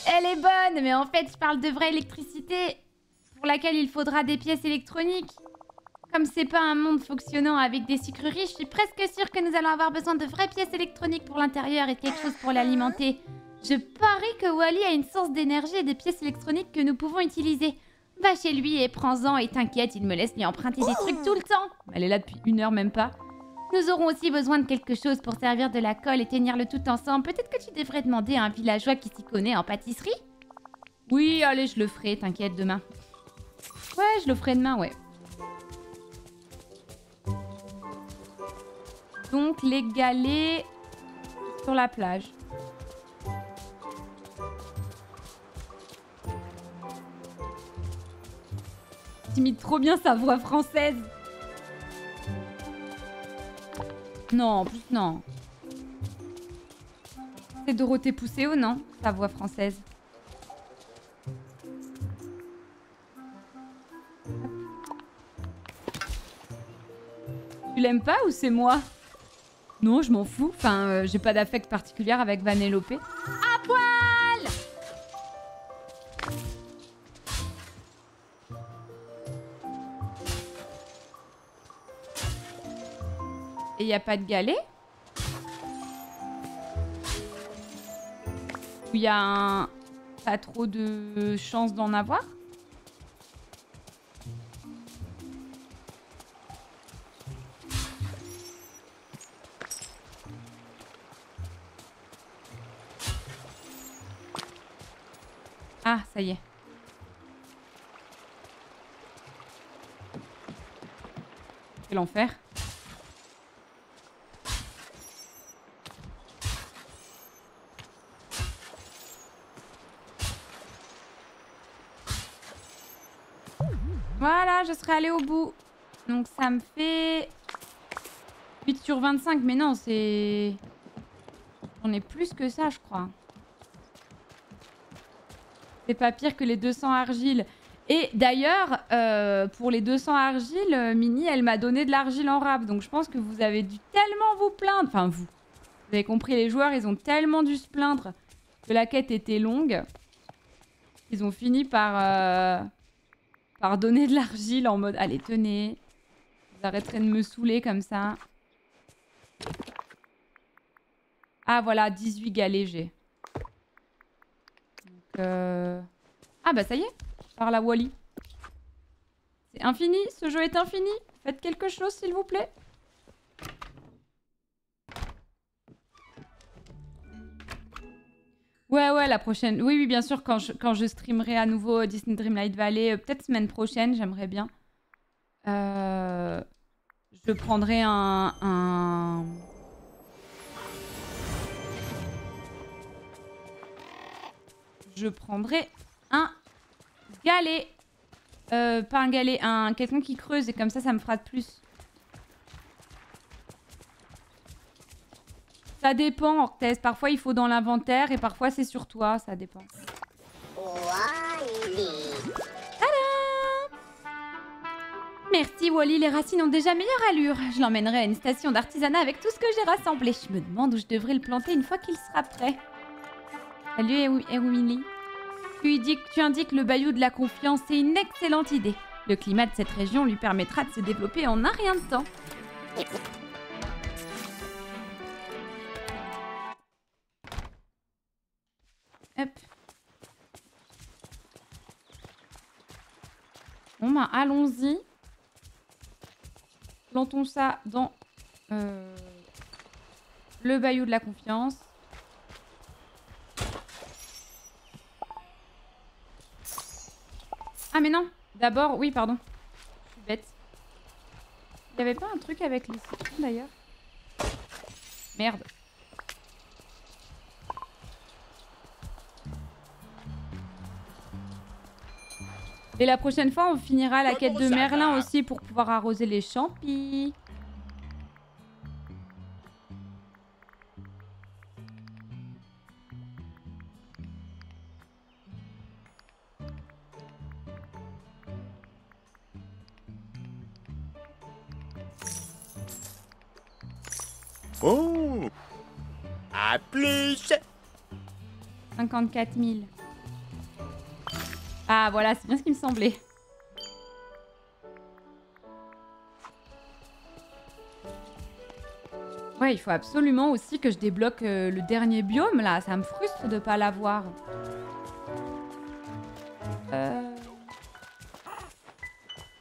Elle est bonne, mais en fait, je parle de vraie électricité pour laquelle il faudra des pièces électroniques. Comme c'est pas un monde fonctionnant avec des sucreries, je suis presque sûre que nous allons avoir besoin de vraies pièces électroniques pour l'intérieur et quelque chose pour l'alimenter. Je parie que Wally a une source d'énergie et de pièces électroniques que nous pouvons utiliser. Va chez lui et prends-en et t'inquiète, il me laisse lui emprunter des trucs tout le temps. Elle est là depuis une heure, même pas. Nous aurons aussi besoin de quelque chose pour servir de la colle et tenir le tout ensemble. Peut-être que tu devrais demander à un villageois qui s'y connaît en pâtisserie Oui, allez, je le ferai, t'inquiète, demain. Ouais, je le ferai demain, ouais. Donc, les galets sur la plage. T'imites trop bien sa voix française. Non, plus, non. C'est Dorothée Pousséo, non Sa voix française. Tu l'aimes pas ou c'est moi? Non, je m'en fous. Enfin, euh, j'ai pas d'affect particulier avec Vanellope. À Et y a pas de galet Ou y a un... pas trop de chance d'en avoir Ah, ça y est. Quel enfer. Voilà, je serai allée au bout. Donc ça me fait 8 sur 25. Mais non, c'est... J'en ai plus que ça, je crois. C'est pas pire que les 200 argiles. Et d'ailleurs, euh, pour les 200 argiles, euh, Mini, elle m'a donné de l'argile en rap. Donc je pense que vous avez dû tellement vous plaindre. Enfin, vous. Vous avez compris, les joueurs, ils ont tellement dû se plaindre que la quête était longue. Ils ont fini par, euh, par donner de l'argile en mode Allez, tenez. Vous arrêterez de me saouler comme ça. Ah, voilà, 18 galets, j'ai. Ah, bah ça y est. Par la Wally. C'est infini. Ce jeu est infini. Faites quelque chose, s'il vous plaît. Ouais, ouais, la prochaine. Oui, oui, bien sûr, quand je, streamerai à nouveau Disney Dreamlight Valley, euh, peut-être semaine prochaine, j'aimerais bien. Euh, je prendrai un, un... Je prendrai un galet. Euh, pas un galet, un quelqu'un qui creuse et comme ça, ça me fera de plus. Ça dépend, Orthez. Parfois, il faut dans l'inventaire et parfois, c'est sur toi. Ça dépend. Merci Wally, les racines ont déjà meilleure allure. Je l'emmènerai à une station d'artisanat avec tout ce que j'ai rassemblé. Je me demande où je devrais le planter une fois qu'il sera prêt. Salut Ewili. Tu, tu indiques le bayou de la confiance, c'est une excellente idée. Le climat de cette région lui permettra de se développer en un rien de temps. Bon ben allons-y. Plantons ça dans euh, le bayou de la confiance. Ah mais non D'abord, oui pardon. Je suis bête. Il y avait pas un truc avec les citrons d'ailleurs? Merde. Et la prochaine fois, on finira la quête de Merlin aussi pour pouvoir arroser les champis. Oh À plus 54 000. Ah voilà, c'est bien ce qui me semblait. Ouais, il faut absolument aussi que je débloque euh, le dernier biome là. Ça me frustre de pas l'avoir. Euh...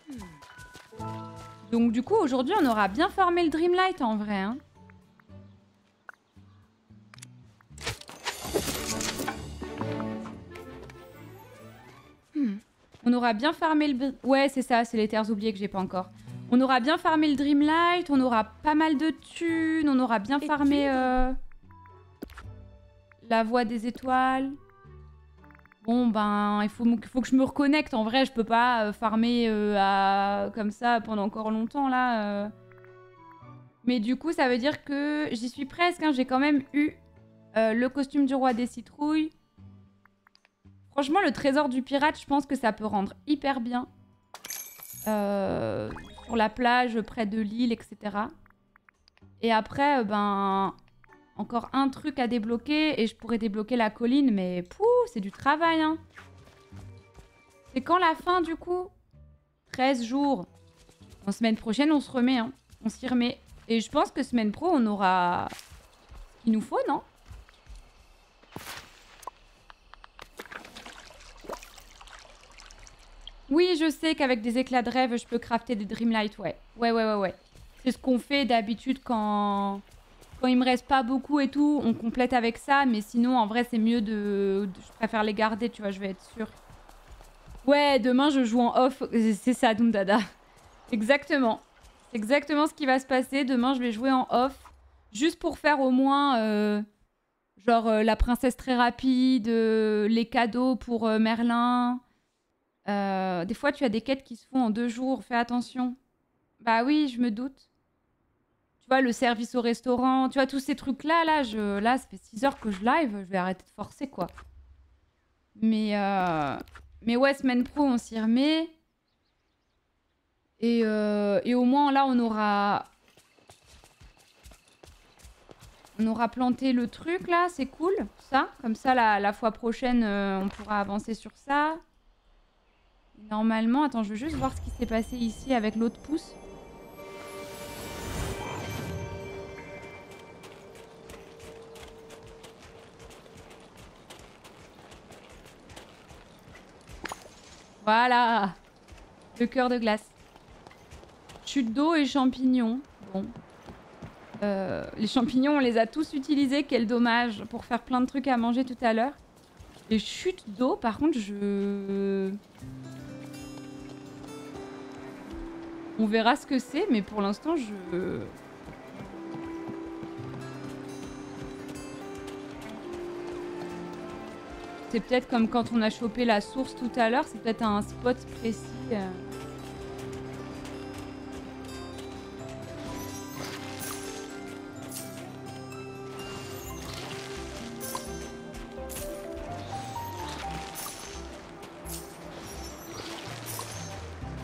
hmm. Donc du coup, aujourd'hui, on aura bien farmé le Dreamlight en vrai. Hein. Aura bien farmé le... Ouais, c'est ça, c'est les terres oubliées que j'ai pas encore. On aura bien farmé le Dreamlight, on aura pas mal de thunes, on aura bien farmé euh, la voie des étoiles. Bon, ben, il faut, que je me reconnecte. En vrai, je peux pas euh, farmer euh, à- comme ça pendant encore longtemps, là. euh. Mais du coup, ça veut dire que j'y suis presque. hein. J'ai quand même eu le costume du roi des citrouilles. Franchement, le trésor du pirate, je pense que ça peut rendre hyper bien. Euh, sur la plage, près de l'île, etc. Et après, euh, ben, encore un truc à débloquer et je pourrais débloquer la colline, mais pouh, c'est du travail, hein. C'est quand la fin, du coup? 13 jours. En semaine prochaine, on se remet, hein. On s'y remet. Et je pense que semaine pro, on aura ce qu'il nous faut, non? Oui, je sais qu'avec des éclats de rêve, je peux crafter des Dreamlight, ouais. Ouais, ouais, ouais, ouais. C'est ce qu'on fait d'habitude quand... quand il me reste pas beaucoup et tout. On complète avec ça, mais sinon, en vrai, c'est mieux de... Je préfère les garder, tu vois, je vais être sûre. Ouais, demain, je joue en off. C'est ça, Dundada. Exactement. C'est exactement ce qui va se passer. Demain, je vais jouer en off. Juste pour faire au moins... euh, Genre euh, la princesse très rapide, euh, les cadeaux pour Merlin. Euh, des fois, tu as des quêtes qui se font en deux jours. Fais attention. Bah oui, je me doute. Tu vois, le service au restaurant, tu vois, tous ces trucs-là, là, je, là, ça fait 6 heures que je live, je vais arrêter de forcer, quoi. Mais, euh, mais ouais, semaine pro, on s'y remet. Et, euh, et au moins, là, on aura... On aura planté le truc, là, c'est cool, ça. Comme ça, la, la fois prochaine, on pourra avancer sur ça. Normalement, attends, je veux juste voir ce qui s'est passé ici avec l'autre pouce. Voilà Le cœur de glace. Chute d'eau et champignons. Bon. Euh, les champignons, on les a tous utilisés, quel dommage, pour faire plein de trucs à manger tout à l'heure. Les chutes d'eau, par contre, je... On verra ce que c'est, mais pour l'instant, je... C'est peut-être comme quand on a chopé la source tout à l'heure, c'est peut-être un spot précis.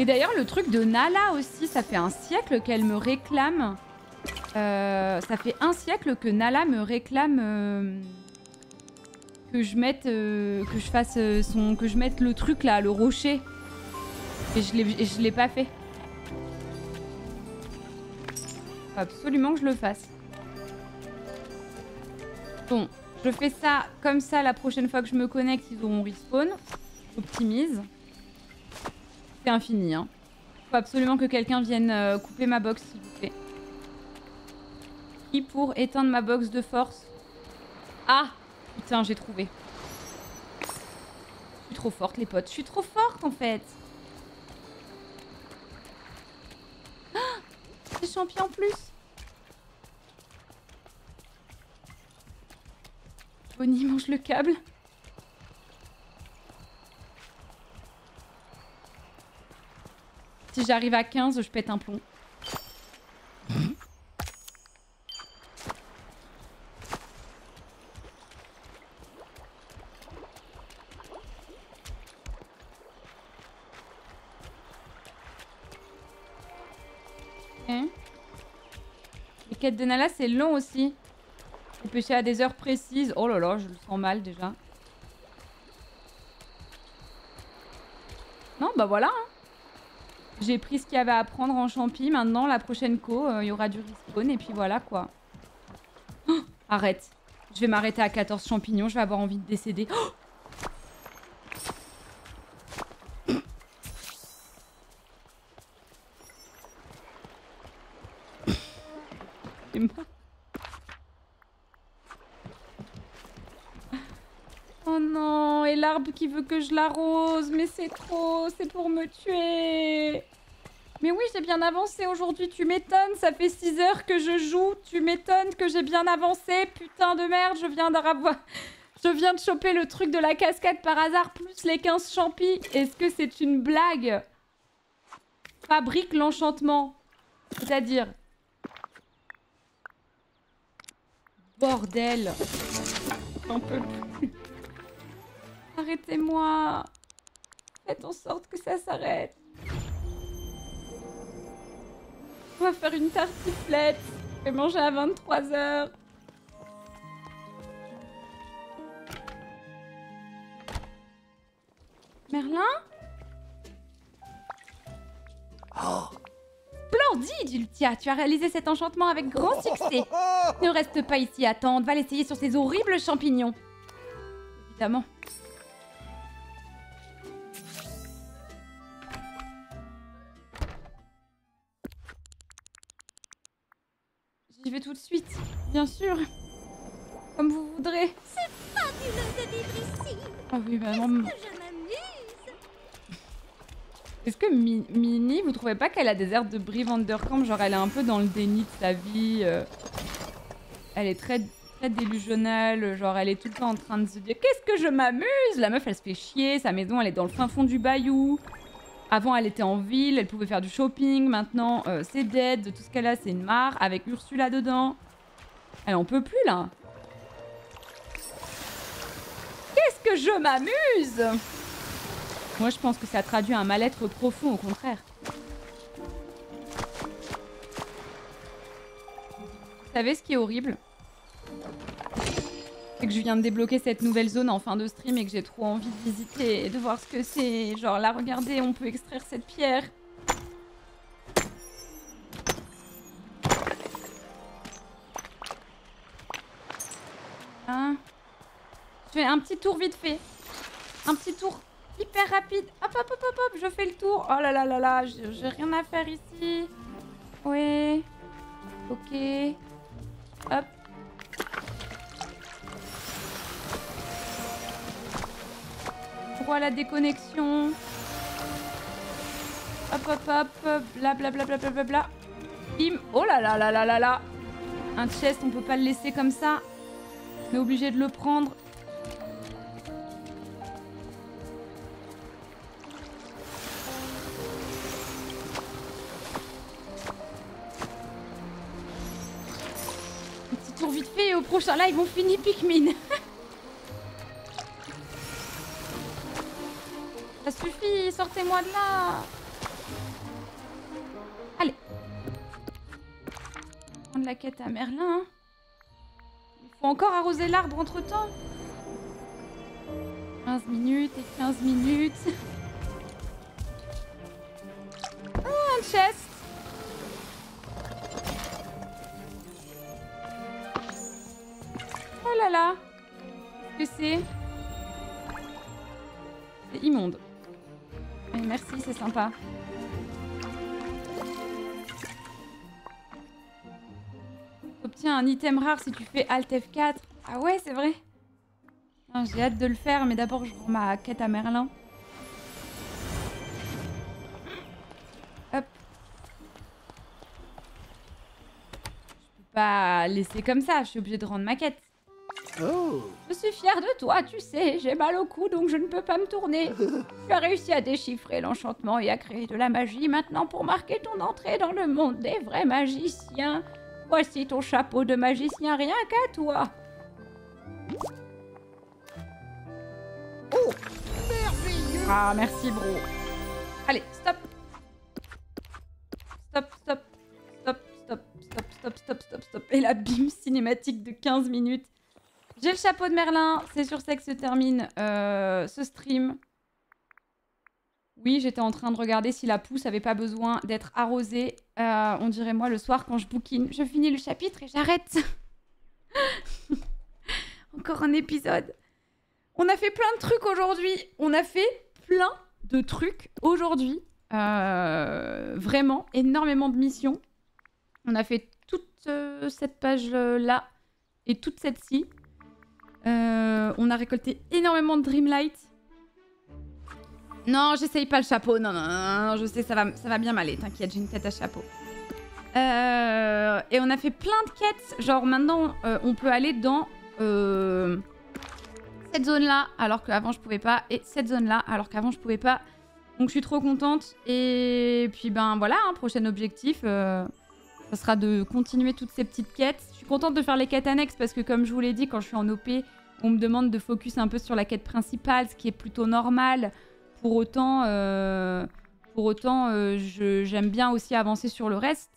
D'ailleurs, le truc de Nala aussi, ça fait un siècle qu'elle me réclame. Euh, ça fait un siècle que Nala me réclame euh, que je mette, euh, que je fasse son, que je mette le truc là, le rocher. Et je l'ai, et je l'ai pas fait. Faut absolument que je le fasse. Bon, je fais ça comme ça la prochaine fois que je me connecte, ils auront respawn. Optimise. C'est infini, hein. Faut absolument que quelqu'un vienne euh, couper ma box, s'il vous plaît. Qui pour éteindre ma box de force? Ah Putain, j'ai trouvé. Je suis trop forte, les potes. Je suis trop forte, en fait. Ah Des champions en plus Bonnie mange le câble. Si j'arrive à 15, je pète un plomb. Ok. Les quêtes de Nala, c'est long aussi. Faut pêcher à des heures précises. Oh là là, je le sens mal déjà. Non, bah voilà. hein. J'ai pris ce qu'il y avait à prendre en champi. Maintenant, la prochaine co, euh, il y aura du respawn. Et puis voilà quoi. Oh, arrête. Je vais m'arrêter à 14 champignons. Je vais avoir envie de décéder. Oh J'ai mal. Oh non, et l'arbre qui veut que je l'arrose, mais c'est trop, c'est pour me tuer. Mais oui, j'ai bien avancé aujourd'hui, tu m'étonnes, ça fait 6 heures que je joue, tu m'étonnes que j'ai bien avancé, putain de merde, je viens. Je viens de choper le truc de la cascade par hasard, plus les 15 champis. Est-ce que c'est une blague? Fabrique l'enchantement. C'est-à-dire... Bordel. Plus. Arrêtez-moi. Faites en sorte que ça s'arrête. On va faire une tartiflette. Je vais manger à 23h. Merlin? Splendide, Ultia Tu as réalisé cet enchantement avec grand succès. Ne reste pas ici à attendre. Va l'essayer sur ces horribles champignons. Évidemment. Tout de suite, bien sûr. Comme vous voudrez. Fabuleux de vivre ici. Ah oui, bah non. Que je m'amuse. Est-ce que Mi- Mini, vous trouvez pas qu'elle a des airs de Brie Vanderkamp Genre, elle est un peu dans le déni de sa vie. euh, Elle est très, très délusionnelle. Genre, elle est tout le temps en train de se dire Qu'est-ce que je m'amuse? La meuf, elle se fait chier. Sa maison, elle est dans le fin fond du bayou. Avant, elle était en ville. Elle pouvait faire du shopping. Maintenant, euh, c'est dead. De tout ce qu'elle a, c'est une mare. Avec Ursula dedans. Elle en peut plus, là. Qu'est-ce que je m'amuse moi, je pense que ça traduit un mal-être profond, au contraire. Vous savez ce qui est horrible? Que je viens de débloquer cette nouvelle zone en fin de stream et que j'ai trop envie de visiter et de voir ce que c'est. Genre là, regardez, on peut extraire cette pierre. Hein je fais un petit tour vite fait. Un petit tour hyper rapide. Hop, hop, hop, hop, hop, je fais le tour. Oh là là là là, j'ai rien à faire ici. Ouais. Ok. Hop. La déconnexion. Hop, hop, hop. Bla bla bla bla bla bla. Bim. Oh là là là là là là. Un chest, on peut pas le laisser comme ça. On est obligé de le prendre. Petit tour vite fait et au prochain live on finit Pikmin. Ça suffit, sortez-moi de là Allez Prendre la quête à Merlin. Hein. Il faut encore arroser l'arbre entre-temps. 15 minutes et 15 minutes. Ah, un chest Oh là là Qu'est-ce que c'est? C'est immonde. Merci, c'est sympa. Obtiens un item rare si tu fais Alt F4. Ah ouais, c'est vrai. J'ai hâte de le faire, mais d'abord je rends ma quête à Merlin. Hop. Je peux pas laisser comme ça, je suis obligée de rendre ma quête. Oh Je suis fière de toi, tu sais, j'ai mal au cou donc je ne peux pas me tourner. tu as réussi à déchiffrer l'enchantement et à créer de la magie. Maintenant, pour marquer ton entrée dans le monde des vrais magiciens, voici ton chapeau de magicien rien qu'à toi. Merveilleux Ah, merci, bro. Allez, stop. Stop, stop. Stop, stop, stop, stop, stop, stop, stop. Et la bim cinématique de 15 minutes. J'ai le chapeau de Merlin. C'est sur ça que se termine euh, ce stream. Oui, j'étais en train de regarder si la pousse avait pas besoin d'être arrosée. Euh, on dirait moi le soir quand je bouquine. Je finis le chapitre et j'arrête. Encore un épisode. On a fait plein de trucs aujourd'hui. On a fait plein de trucs aujourd'hui. Euh, vraiment, énormément de missions. On a fait toute cette page-là et toute cette-ci. Euh, on a récolté énormément de Dreamlight. Non, j'essaye pas le chapeau. Non, non, non, je sais, ça va, ça va bien m'aller. T'inquiète, j'ai une tête à chapeau. Euh, et on a fait plein de quêtes. Genre maintenant, euh, on peut aller dans cette zone-là, alors qu'avant je pouvais pas, et cette zone-là, alors qu'avant je pouvais pas. Donc je suis trop contente. Et puis ben voilà, hein, prochain objectif, ça sera de continuer toutes ces petites quêtes. Suis contente de faire les quêtes annexes parce que comme je vous l'ai dit, quand je suis en OP, on me demande de focus un peu sur la quête principale, ce qui est plutôt normal. Pour autant, euh, euh, j'aime bien aussi avancer sur le reste.